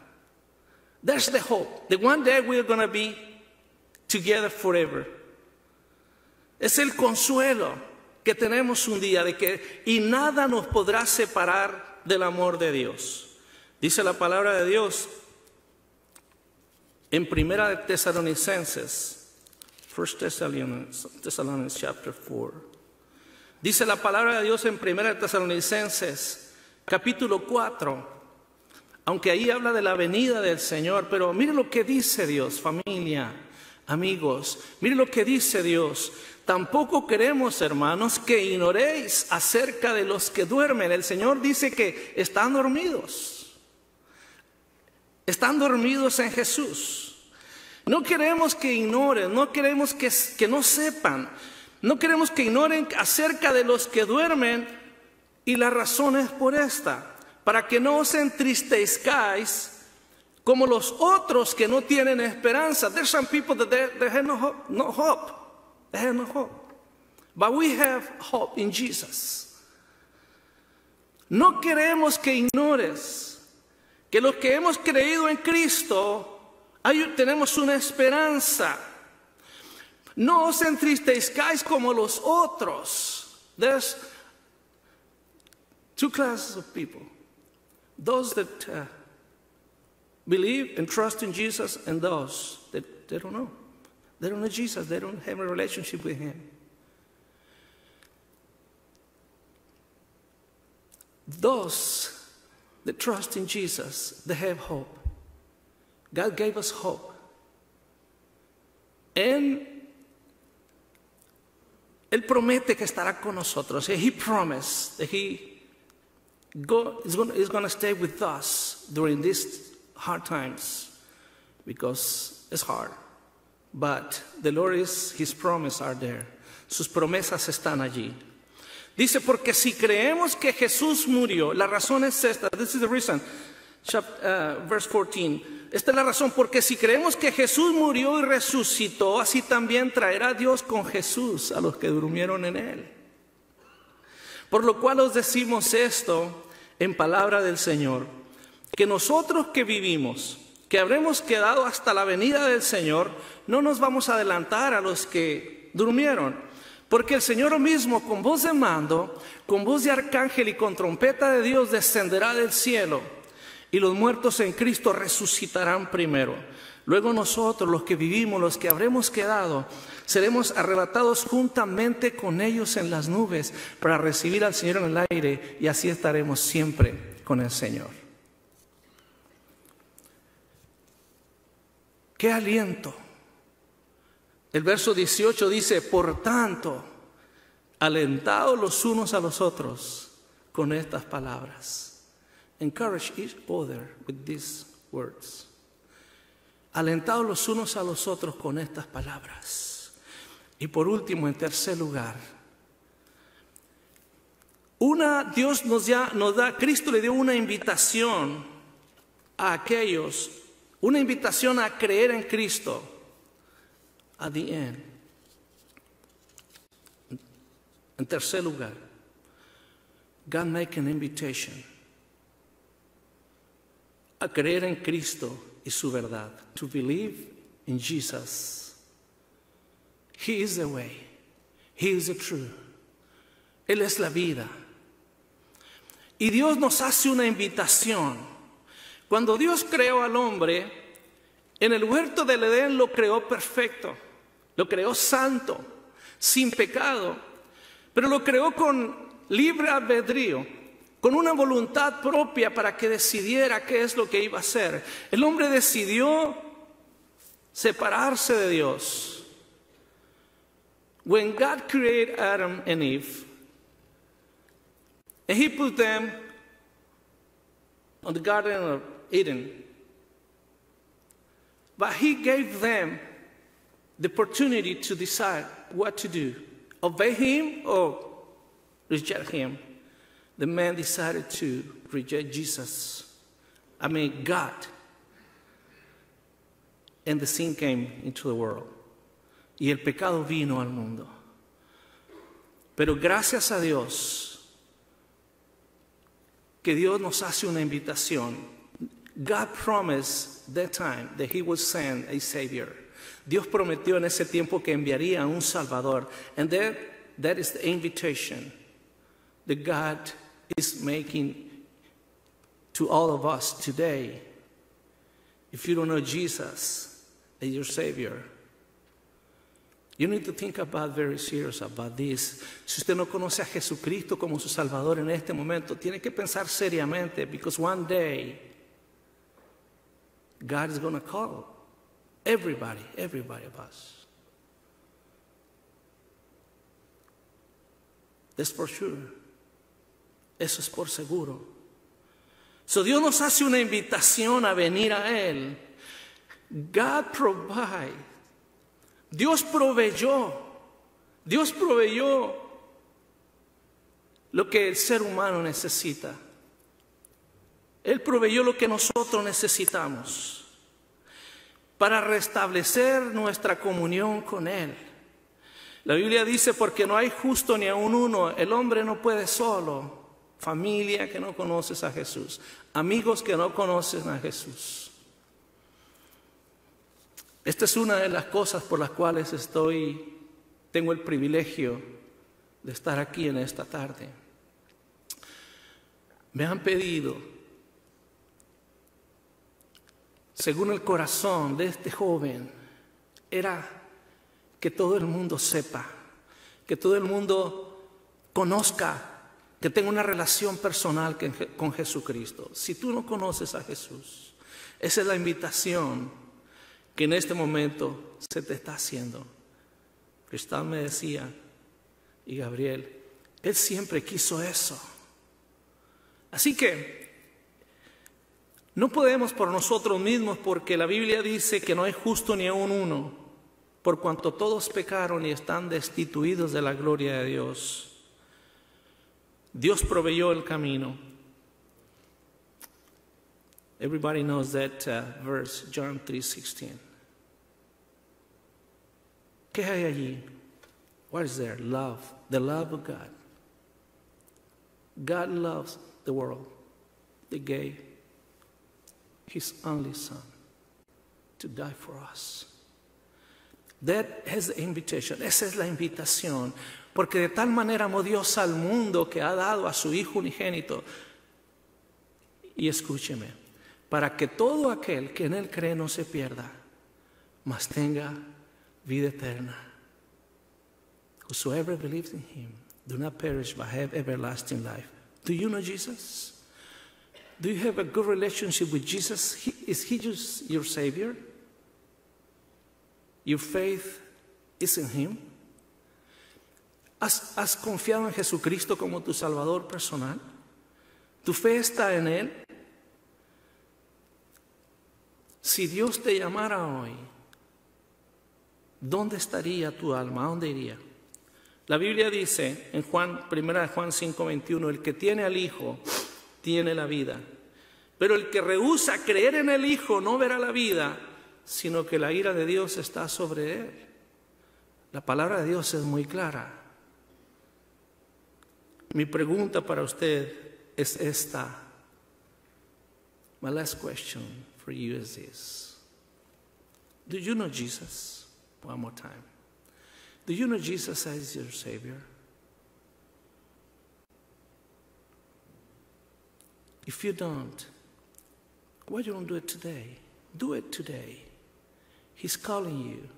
Speaker 23: That's the hope. The one day we're going to be together forever. Es el consuelo que tenemos un día de que y nada nos podrá separar del amor de Dios. Dice la palabra de Dios en Primera de Tesalonicenses, 1 Thessalonians, chapter 4. Dice la palabra de Dios en Primera de Tesalonicenses, capítulo 4. Aunque ahí habla de la venida del Señor, pero mire lo que dice Dios, familia, amigos, mire lo que dice Dios. Tampoco queremos, hermanos, que ignoréis acerca de los que duermen. El Señor dice que están dormidos. Están dormidos en Jesús. No queremos que ignoren, no queremos que, que no sepan, no queremos que ignoren acerca de los que duermen y la razón es por esta para que no os entristezcáis como los otros que no tienen esperanza. There's some people that they, they have no hope, no hope. They have no hope. But we have hope in Jesus. No queremos que ignores que los que hemos creído en Cristo, hay, tenemos una esperanza. No os entristezcáis como los otros. There's two classes of people. Those that uh, believe and trust in Jesus, and those that they don't know. They don't know Jesus, they don't have a relationship with Him. Those that trust in Jesus, they have hope. God gave us hope. And Él promete que estará con nosotros. He promised that He going, is going to stay with us during these hard times because it's hard. But the Lord is, His promises are there. Sus promesas están allí. Dice, porque si creemos que Jesús murió, la razón es esta. This is the reason. Chapter, uh, verse 14. Esta es la razón, porque si creemos que Jesús murió y resucitó, así también traerá Dios con Jesús a los que durmieron en Él. Por lo cual os decimos esto en palabra del Señor, que nosotros que vivimos, que habremos quedado hasta la venida del Señor, no nos vamos a adelantar a los que durmieron, porque el Señor mismo con voz de mando, con voz de arcángel y con trompeta de Dios descenderá del cielo, y los muertos en Cristo resucitarán primero. Luego nosotros, los que vivimos, los que habremos quedado, seremos arrebatados juntamente con ellos en las nubes para recibir al Señor en el aire y así estaremos siempre con el Señor. ¡Qué aliento! El verso 18 dice, por tanto, alentados los unos a los otros con estas palabras. Encourage each other with these words. Alentados los unos a los otros con estas palabras. Y por último, en tercer lugar, una, Dios nos, ya, nos da, Cristo le dio una invitación a aquellos, una invitación a creer en Cristo. At the end. En tercer lugar, God make an invitation a creer en Cristo y su verdad. To believe in Jesus. He is the way. He is the truth. Él es la vida. Y Dios nos hace una invitación. Cuando Dios creó al hombre, en el huerto del Edén lo creó perfecto, lo creó santo, sin pecado, pero lo creó con libre albedrío, con una voluntad propia para que decidiera qué es lo que iba a hacer. El hombre decidió separarse de Dios. When God created Adam and Eve, and he put them on the Garden of Eden. But he gave them the opportunity to decide what to do obey him or reject him. The man decided to reject Jesus. I mean, God. And the sin came into the world. Y el pecado vino al mundo. Pero gracias a Dios, que Dios nos hace una invitación. God promised that time that he would send a savior. Dios prometió en ese tiempo que enviaría a un salvador. And that, that is the invitation that God is making to all of us today. If you don't know Jesus as your savior, You need to think about very serious about this. Si usted no conoce a Jesucristo como su Salvador en este momento, tiene que pensar seriamente, because one day God is going to call everybody, everybody of us. That's for sure. Eso es por seguro. So Dios nos hace una invitación a venir a Él. God provide Dios proveyó, Dios proveyó lo que el ser humano necesita. Él proveyó lo que nosotros necesitamos para restablecer nuestra comunión con Él. La Biblia dice, porque no hay justo ni aun uno, el hombre no puede solo, familia que no conoces a Jesús, amigos que no conocen a Jesús. Esta es una de las cosas por las cuales estoy, tengo el privilegio de estar aquí en esta tarde. Me han pedido, según el corazón de este joven, era que todo el mundo sepa, que todo el mundo conozca, que tenga una relación personal con Jesucristo. Si tú no conoces a Jesús, esa es la invitación que en este momento se te está haciendo. Cristal me decía, y Gabriel, Él siempre quiso eso. Así que no podemos por nosotros mismos, porque la Biblia dice que no hay justo ni aun uno, por cuanto todos pecaron y están destituidos de la gloria de Dios. Dios proveyó el camino. Everybody knows that uh, verse, John 3:16. ¿Qué hay allí? What is there? Love, the love of God. God loves the world. He gave His only Son to die for us. That is the invitation. Esa es la invitación. Porque de tal manera amó Dios al mundo que ha dado a su Hijo unigénito. Y escúcheme, para que todo aquel que en Él cree no se pierda, mas tenga vida eterna. Whosoever believes in Him do not perish but have everlasting life. Do you know Jesus? Do you have a good relationship with Jesus? Is He just your Savior? Your faith is in Him? ¿Has, ¿Has confiado en Jesucristo como tu Salvador personal? ¿Tu fe está en Él? Si Dios te llamara hoy, ¿dónde estaría tu alma? ¿A dónde iría? La Biblia dice en Juan, 1 Juan 5:21, el que tiene al Hijo tiene la vida. Pero el que rehúsa creer en el Hijo no verá la vida, sino que la ira de Dios está sobre él. La palabra de Dios es muy clara. Mi pregunta para usted es esta. My last question for you is this. Do you know Jesus? One more time. Do you know Jesus as your Savior? If you don't, why don't you do it today? Do it today. He's calling you.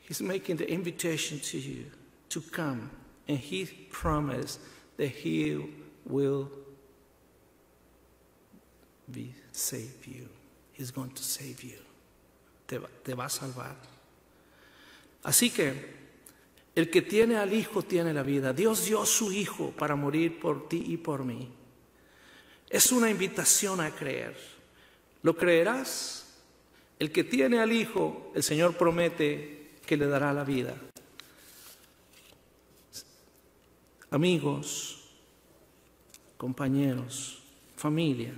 Speaker 23: He's making the invitation to you to come, and He promised that He will be save you. He's going to save you. Te va, te va a salvar. Así que el que tiene al Hijo tiene la vida. Dios dio su Hijo para morir por ti y por mí. Es una invitación a creer. ¿Lo creerás? El que tiene al Hijo, el Señor promete que le dará la vida. Amigos, compañeros, familia,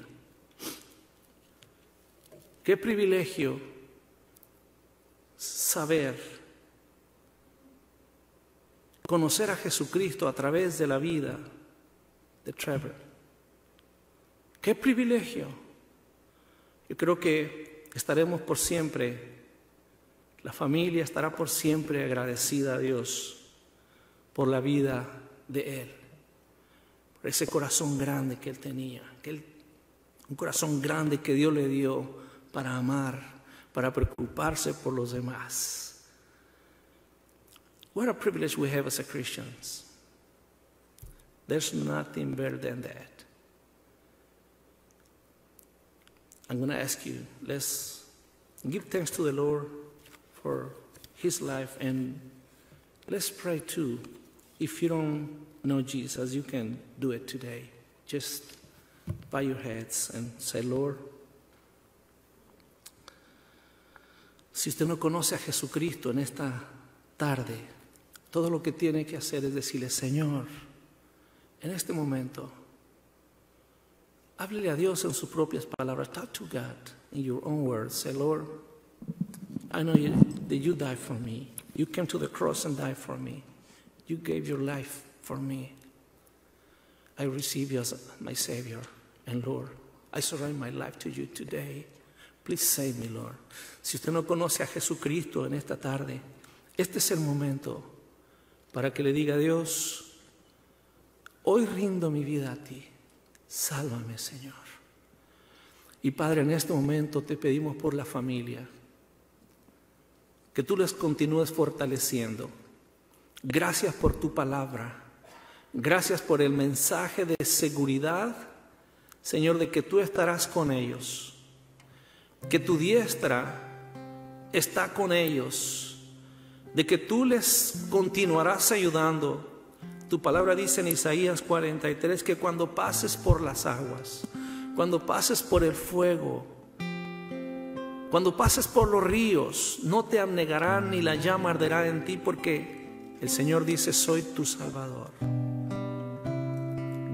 Speaker 23: qué privilegio saber, conocer a Jesucristo a través de la vida de Trevor. Qué privilegio. Yo creo que estaremos por siempre, la familia estará por siempre agradecida a Dios por la vida de Él, por ese corazón grande que Él tenía, que él, un corazón grande que Dios le dio para amar, para preocuparse por los demás. What a privilege we have as a Christians. There's nothing better than that. I'm going to ask you, let's give thanks to the Lord for his life and let's pray too. If you don't know Jesus, you can do it today. Just bow your heads and say, Lord, si usted no conoce a Jesucristo en esta tarde, todo lo que tiene que hacer es decirle, Señor, en este momento, Háblele a Dios en sus propias palabras. Talk to God in your own words. Say, Lord, I know that you died for me. You came to the cross and died for me. You gave your life for me. I receive you as my Savior and Lord. I surrender my life to you today. Please save me, Lord. Si usted no conoce a Jesucristo en esta tarde, este es el momento para que le diga a Dios, hoy rindo mi vida a ti. Sálvame, Señor. Y Padre, en este momento te pedimos por la familia, que tú les continúes fortaleciendo. Gracias por tu palabra. Gracias por el mensaje de seguridad, Señor, de que tú estarás con ellos. Que tu diestra está con ellos. De que tú les continuarás ayudando tu palabra dice en Isaías 43 que cuando pases por las aguas, cuando pases por el fuego, cuando pases por los ríos, no te abnegarán ni la llama arderá en ti porque el Señor dice, soy tu Salvador.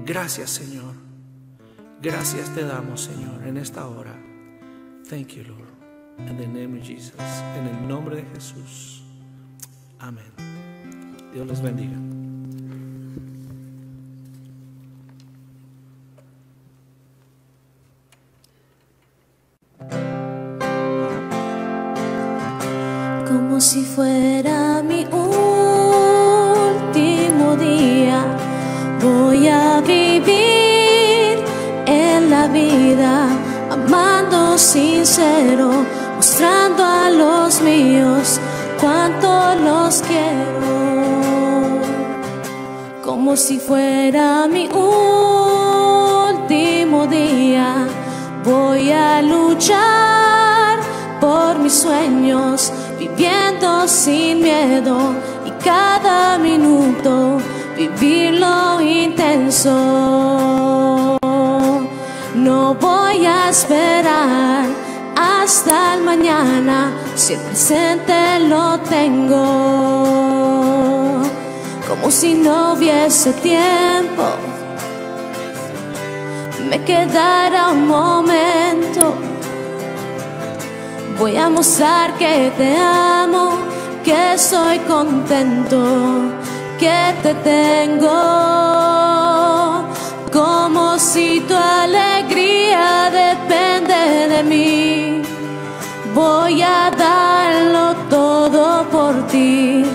Speaker 23: Gracias Señor. Gracias te damos Señor en esta hora. Thank you Lord. In the name of Jesus. En el nombre de Jesús. Amén. Dios les bendiga.
Speaker 22: como si fuera mi último día. Voy a vivir en la vida, amando sincero, mostrando a los míos cuánto los quiero. Como si fuera mi último día, voy a luchar por mis sueños viviendo sin miedo y cada minuto vivirlo intenso. No voy a esperar hasta el mañana, si el presente lo tengo, como si no hubiese tiempo, me quedara un momento. Voy a mostrar que te amo, que soy contento, que te tengo, como si tu alegría depende de mí. Voy a darlo todo por ti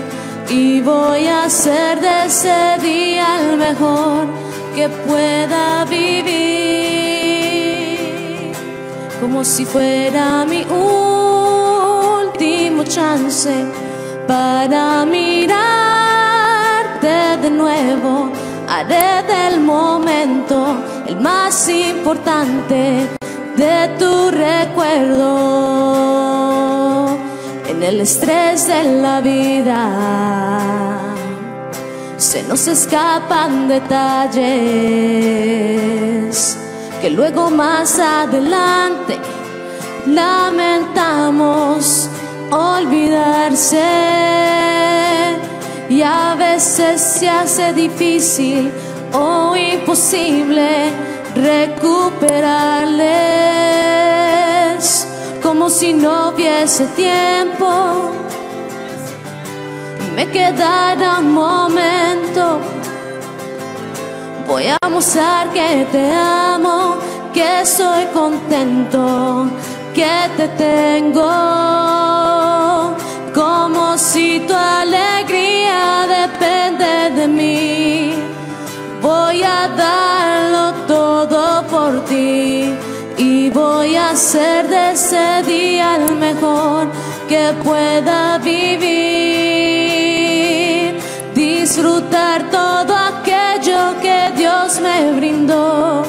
Speaker 22: y voy a hacer de ese día el mejor que pueda vivir, como si fuera mi último chance para mirarte de nuevo. Haré del momento el más importante de tu recuerdo en el estrés de la vida. Se nos escapan detalles que luego más adelante lamentamos olvidarse y a veces se hace difícil o imposible recuperarles como si no hubiese tiempo me quedara un momento voy a mostrar que te amo que soy contento que te tengo como si tu alegría depende de mí. Voy a darlo hacer de ese día el mejor que pueda vivir. Disfrutar todo aquello que Dios me brindó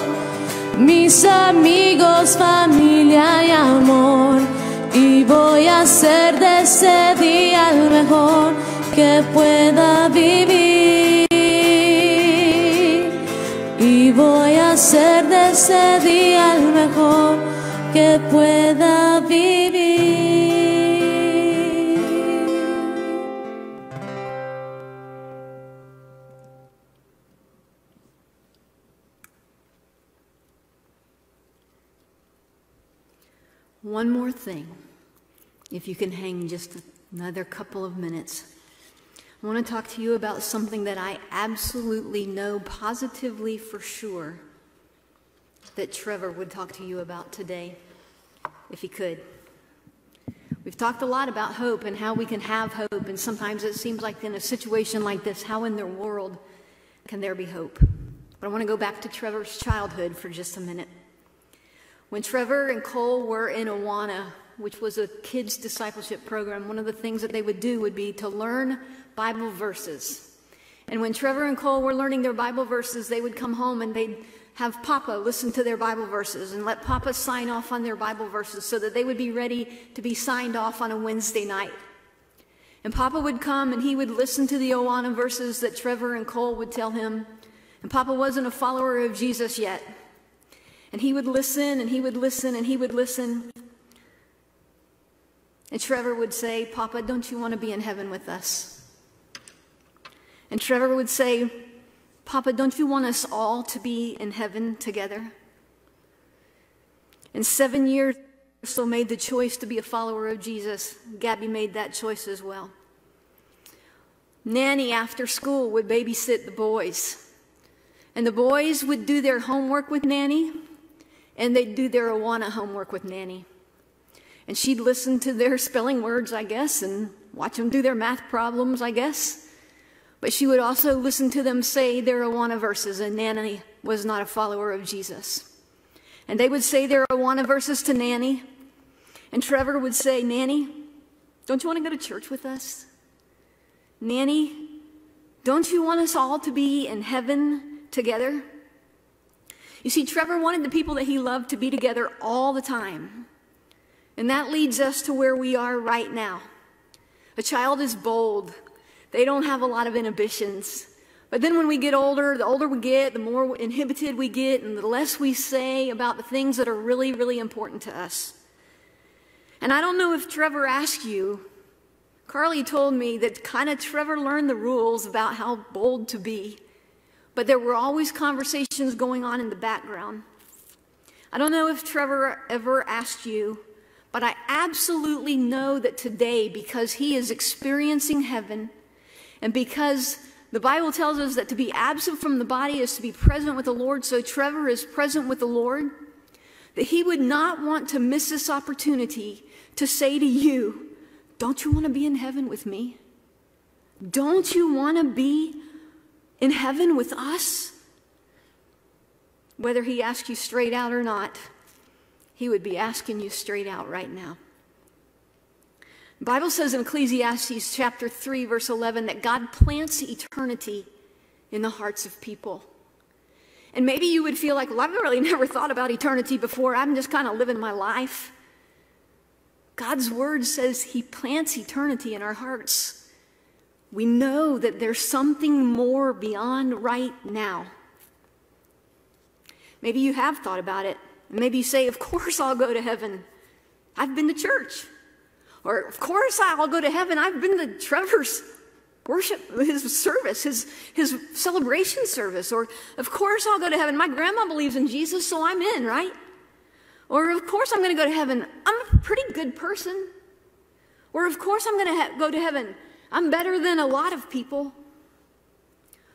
Speaker 22: mis amigos, familia y amor. Y voy a hacer de ese día el mejor que pueda vivir. Y voy a hacer de ese día el mejor que pueda vivir.
Speaker 3: One more thing, if you can hang just another couple of minutes. I want to talk to you about something that I absolutely know positively for sure that Trevor would talk to you about today, if he could. We've talked a lot about hope and how we can have hope, and sometimes it seems like in a situation like this, how in the world can there be hope? But I want to go back to Trevor's childhood for just a minute. When Trevor and Cole were in Awana, which was a kids' discipleship program, one of the things that they would do would be to learn Bible verses. And when Trevor and Cole were learning their Bible verses, they would come home and they'd have Papa listen to their Bible verses and let Papa sign off on their Bible verses so that they would be ready to be signed off on a Wednesday night. And Papa would come and he would listen to the Awana verses that Trevor and Cole would tell him. And Papa wasn't a follower of Jesus yet. And he would listen and he would listen and he would listen. And Trevor would say, Papa, don't you want to be in heaven with us? And Trevor would say, Papa, don't you want us all to be in heaven together? In seven years so made the choice to be a follower of Jesus. Gabby made that choice as well. Nanny after school would babysit the boys. And the boys would do their homework with Nanny, and they'd do their Awana homework with Nanny. And she'd listen to their spelling words, I guess, and watch them do their math problems, I guess. But she would also listen to them say their Awana verses, and Nanny was not a follower of Jesus. And they would say their Awana verses to Nanny, and Trevor would say, Nanny, don't you want to go to church with us? Nanny, don't you want us all to be in heaven together? You see, Trevor wanted the people that he loved to be together all the time. And that leads us to where we are right now. A child is bold, they don't have a lot of inhibitions. But then when we get older, the older we get, the more inhibited we get, and the less we say about the things that are really, really important to us. And I don't know if Trevor asked you. Carly told me that kind of Trevor learned the rules about how bold to be, but there were always conversations going on in the background. I don't know if Trevor ever asked you, but I absolutely know that today, because he is experiencing heaven, and because the Bible tells us that to be absent from the body is to be present with the Lord, so Trevor is present with the Lord, that he would not want to miss this opportunity to say to you, Don't you want to be in heaven with me? Don't you want to be in heaven with us? Whether he asked you straight out or not, he would be asking you straight out right now. Bible says in Ecclesiastes chapter 3 verse 11 that God plants eternity in the hearts of people. And maybe you would feel like, well, I've really never thought about eternity before. I'm just kind of living my life. God's word says he plants eternity in our hearts. We know that there's something more beyond right now. Maybe you have thought about it. Maybe you say, Of course I'll go to heaven. I've been to church. Or, Of course I'll go to heaven. I've been to Trevor's worship, his service, his, his celebration service. Or, Of course I'll go to heaven. My grandma believes in Jesus, so I'm in, right? Or, Of course I'm going to go to heaven. I'm a pretty good person. Or, Of course I'm going to go to heaven. I'm better than a lot of people.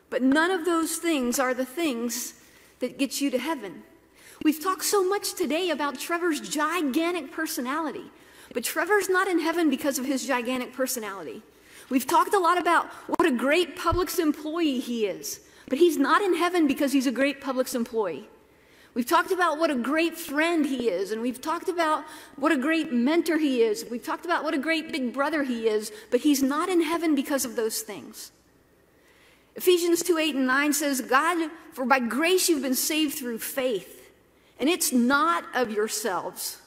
Speaker 3: But none of those things are the things that get you to heaven. We've talked so much today about Trevor's gigantic personality, but Trevor's not in heaven because of his gigantic personality. We've talked a lot about what a great Publix employee he is, but he's not in heaven because he's a great Publix employee. We've talked about what a great friend he is, and we've talked about what a great mentor he is. We've talked about what a great big brother he is, but he's not in heaven because of those things. Ephesians 2 8 and 9 says, God, for by grace you've been saved through faith, and it's not of yourselves.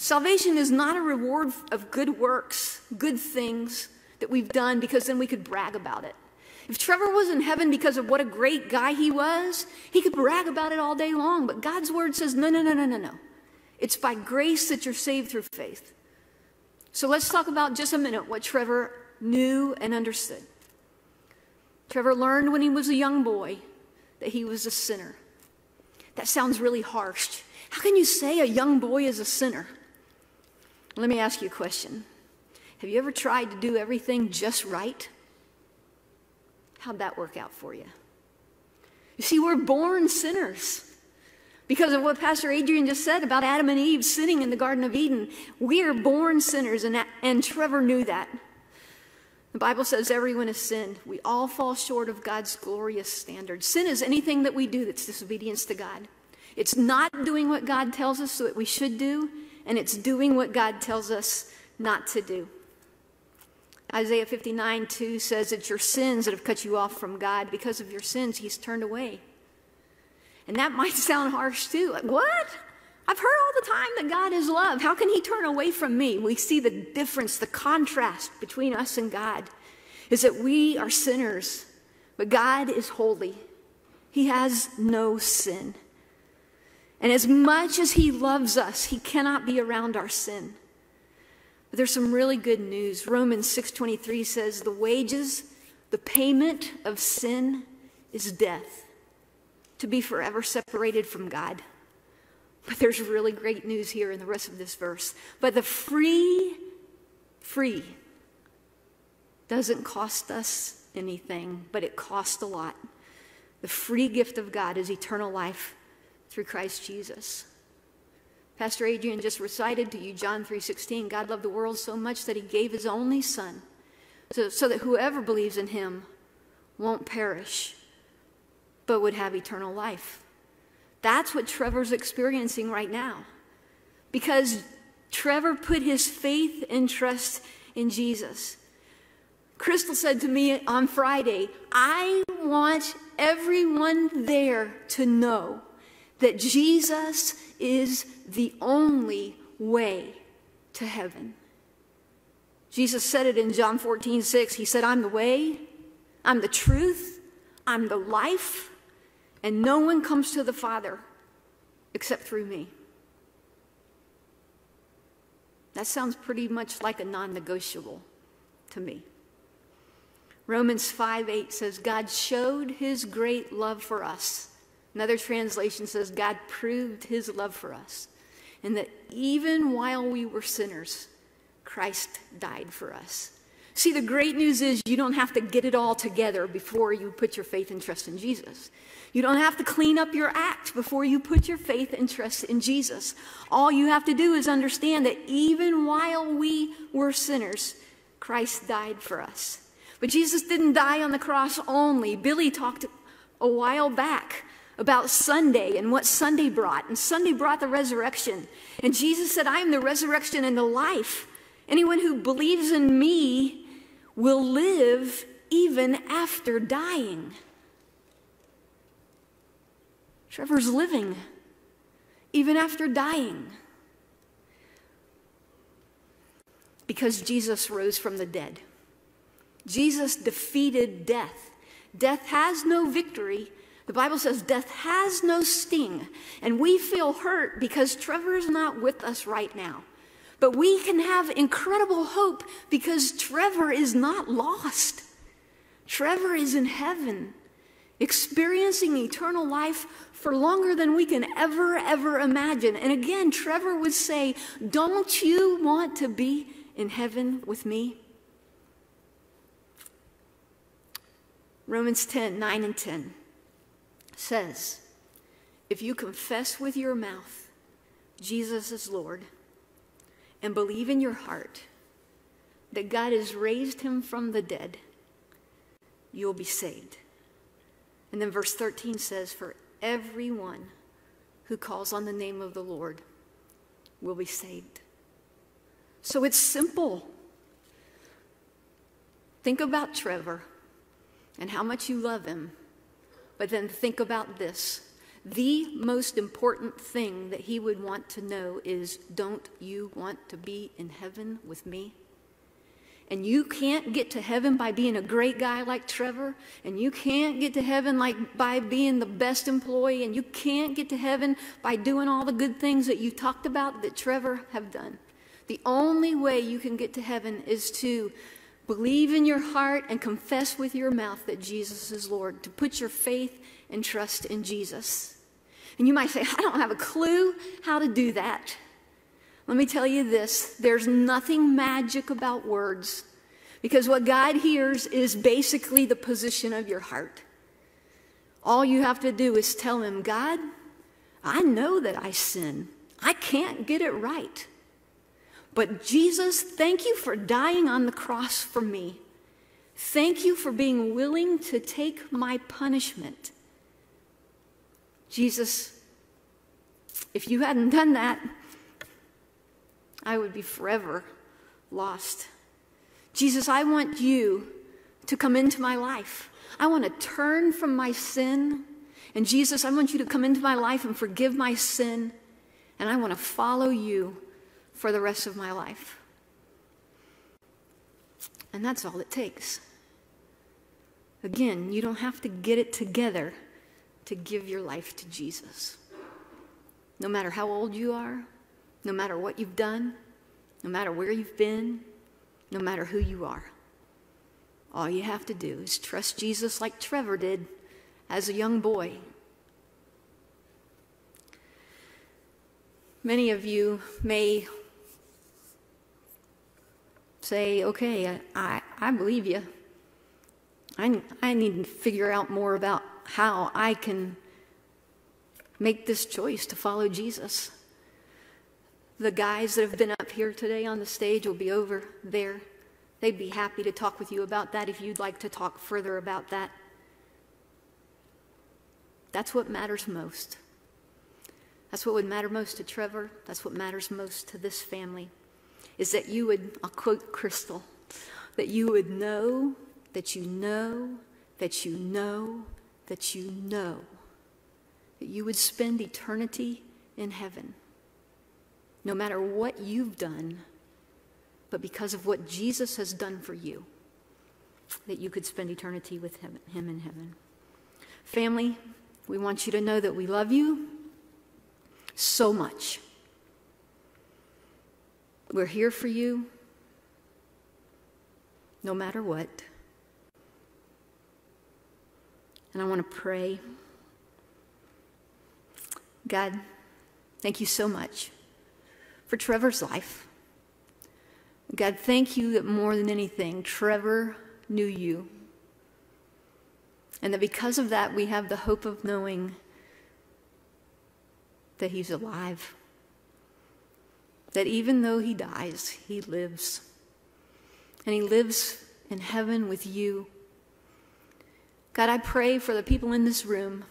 Speaker 3: Salvation is not a reward of good works, good things that we've done because then we could brag about it. If Trevor was in heaven because of what a great guy he was, he could brag about it all day long. But God's word says, no, no, no, no, no, no. It's by grace that you're saved through faith. So let's talk about just a minute what Trevor knew and understood. Trevor learned when he was a young boy that he was a sinner. That sounds really harsh. How can you say a young boy is a sinner? Let me ask you a question. Have you ever tried to do everything just right? How'd that work out for you? You see, we're born sinners. Because of what Pastor Adrian just said about Adam and Eve sitting in the Garden of Eden, we are born sinners, and, and Trevor knew that. The Bible says everyone has sinned. We all fall short of God's glorious standard. Sin is anything that we do that's disobedience to God. It's not doing what God tells us that we should do, and it's doing what God tells us not to do. Isaiah 59 2 says it's your sins that have cut you off from God. Because of your sins, He's turned away. And that might sound harsh too. Like, what? I've heard all the time that God is love. How can He turn away from me? We see the difference, the contrast between us and God is that we are sinners, but God is holy. He has no sin. And as much as He loves us, He cannot be around our sin. But there's some really good news. Romans 6:23 says the wages, the payment of sin is death, to be forever separated from God. But there's really great news here in the rest of this verse. But the free free doesn't cost us anything, but it costs a lot. The free gift of God is eternal life through Christ Jesus. Pastor Adrian just recited to you John 3:16, God loved the world so much that he gave his only son so, so that whoever believes in him won't perish but would have eternal life. That's what Trevor's experiencing right now. Because Trevor put his faith and trust in Jesus. Crystal said to me on Friday, I want everyone there to know that Jesus is the only way to heaven. Jesus said it in John 14, 6. He said, I'm the way, I'm the truth, I'm the life, and no one comes to the Father except through me. That sounds pretty much like a non negotiable to me. Romans 5 8 says, God showed his great love for us. Another translation says, God proved his love for us. And that even while we were sinners, Christ died for us. See, the great news is you don't have to get it all together before you put your faith and trust in Jesus. You don't have to clean up your act before you put your faith and trust in Jesus. All you have to do is understand that even while we were sinners, Christ died for us. But Jesus didn't die on the cross only. Billy talked a while back about Sunday and what Sunday brought. And Sunday brought the resurrection. And Jesus said, I am the resurrection and the life. Anyone who believes in me will live even after dying. Trevor's living even after dying because Jesus rose from the dead. Jesus defeated death. Death has no victory. The Bible says death has no sting. And we feel hurt because Trevor is not with us right now. But we can have incredible hope because Trevor is not lost. Trevor is in heaven, experiencing eternal life for longer than we can ever, ever imagine. And again, Trevor would say, Don't you want to be in heaven with me? Romans 10 9 and 10 says, If you confess with your mouth Jesus is Lord and believe in your heart that God has raised him from the dead, you'll be saved. And then verse 13 says, For everyone who calls on the name of the Lord will be saved. So it's simple. Think about Trevor and how much you love him, but then think about this. The most important thing that he would want to know is don't you want to be in heaven with me? And you can't get to heaven by being a great guy like Trevor, and you can't get to heaven like by being the best employee, and you can't get to heaven by doing all the good things that you talked about that Trevor have done. The only way you can get to heaven is to believe in your heart and confess with your mouth that Jesus is Lord, to put your faith and trust in Jesus. And you might say, I don't have a clue how to do that. Let me tell you this there's nothing magic about words because what God hears is basically the position of your heart. All you have to do is tell Him, God, I know that I sin. I can't get it right. But Jesus, thank you for dying on the cross for me. Thank you for being willing to take my punishment. Jesus, if you hadn't done that, I would be forever lost. Jesus, I want you to come into my life. I want to turn from my sin. And Jesus, I want you to come into my life and forgive my sin. And I want to follow you for the rest of my life. And that's all it takes. Again, you don't have to get it together to give your life to Jesus. No matter how old you are, no matter what you've done, no matter where you've been, no matter who you are. All you have to do is trust Jesus like Trevor did as a young boy. Many of you may say, okay, I, I, believe you. I, I need to figure out more about how I can make this choice to follow Jesus. The guys that have been up here today on the stage will be over there. They'd be happy to talk with you about that if you'd like to talk further about that. That's what matters most. That's what would matter most to Trevor. That's what matters most to this family. Is that you would, I'll quote Crystal, that you would know, that you know, that you know, that you know, that you would spend eternity in heaven no matter what you've done, but because of what Jesus has done for you, that you could spend eternity with him, him in heaven. Family, we want you to know that we love you so much. We're here for you no matter what. And I want to pray. God, thank you so much for Trevor's life. God, thank you that more than anything, Trevor knew you. And that because of that, we have the hope of knowing that he's alive. That even though he dies, he lives. And he lives in heaven with you. God, I pray for the people in this room.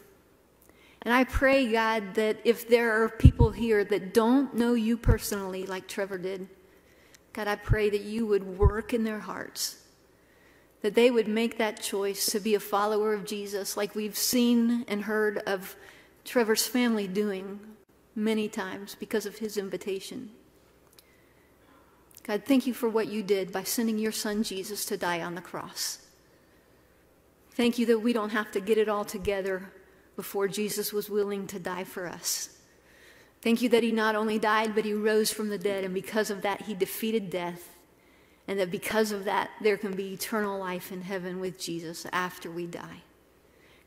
Speaker 3: And I pray, God, that if there are people here that don't know you personally, like Trevor did, God, I pray that you would work in their hearts, that they would make that choice to be a follower of Jesus, like we've seen and heard of Trevor's family doing many times because of his invitation. God, thank you for what you did by sending your son Jesus to die on the cross. Thank you that we don't have to get it all together before Jesus was willing to die for us. Thank you that he not only died, but he rose from the dead, and because of that, he defeated death. And that because of that, there can be eternal life in heaven with Jesus after we die.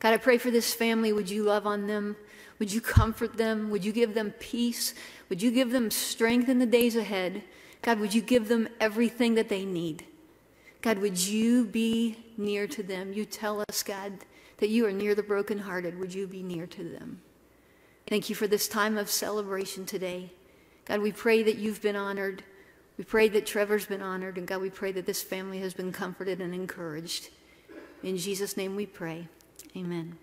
Speaker 3: God, I pray for this family. Would you love on them? Would you comfort them? Would you give them peace? Would you give them strength in the days ahead? God, would you give them everything that they need? God, would you be near to them? You tell us, God, that you are near the brokenhearted. Would you be near to them? Thank you for this time of celebration today. God, we pray that you've been honored. We pray that Trevor's been honored. And God, we pray that this family has been comforted and encouraged. In Jesus' name we pray. Amen.